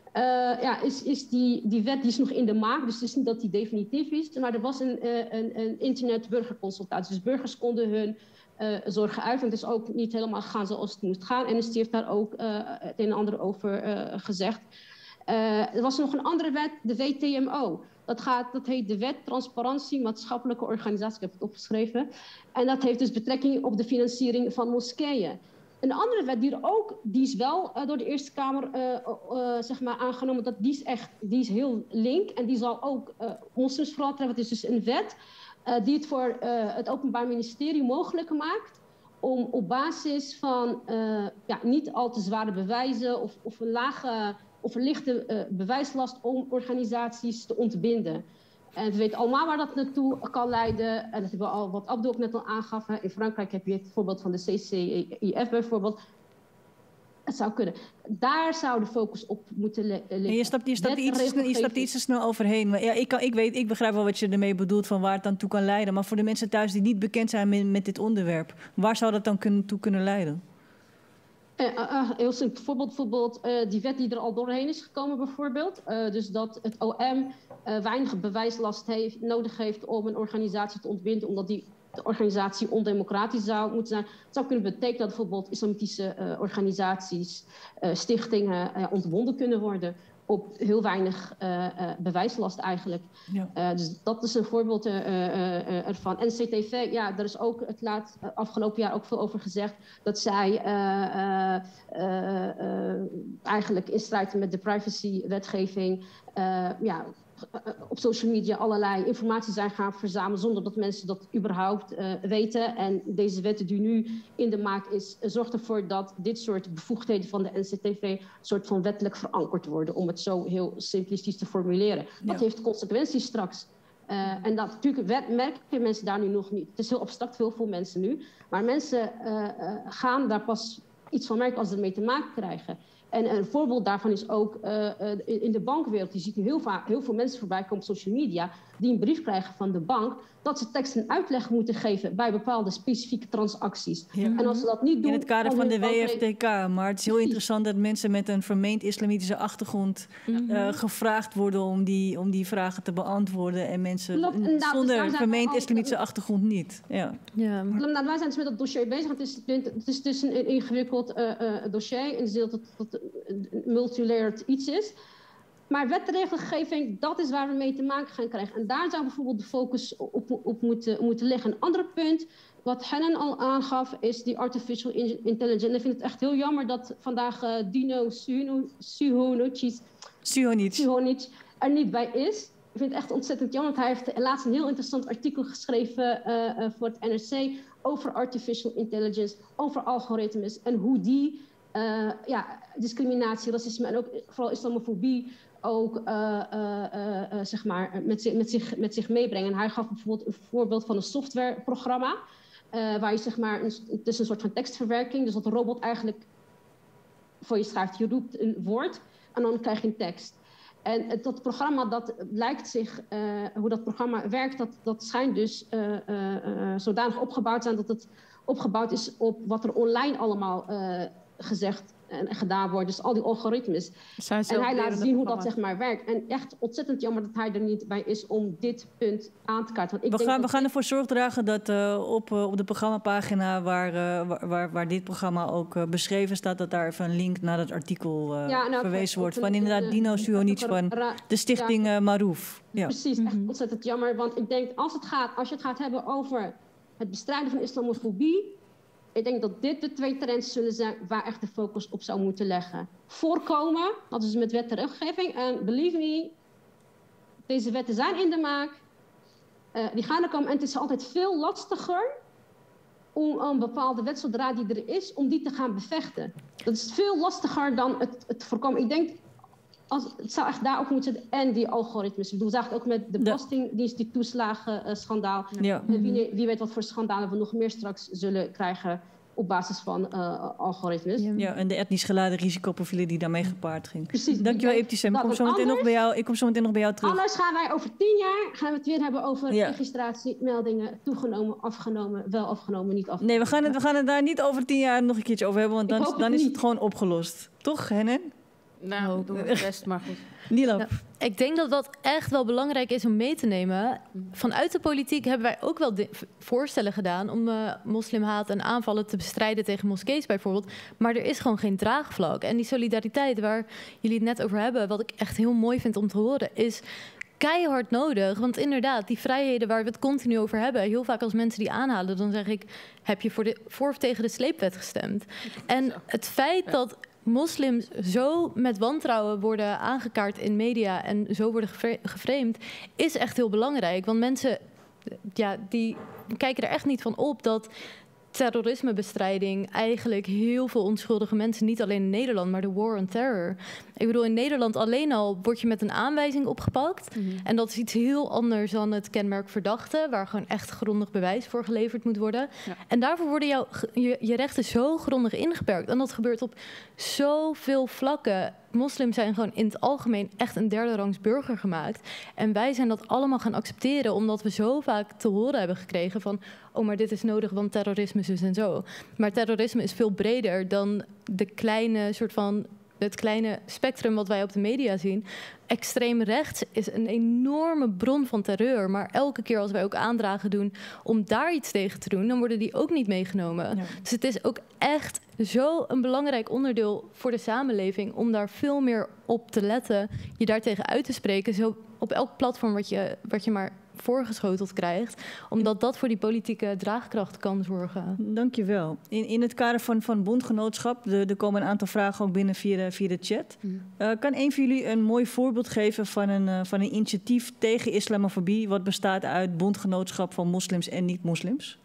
ja, is, is die, die wet die is nog in de maak, dus het is niet dat die definitief is, maar er was een, een, een internet-burgerconsultatie. Dus burgers konden hun zorgen uit. En het is ook niet helemaal gegaan zoals het moest gaan. En heeft daar ook het een en ander over gezegd. er was nog een andere wet, de WTMO. Dat, gaat, dat heet de Wet Transparantie Maatschappelijke Organisatie. Ik heb het opgeschreven. En dat heeft dus betrekking op de financiering van moskeeën. Een andere wet die er ook, die is wel uh, door de Eerste Kamer uh, uh, zeg maar aangenomen. Dat die is echt, die is heel link en die zal ook treffen. Het is dus een wet die het voor het Openbaar Ministerie mogelijk maakt om op basis van ja, niet al te zware bewijzen of, of een lage of een lichte bewijslast om organisaties te ontbinden. En we weten allemaal waar dat naartoe kan leiden. En dat hebben we al, wat Abdo ook net al aangaf. In Frankrijk heb je het voorbeeld van de CCIF bijvoorbeeld. Het zou kunnen. Daar zou de focus op moeten liggen. je stapt, je stapt, iets, je stapt iets te snel overheen. Maar ja, ik, kan, ik, weet, ik begrijp wel wat je ermee bedoelt van waar het dan toe kan leiden. Maar voor de mensen thuis die niet bekend zijn met, met dit onderwerp, waar zou dat dan kunnen, toe kunnen leiden? Uh, uh, heel simpel voorbeeld, bijvoorbeeld uh, die wet die er al doorheen is gekomen bijvoorbeeld. dus dat het OM weinig bewijslast heeft, nodig heeft om een organisatie te ontbinden, omdat die de organisatie ondemocratisch zou moeten zijn. Het zou kunnen betekenen dat bijvoorbeeld islamitische organisaties, stichtingen ontbonden kunnen worden op heel weinig uh, uh, bewijslast eigenlijk. Ja. Uh, dus dat is een voorbeeld ervan. En CTV, ja, daar is ook het laat, afgelopen jaar ook veel over gezegd... dat zij eigenlijk in strijd met de privacywetgeving... ja, op social media allerlei informatie zijn gaan verzamelen zonder dat mensen dat überhaupt uh, weten. En deze wet die nu in de maak is, zorgt ervoor dat dit soort bevoegdheden van de NCTV soort van wettelijk verankerd worden, om het zo heel simplistisch te formuleren. Dat heeft consequenties straks. Uh, en dat natuurlijk merken mensen daar nu nog niet. Het is heel abstract veel voor mensen nu. Maar mensen uh, gaan daar pas iets van merken als ze ermee te maken krijgen. En een voorbeeld daarvan is ook uh, in de bankwereld. Je ziet nu heel, vaak, heel veel mensen voorbij komen op social media die een brief krijgen van de bank dat ze tekst en uitleg moeten geven bij bepaalde specifieke transacties. Ja. En als ze dat niet doen... In het kader van de WFTK. Maar het is heel interessant dat mensen met een vermeend islamitische achtergrond mm -hmm. uh, gevraagd worden om die, om die vragen te beantwoorden. En mensen Klopt, en nou, zonder dus vermeend islamitische achtergrond niet. Ja. Ja. Nou, wij zijn dus met dat dossier bezig. Het is, het is dus een ingewikkeld uh, dossier. In de zin dat het multilayered iets is. Maar wetregelgeving, dat is waar we mee te maken gaan krijgen. En daar zou bijvoorbeeld de focus op, op moeten, moeten liggen. Een ander punt, wat Hennen al aangaf, is die artificial intelligence. Ik vind het echt heel jammer dat vandaag uh, Dino Suhonic. Suhonic er niet bij is. Ik vind het echt ontzettend jammer, want hij heeft laatst een heel interessant artikel geschreven uh, voor het NRC over artificial intelligence, over algoritmes en hoe die uh, ja, discriminatie, racisme en ook vooral islamofobie ook uh, zeg maar met, zich, met, zich, met zich meebrengen. hij gaf bijvoorbeeld een voorbeeld van een softwareprogramma waar je zeg maar, een, is een soort van tekstverwerking, dus dat de robot eigenlijk voor je schrijft, je roept een woord en dan krijg je een tekst. En dat programma, dat lijkt zich, hoe dat programma werkt, dat, dat schijnt dus zodanig opgebouwd zijn dat het opgebouwd is op wat er online allemaal gezegd gedaan wordt. Dus al die algoritmes. En hij laat zien hoe dat zeg maar werkt. En echt ontzettend jammer dat hij er niet bij is om dit punt aan te kaarten. Want ik we, gaan, we gaan ervoor zorg dragen dat uh, op, uh, op de programmapagina waar, uh, waar, waar, dit programma ook beschreven staat, dat daar even een link naar dat artikel ja, nou, verwezen wordt. Van inderdaad Dino Suonic van de stichting ja, Marouf. Ja. Precies, echt mhm. ontzettend jammer. Want ik denk, als, het gaat, als je het gaat hebben over het bestrijden van islamofobie ik denk dat dit de twee trends zullen zijn waar echt de focus op zou moeten leggen. Voorkomen, dat is met wet en regelgeving. En believe me, deze wetten zijn in de maak. Uh, die gaan er komen en het is altijd veel lastiger om een bepaalde wet, zodra die er is, om die te gaan bevechten. Dat is veel lastiger dan het, het voorkomen. Ik denk, als, het zou echt daar ook moeten zitten. En die algoritmes. Ik bedoel, zag het ook met de Belastingdienst, die toeslagen-schandaal. Ja. Wie, wie, weet wat voor schandalen we nog meer straks zullen krijgen op basis van uh, algoritmes. Ja, en de etnisch geladen risicoprofielen die daarmee gepaard ging. Precies. Dankjewel, Eptisem. Ik kom zo meteen nog bij jou. Ik kom zo meteen nog bij jou terug. Anders gaan wij over tien jaar gaan we het weer hebben over ja. registratie, meldingen, toegenomen, afgenomen, wel afgenomen, niet afgenomen. Nee, we gaan het, we gaan het daar niet over tien jaar nog een keertje over hebben, want dan, dan is het gewoon opgelost. Toch, Hennen? Nou, doe het best, maar goed. Nilo. Nou, ik denk dat wat echt wel belangrijk is om mee te nemen. Vanuit de politiek hebben wij ook wel voorstellen gedaan om uh, moslimhaat en aanvallen te bestrijden tegen moskees bijvoorbeeld. Maar er is gewoon geen draagvlak. En die solidariteit waar jullie het net over hebben, wat ik echt heel mooi vind om te horen, is keihard nodig. Want inderdaad, die vrijheden waar we het continu over hebben, heel vaak als mensen die aanhalen, dan zeg ik: heb je voor, de, voor of tegen de sleepwet gestemd? En het feit dat moslims zo met wantrouwen worden aangekaart in media en zo worden geframed, is echt heel belangrijk. Want mensen ja, die kijken er echt niet van op dat terrorismebestrijding eigenlijk heel veel onschuldige mensen, niet alleen in Nederland, maar de war on terror. Ik bedoel, in Nederland alleen al word je met een aanwijzing opgepakt. Mhm. En dat is iets heel anders dan het kenmerk verdachte, waar gewoon echt grondig bewijs voor geleverd moet worden. En daarvoor worden jouw, je, je rechten zo grondig ingeperkt. En dat gebeurt op zoveel vlakken moslims zijn gewoon in het algemeen echt een derde rangs burger gemaakt. En wij zijn dat allemaal gaan accepteren omdat we zo vaak te horen hebben gekregen van... oh, maar dit is nodig, want terrorisme is en zo. Maar terrorisme is veel breder dan de kleine soort van het kleine spectrum wat wij op de media zien. Extreem rechts is een enorme bron van terreur. Maar elke keer als wij ook aandragen doen om daar iets tegen te doen, dan worden die ook niet meegenomen. Dus het is ook echt zo een belangrijk onderdeel voor de samenleving om daar veel meer op te letten, je daartegen uit te spreken. Zo op elk platform wat je, wat je maar voorgeschoteld krijgt. Omdat dat voor die politieke draagkracht kan zorgen. Dankjewel. In, in het kader van, van bondgenootschap, de, er komen een aantal vragen ook binnen via de, via de chat. Mm. Uh, kan een van jullie een mooi voorbeeld geven van een, uh, van een initiatief tegen islamofobie... wat bestaat uit bondgenootschap van moslims en niet-moslims?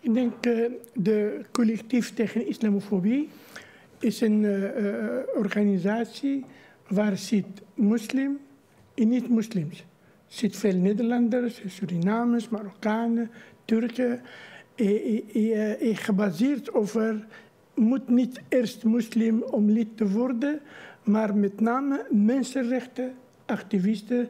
Ik denk uh, de collectief tegen islamofobie is een organisatie waar zit moslim en niet-moslims zit veel Nederlanders, Surinamers, Marokkanen, Turken. Eh, gebaseerd over, moet niet eerst moslim om lid te worden, maar met name mensenrechten, activisten,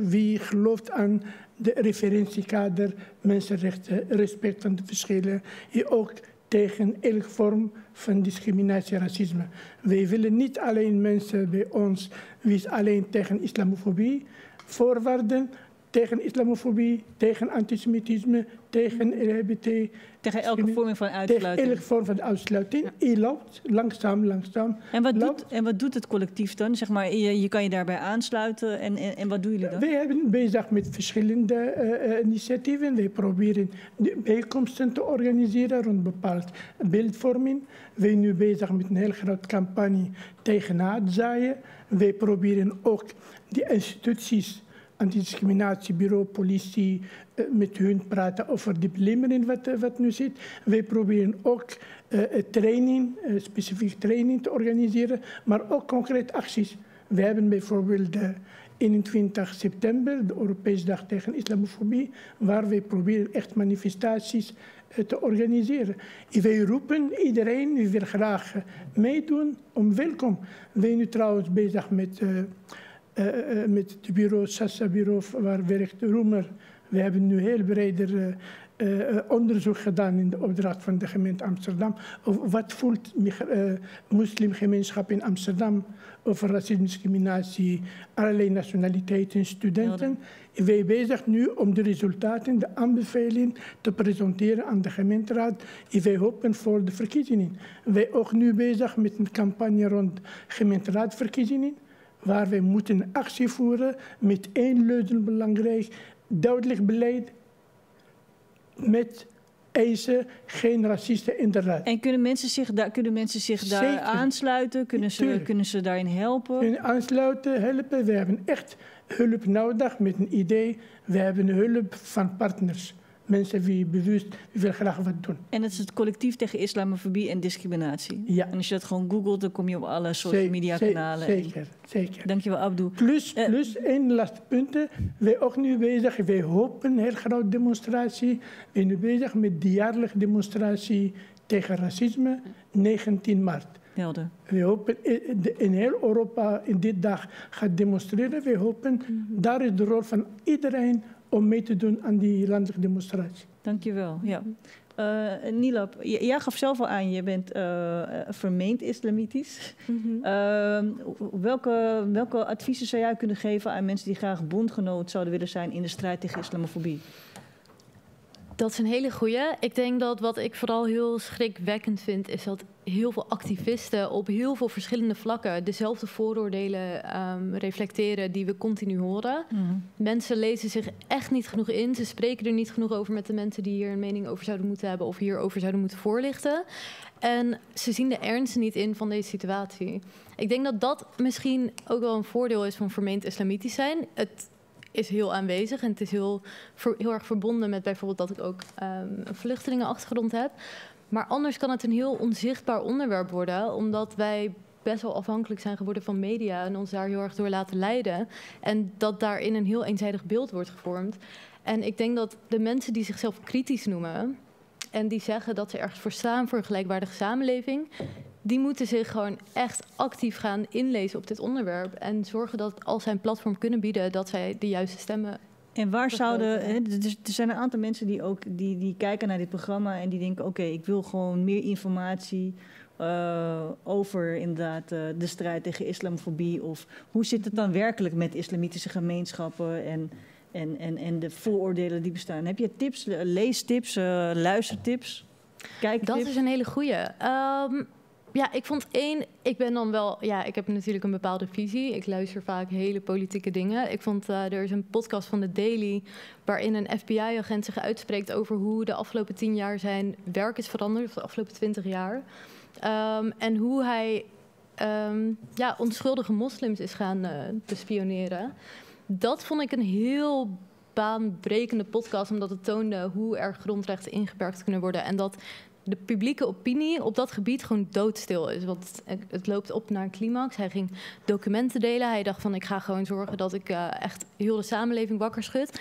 wie gelooft aan de referentiekader mensenrechten, respect van de verschillen, en ook tegen elke vorm van discriminatie en racisme. Wij willen niet alleen mensen bij ons wie is alleen tegen islamofobie, voorwaarden tegen islamofobie, tegen antisemitisme, tegen LGBT. Tegen elke vorm van uitsluiting. Tegen elke vorm van uitsluiting. Je loopt langzaam, langzaam. En wat, doet, en wat doet het collectief dan? Zeg maar, je, je kan je daarbij aansluiten en, en, en wat doen jullie dan? Wij hebben bezig met verschillende uh, initiatieven. Wij proberen bijeenkomsten te organiseren rond bepaald beeldvorming. Wij zijn nu bezig met een heel grote campagne tegen haatzaaien. Wij proberen ook die instituties antidiscriminatiebureau, politie, uh, met hun praten over de belemmering wat, uh, wat nu zit. Wij proberen ook uh, training, specifiek training te organiseren, maar ook concreet acties. We hebben bijvoorbeeld 21 september, de Europese Dag tegen Islamofobie, waar wij proberen echt manifestaties te organiseren. Wij roepen iedereen die wil graag meedoen om welkom. Wij zijn nu trouwens bezig met uh, uh, met het bureau, Sassa-bureau, waar werkt Roemer. We hebben nu heel breder uh, onderzoek gedaan in de opdracht van de gemeente Amsterdam. Of wat voelt de moslimgemeenschap in Amsterdam over racisme, discriminatie, allerlei nationaliteiten, studenten. Ja, Wij zijn bezig nu om de resultaten, de aanbevelingen te presenteren aan de gemeenteraad. En wij hopen voor de verkiezingen. Wij zijn ook nu bezig met een campagne rond gemeenteraadverkiezingen waar wij moeten actie voeren met één leuzen belangrijk, duidelijk beleid met eisen, geen racisten in de raad. En kunnen mensen zich daar, kunnen mensen zich daar aansluiten? Kunnen ze, kunnen ze daarin helpen? Kunnen aansluiten, helpen. We hebben echt hulp nodig met een idee. We hebben hulp van partners mensen die bewust willen graag wat doen. En het is het collectief tegen islamofobie en discriminatie. Ja. En als je dat gewoon googelt, dan kom je op alle social media kanalen. Zeker, zeker. Dankjewel, Abdou. Plus, uh, plus één laatste punt. Wij ook nu bezig, wij hopen een heel grote demonstratie. We zijn nu bezig met de jaarlijke demonstratie tegen racisme, 19 maart. Helder. We hopen in heel Europa in dit dag gaat demonstreren. We hopen, mm -hmm. daar is de rol van iedereen om mee te doen aan die landelijke demonstratie. Dankjewel. Ja. Uh, Nilab, jij gaf zelf al aan, je bent uh, vermeend islamitisch. Mm -hmm. uh, welke, welke adviezen zou jij kunnen geven aan mensen die graag bondgenoot zouden willen zijn in de strijd tegen islamofobie? Dat is een hele goeie. Ik denk dat wat ik vooral heel schrikwekkend vind, is dat heel veel activisten op heel veel verschillende vlakken dezelfde vooroordelen um, reflecteren die we continu horen. Mm. Mensen lezen zich echt niet genoeg in. Ze spreken er niet genoeg over met de mensen die hier een mening over zouden moeten hebben of hierover zouden moeten voorlichten. En ze zien de ernst niet in van deze situatie. Ik denk dat dat misschien ook wel een voordeel is van vermeend islamitisch zijn. Het is heel aanwezig en het is heel, heel erg verbonden met bijvoorbeeld dat ik ook um, een vluchtelingenachtergrond heb. Maar anders kan het een heel onzichtbaar onderwerp worden, omdat wij best wel afhankelijk zijn geworden van media en ons daar heel erg door laten leiden. En dat daarin een heel eenzijdig beeld wordt gevormd. En ik denk dat de mensen die zichzelf kritisch noemen en die zeggen dat ze ergens voor staan voor een gelijkwaardige samenleving, die moeten zich gewoon echt actief gaan inlezen op dit onderwerp. En zorgen dat als zij een platform kunnen bieden, dat zij de juiste stemmen. En waar zouden. Hè, er zijn een aantal mensen die ook die, die kijken naar dit programma en die denken: oké, okay, ik wil gewoon meer informatie. Uh, over inderdaad uh, de strijd tegen islamofobie. Of hoe zit het dan werkelijk met islamitische gemeenschappen en, en, en, en de vooroordelen die bestaan? Heb je tips, leestips, uh, luistertips? Kijktips? Dat is een hele goeie. Um, ja, ik vond één. Ik ben dan wel. Ja, ik heb natuurlijk een bepaalde visie. Ik luister vaak hele politieke dingen. Ik vond. Uh, er is een podcast van The Daily. waarin een FBI-agent zich uitspreekt over hoe de afgelopen tien jaar zijn werk is veranderd. of de afgelopen twintig jaar. Um, en hoe hij. Um, ja, onschuldige moslims is gaan uh, bespioneren. Dat vond ik een heel baanbrekende podcast, omdat het toonde hoe er grondrechten ingeperkt kunnen worden. En dat de publieke opinie op dat gebied gewoon doodstil is. Want het, loopt op naar een climax. Hij ging documenten delen. Hij dacht van ik ga gewoon zorgen dat ik uh, echt heel de samenleving wakker schud.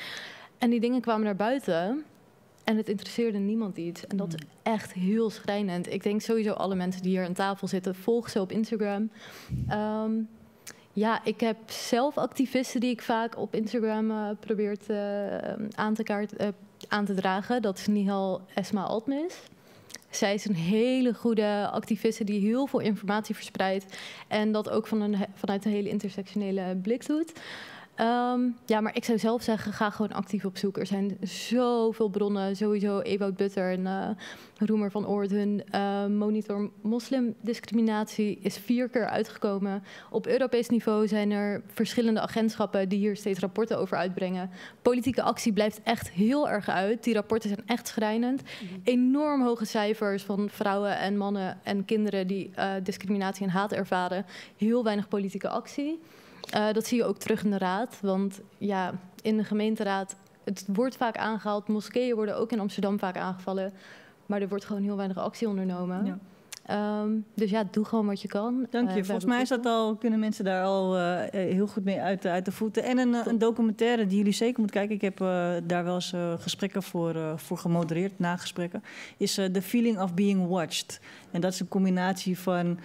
En die dingen kwamen naar buiten. En het interesseerde niemand iets. En dat is echt heel schrijnend. Ik denk sowieso alle mensen die hier aan tafel zitten, volg ze op Instagram. Um, ja, ik heb zelf activisten die ik vaak op Instagram uh, probeer te, uh, aan, te kaart, aan te dragen. Dat is Nihal Esma Altmis. Zij is een hele goede activiste die heel veel informatie verspreidt. En dat ook van een, vanuit een hele intersectionele blik doet. Ehm, ja, maar ik zou zelf zeggen, ga gewoon actief op zoek. Er zijn zoveel bronnen. Sowieso Ewout Butter en uh, Roemer van Oort. Hun uh, monitor moslimdiscriminatie is vier keer uitgekomen. Op Europees niveau zijn er verschillende agentschappen... die hier steeds rapporten over uitbrengen. Politieke actie blijft echt heel erg uit. Die rapporten zijn echt schrijnend. Mhm. Enorm hoge cijfers van vrouwen en mannen en kinderen... die uh, discriminatie en haat ervaren. Heel weinig politieke actie. Uh, dat zie je ook terug in de raad. Want ja, in de gemeenteraad, het wordt vaak aangehaald. Moskeeën worden ook in Amsterdam vaak aangevallen. Maar er wordt gewoon heel weinig actie ondernomen. Um, dus ja, doe gewoon wat je kan. Dank je. Uh, Volgens mij is dat al, kunnen mensen daar al uh, heel goed mee uit, uit de voeten. En een, een, documentaire die jullie zeker moeten kijken. Ik heb uh, daar wel eens gesprekken voor, voor gemodereerd, nagesprekken. Is The Feeling of Being Watched. En dat is een combinatie van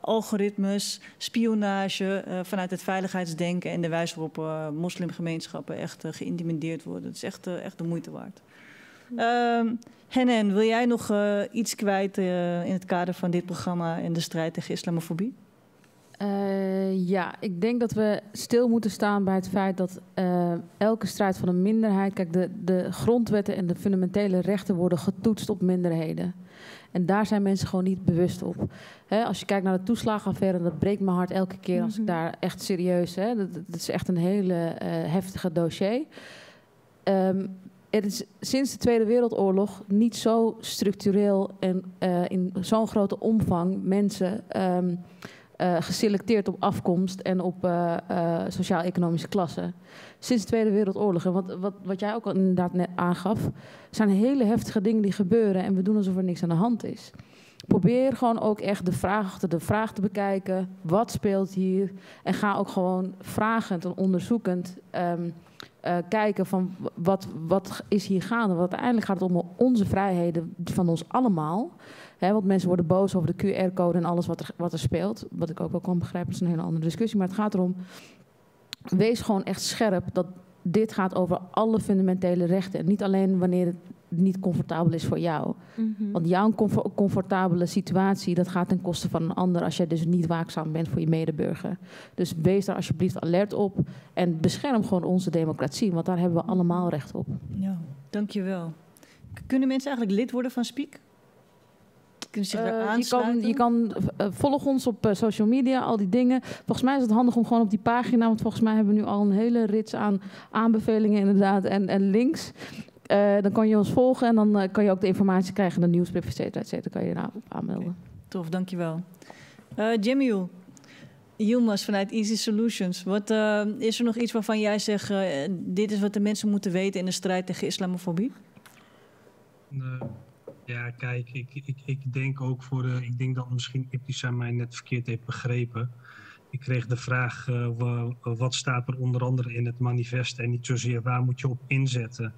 algoritmes, spionage, vanuit het veiligheidsdenken en de wijze waarop moslimgemeenschappen echt geïntimideerd worden. Het is echt, echt de moeite waard. Um, Hennen, wil jij nog uh, iets kwijt uh, in het kader van dit programma en de strijd tegen islamofobie? Uh, ja, ik denk dat we stil moeten staan bij het feit dat elke strijd van een minderheid. Kijk, de, de grondwetten en de fundamentele rechten worden getoetst op minderheden. En daar zijn mensen gewoon niet bewust op. als je kijkt naar de toeslagenaffaire, dat breekt mijn hart elke keer als ik mhm. daar echt serieus. Hè, dat, dat, is echt een hele heftige dossier. Um, er is sinds de Tweede Wereldoorlog niet zo structureel en uh, in zo'n grote omvang mensen um, uh, geselecteerd op afkomst en op uh, sociaal-economische klasse. Sinds de Tweede Wereldoorlog. En wat, wat, wat jij ook al inderdaad net aangaf, zijn hele heftige dingen die gebeuren en we doen alsof er niks aan de hand is. Probeer gewoon ook echt de vraag achter de vraag te bekijken. Wat speelt hier? En ga ook gewoon vragend en onderzoekend um, uh, kijken van wat, wat is hier gaande. Want uiteindelijk gaat het om onze vrijheden van ons allemaal. He, want mensen worden boos over de QR-code en alles wat er, wat er speelt. Wat ik ook wel kan begrijpen, is een hele andere discussie. Maar het gaat erom, wees gewoon echt scherp dat dit gaat over alle fundamentele rechten. En niet alleen wanneer het niet comfortabel is voor jou. Mm -hmm. Want jouw comfortabele situatie, dat gaat ten koste van een ander als jij dus niet waakzaam bent voor je medeburger. Dus wees daar alsjeblieft alert op en bescherm gewoon onze democratie, want daar hebben we allemaal recht op. Ja, dankjewel. Kunnen mensen eigenlijk lid worden van Speak? Kunnen zich uh, je kan, je kan uh, volg ons op uh, social media, al die dingen. Volgens mij is het handig om gewoon op die pagina, want volgens mij hebben we nu al een hele rits aan aanbevelingen inderdaad en, en links. Uh, dan kan je ons volgen en dan uh, kan je ook de informatie krijgen, de nieuwsbrief, et cetera, et cetera. Kan je daarop aanmelden. Okay. Tof, dankjewel. Uh, Jamiel, Yilmaz vanuit Easy Solutions. Wat, is er nog iets waarvan jij zegt, dit is wat de mensen moeten weten in de strijd tegen islamofobie? ja, kijk, ik, ik, ik denk ook voor ik denk dat misschien Iptisa mij net verkeerd heeft begrepen. Ik kreeg de vraag, wat staat er onder andere in het manifest en niet zozeer waar moet je op inzetten.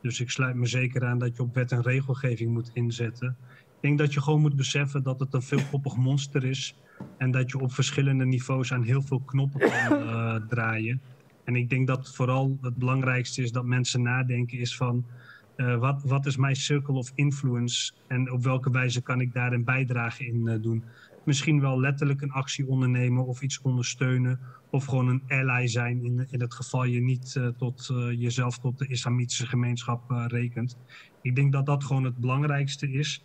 Dus ik sluit me zeker aan dat je op wet en regelgeving moet inzetten. Ik denk dat je gewoon moet beseffen dat het een veelkoppig monster is. En dat je op verschillende niveaus aan heel veel knoppen kan uh, draaien. En ik denk dat vooral het belangrijkste is dat mensen nadenken is van... Uh, wat, wat is mijn circle of influence en op welke wijze kan ik daarin bijdrage in uh, doen? Misschien wel letterlijk een actie ondernemen of iets ondersteunen of gewoon een ally zijn in, in het geval je niet uh, tot, uh, jezelf tot de islamitische gemeenschap uh, rekent. Ik denk dat dat gewoon het belangrijkste is.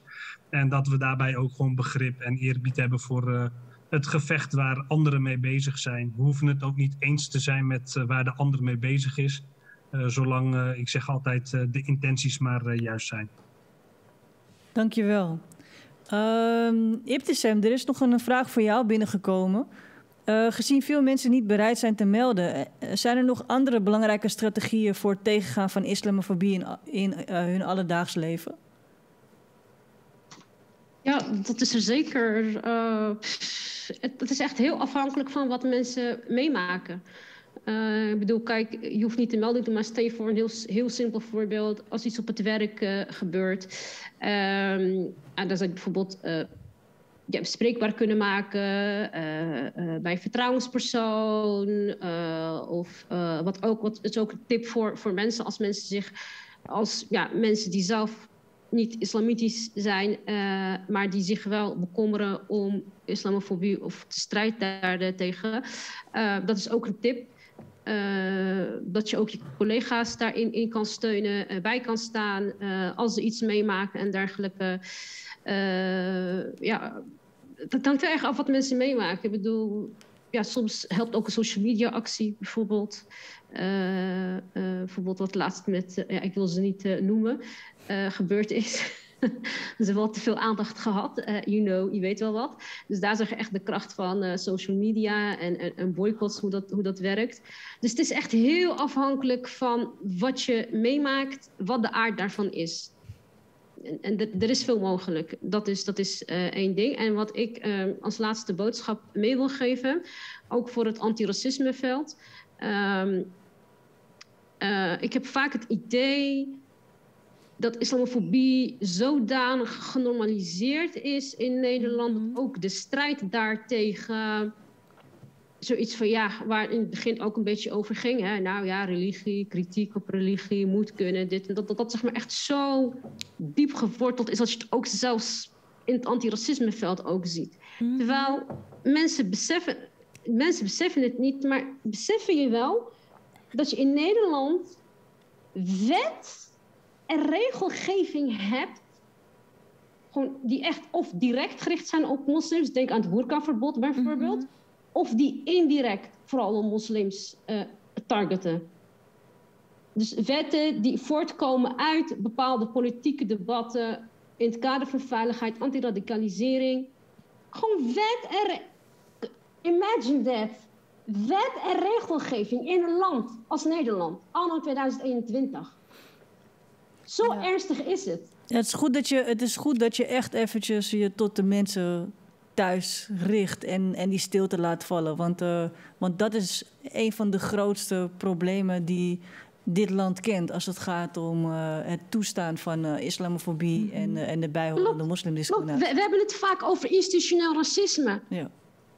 En dat we daarbij ook gewoon begrip en eerbied hebben voor het gevecht waar anderen mee bezig zijn. We hoeven het ook niet eens te zijn met waar de ander mee bezig is. zolang, ik zeg altijd, de intenties maar juist zijn. Dankjewel. Um, Ibtisem, er is nog een vraag voor jou binnengekomen. Uh, gezien veel mensen niet bereid zijn te melden, eh, zijn er nog andere belangrijke strategieën voor het tegengaan van islamofobie in, in uh, hun alledaags leven? Ja, dat is er zeker. Het, is echt heel afhankelijk van wat mensen meemaken. ik bedoel, kijk, je hoeft niet te melden, maar stel voor een heel, heel simpel voorbeeld. Als iets op het werk gebeurt, um, en dan zijn bijvoorbeeld ja, bespreekbaar kunnen maken uh, uh, bij een vertrouwenspersoon. Uh, of wat ook, wat is ook een tip voor, voor mensen als mensen zich als ja, mensen die zelf niet islamitisch zijn, maar die zich wel bekommeren om islamofobie of de strijd daar tegen. dat is ook een tip. dat je ook je collega's daarin in kan steunen, bij kan staan als ze iets meemaken en dergelijke. Ja, dat hangt er erg af wat mensen meemaken. Ik bedoel, ja, soms helpt ook een social media actie bijvoorbeeld. Uh, uh, bijvoorbeeld wat laatst met, uh, ja, ik wil ze niet noemen, gebeurd is. Ze hebben te veel aandacht gehad. you know, je weet wel wat. Dus daar zag je echt de kracht van social media en, en, en, boycotts, hoe dat, hoe dat werkt. Dus het is echt heel afhankelijk van wat je meemaakt, wat de aard daarvan is en, en er is veel mogelijk. Dat is, dat is uh, één ding. En wat ik uh, als laatste boodschap mee wil geven, ook voor het antiracismeveld. Um, uh, ik heb vaak het idee dat islamofobie zodanig genormaliseerd is in Nederland. -hmm. Ook de strijd daartegen zoiets van ja, waar in het begin ook een beetje over ging. Hè? Nou ja, religie, kritiek op religie, moet kunnen, dit en dat. Dat dat zeg maar echt zo diep geworteld is dat je het ook zelfs in het antiracismeveld ook ziet. Mm. Terwijl mensen beseffen, mensen beseffen het niet, maar beseffen je wel dat je in Nederland wet en regelgeving hebt gewoon die echt of direct gericht zijn op moslims. Denk aan het boerkaverbod bijvoorbeeld. Mm -hmm of die indirect vooral moslims uh, targeten. Dus wetten die voortkomen uit bepaalde politieke debatten in het kader van veiligheid, antiradicalisering. Gewoon wet en. Imagine that. Wet en regelgeving in een land als Nederland, anno 2021. Zo ernstig is het. Ja, het, is goed dat je, het is goed dat je echt eventjes je tot de mensen thuis richt en, en die stilte laat vallen. Want, uh, want dat is een van de grootste problemen die dit land kent als het gaat om uh, het toestaan van uh, islamofobie mm -hmm. en, en de bijhorende moslimdiscriminatie. We, we, hebben het vaak over institutioneel racisme. Ja.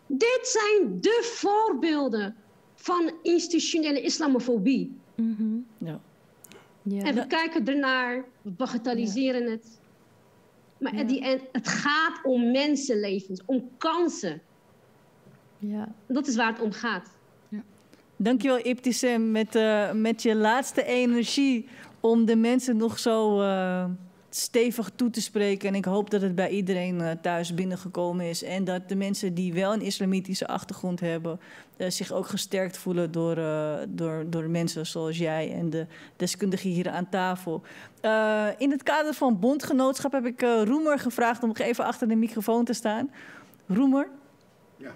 Dit zijn de voorbeelden van institutionele islamofobie. Mm -hmm. ja. Ja. En we kijken ernaar, we bagatelliseren ja. het. Maar ja. die, en het gaat om mensenlevens, om kansen. Ja. Dat is waar het om gaat. Ja. Dankjewel Ibtisem met, uh, met je laatste energie om de mensen nog zo uh, stevig toe te spreken. En ik hoop dat het bij iedereen uh, thuis binnengekomen is. En dat de mensen die wel een islamitische achtergrond hebben... Uh, zich ook gesterkt voelen door, uh, door, door mensen zoals jij en de deskundigen hier aan tafel. in het kader van bondgenootschap heb ik Roemer gevraagd om even achter de microfoon te staan. Roemer? Ja.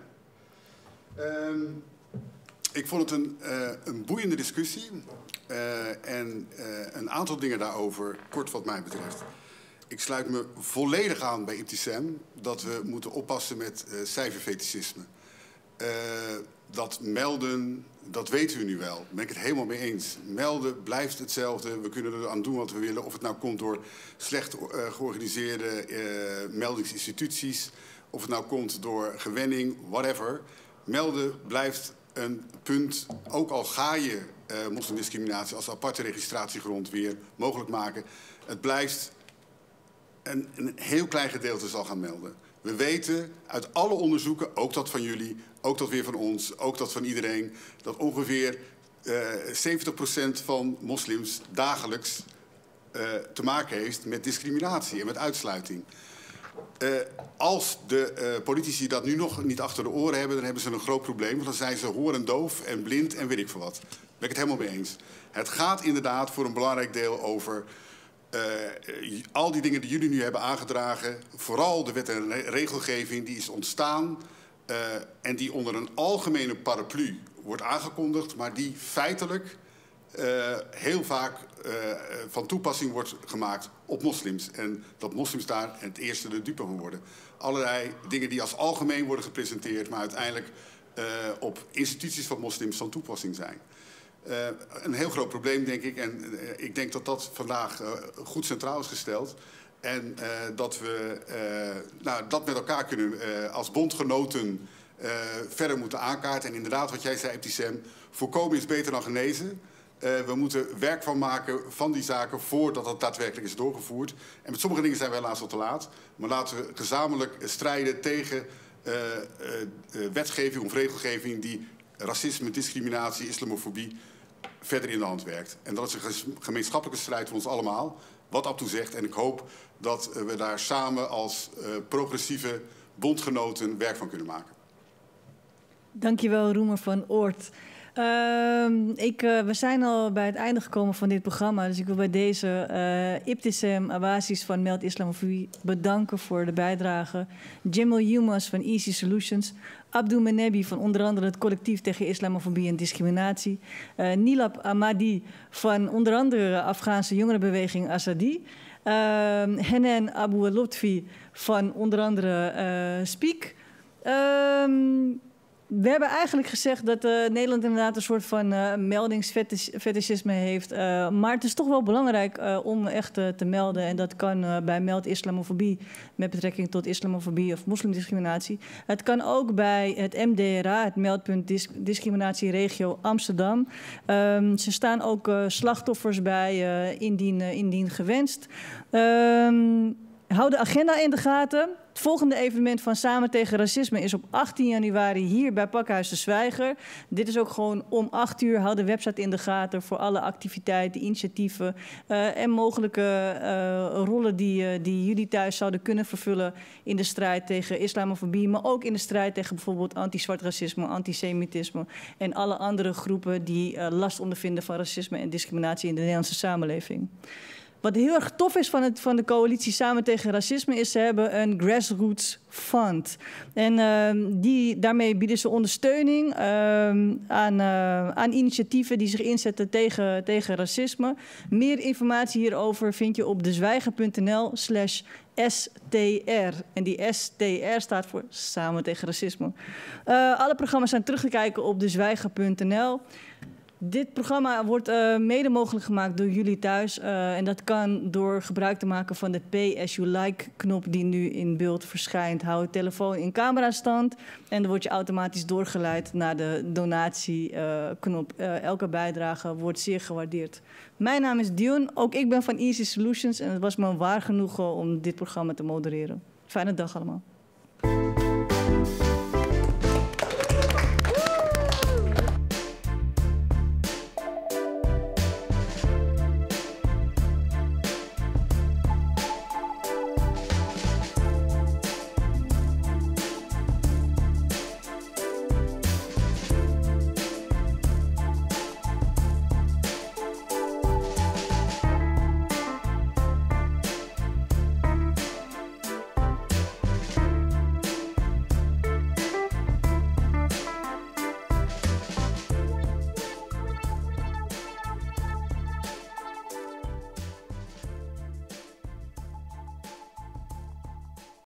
Um, ik vond het een, een boeiende discussie. Uh, en uh, een aantal dingen daarover, kort wat mij betreft. Ik sluit me volledig aan bij Ibtissam dat we moeten oppassen met uh, dat melden, dat weten we nu wel. Daar ben ik het helemaal mee eens. Melden blijft hetzelfde. We kunnen er aan doen wat we willen. Of het nou komt door slecht georganiseerde meldingsinstituties. Of het nou komt door gewenning, whatever. Melden blijft een punt, ook al ga je uh, moslimdiscriminatie als aparte registratiegrond weer mogelijk maken. Het blijft een, een heel klein gedeelte zal gaan melden. We weten uit alle onderzoeken, ook dat van jullie, ook dat weer van ons, ook dat van iedereen, dat ongeveer uh, 70% van moslims dagelijks uh, te maken heeft met discriminatie en met uitsluiting. Als de politici dat nu nog niet achter de oren hebben, dan hebben ze een groot probleem. Want dan zijn ze horendoof en blind en weet ik veel wat. Ben ik het helemaal mee eens. Het gaat inderdaad voor een belangrijk deel over uh, al die dingen die jullie nu hebben aangedragen. Vooral de wet en regelgeving die is ontstaan en die onder een algemene paraplu wordt aangekondigd, maar die feitelijk heel vaak van toepassing wordt gemaakt op moslims. En dat moslims daar het eerste de dupe van worden. Allerlei dingen die als algemeen worden gepresenteerd, maar uiteindelijk op instituties van moslims van toepassing zijn. Een heel groot probleem, denk ik. En ik denk dat dat vandaag goed centraal is gesteld. En dat we nou, dat met elkaar kunnen als bondgenoten verder moeten aankaarten. En inderdaad, wat jij zei, Eptisem, voorkomen is beter dan genezen. We moeten werk van maken van die zaken voordat dat daadwerkelijk is doorgevoerd. En met sommige dingen zijn we helaas al te laat. Maar laten we gezamenlijk strijden tegen wetgeving of regelgeving die racisme, discriminatie, islamofobie verder in de hand werkt. En dat is een gemeenschappelijke strijd voor ons allemaal, wat Abtoe zegt. En ik hoop dat we daar samen als uh, progressieve bondgenoten werk van kunnen maken. Dankjewel, Roemer van Oort. Uh, ik, uh, we zijn al bij het einde gekomen van dit programma. Dus ik wil bij deze uh, Awasis van Meld Islamofobie bedanken voor de bijdrage. Jimel Yumas van Easy Solutions. Abdul Menebi van onder andere het collectief tegen islamofobie en discriminatie. Uh, Nilab Amadi van onder andere de Afghaanse jongerenbeweging Azadi. Uh, Henen Abu Lotfi van onder andere uh, Speak. Uh, we hebben eigenlijk gezegd dat uh, Nederland inderdaad een soort van uh, heeft. Uh, maar het is toch wel belangrijk om echt te melden. En dat kan bij Meld Islamofobie met betrekking tot islamofobie of moslimdiscriminatie. Het kan ook bij het MDRA, het meldpunt Dis discriminatieregio Amsterdam. Um, ze staan ook slachtoffers bij indien, indien gewenst. Um, hou de agenda in de gaten. Volgende evenement van Samen tegen Racisme is op 18 januari hier bij Pakhuis de Zwijger. Dit is ook gewoon om 8 uur. Hou de website in de gaten voor alle activiteiten, initiatieven uh, en mogelijke uh, rollen die, uh, die jullie thuis zouden kunnen vervullen in de strijd tegen islamofobie, maar ook in de strijd tegen bijvoorbeeld anti-zwart racisme, antisemitisme en alle andere groepen die last ondervinden van racisme en discriminatie in de Nederlandse samenleving. Wat heel erg tof is van, het, van de coalitie Samen tegen Racisme is ze hebben een grassroots fund. En uh, die, daarmee bieden ze ondersteuning uh, aan, uh, aan initiatieven die zich inzetten tegen, tegen racisme. Meer informatie hierover vind je op dezwijger.nl slash STR. En die STR staat voor Samen tegen Racisme. Uh, alle programma's zijn terug te kijken op dezwijger.nl. Dit programma wordt uh, mede mogelijk gemaakt door jullie thuis. Uh, en dat kan door gebruik te maken van de Pay As You Like knop die nu in beeld verschijnt. Hou je telefoon in camerastand en dan word je automatisch doorgeleid naar de donatieknop. Uh, elke bijdrage wordt zeer gewaardeerd. Mijn naam is Dion, ook ik ben van Easy Solutions en het was me waar genoegen om dit programma te modereren. Fijne dag allemaal.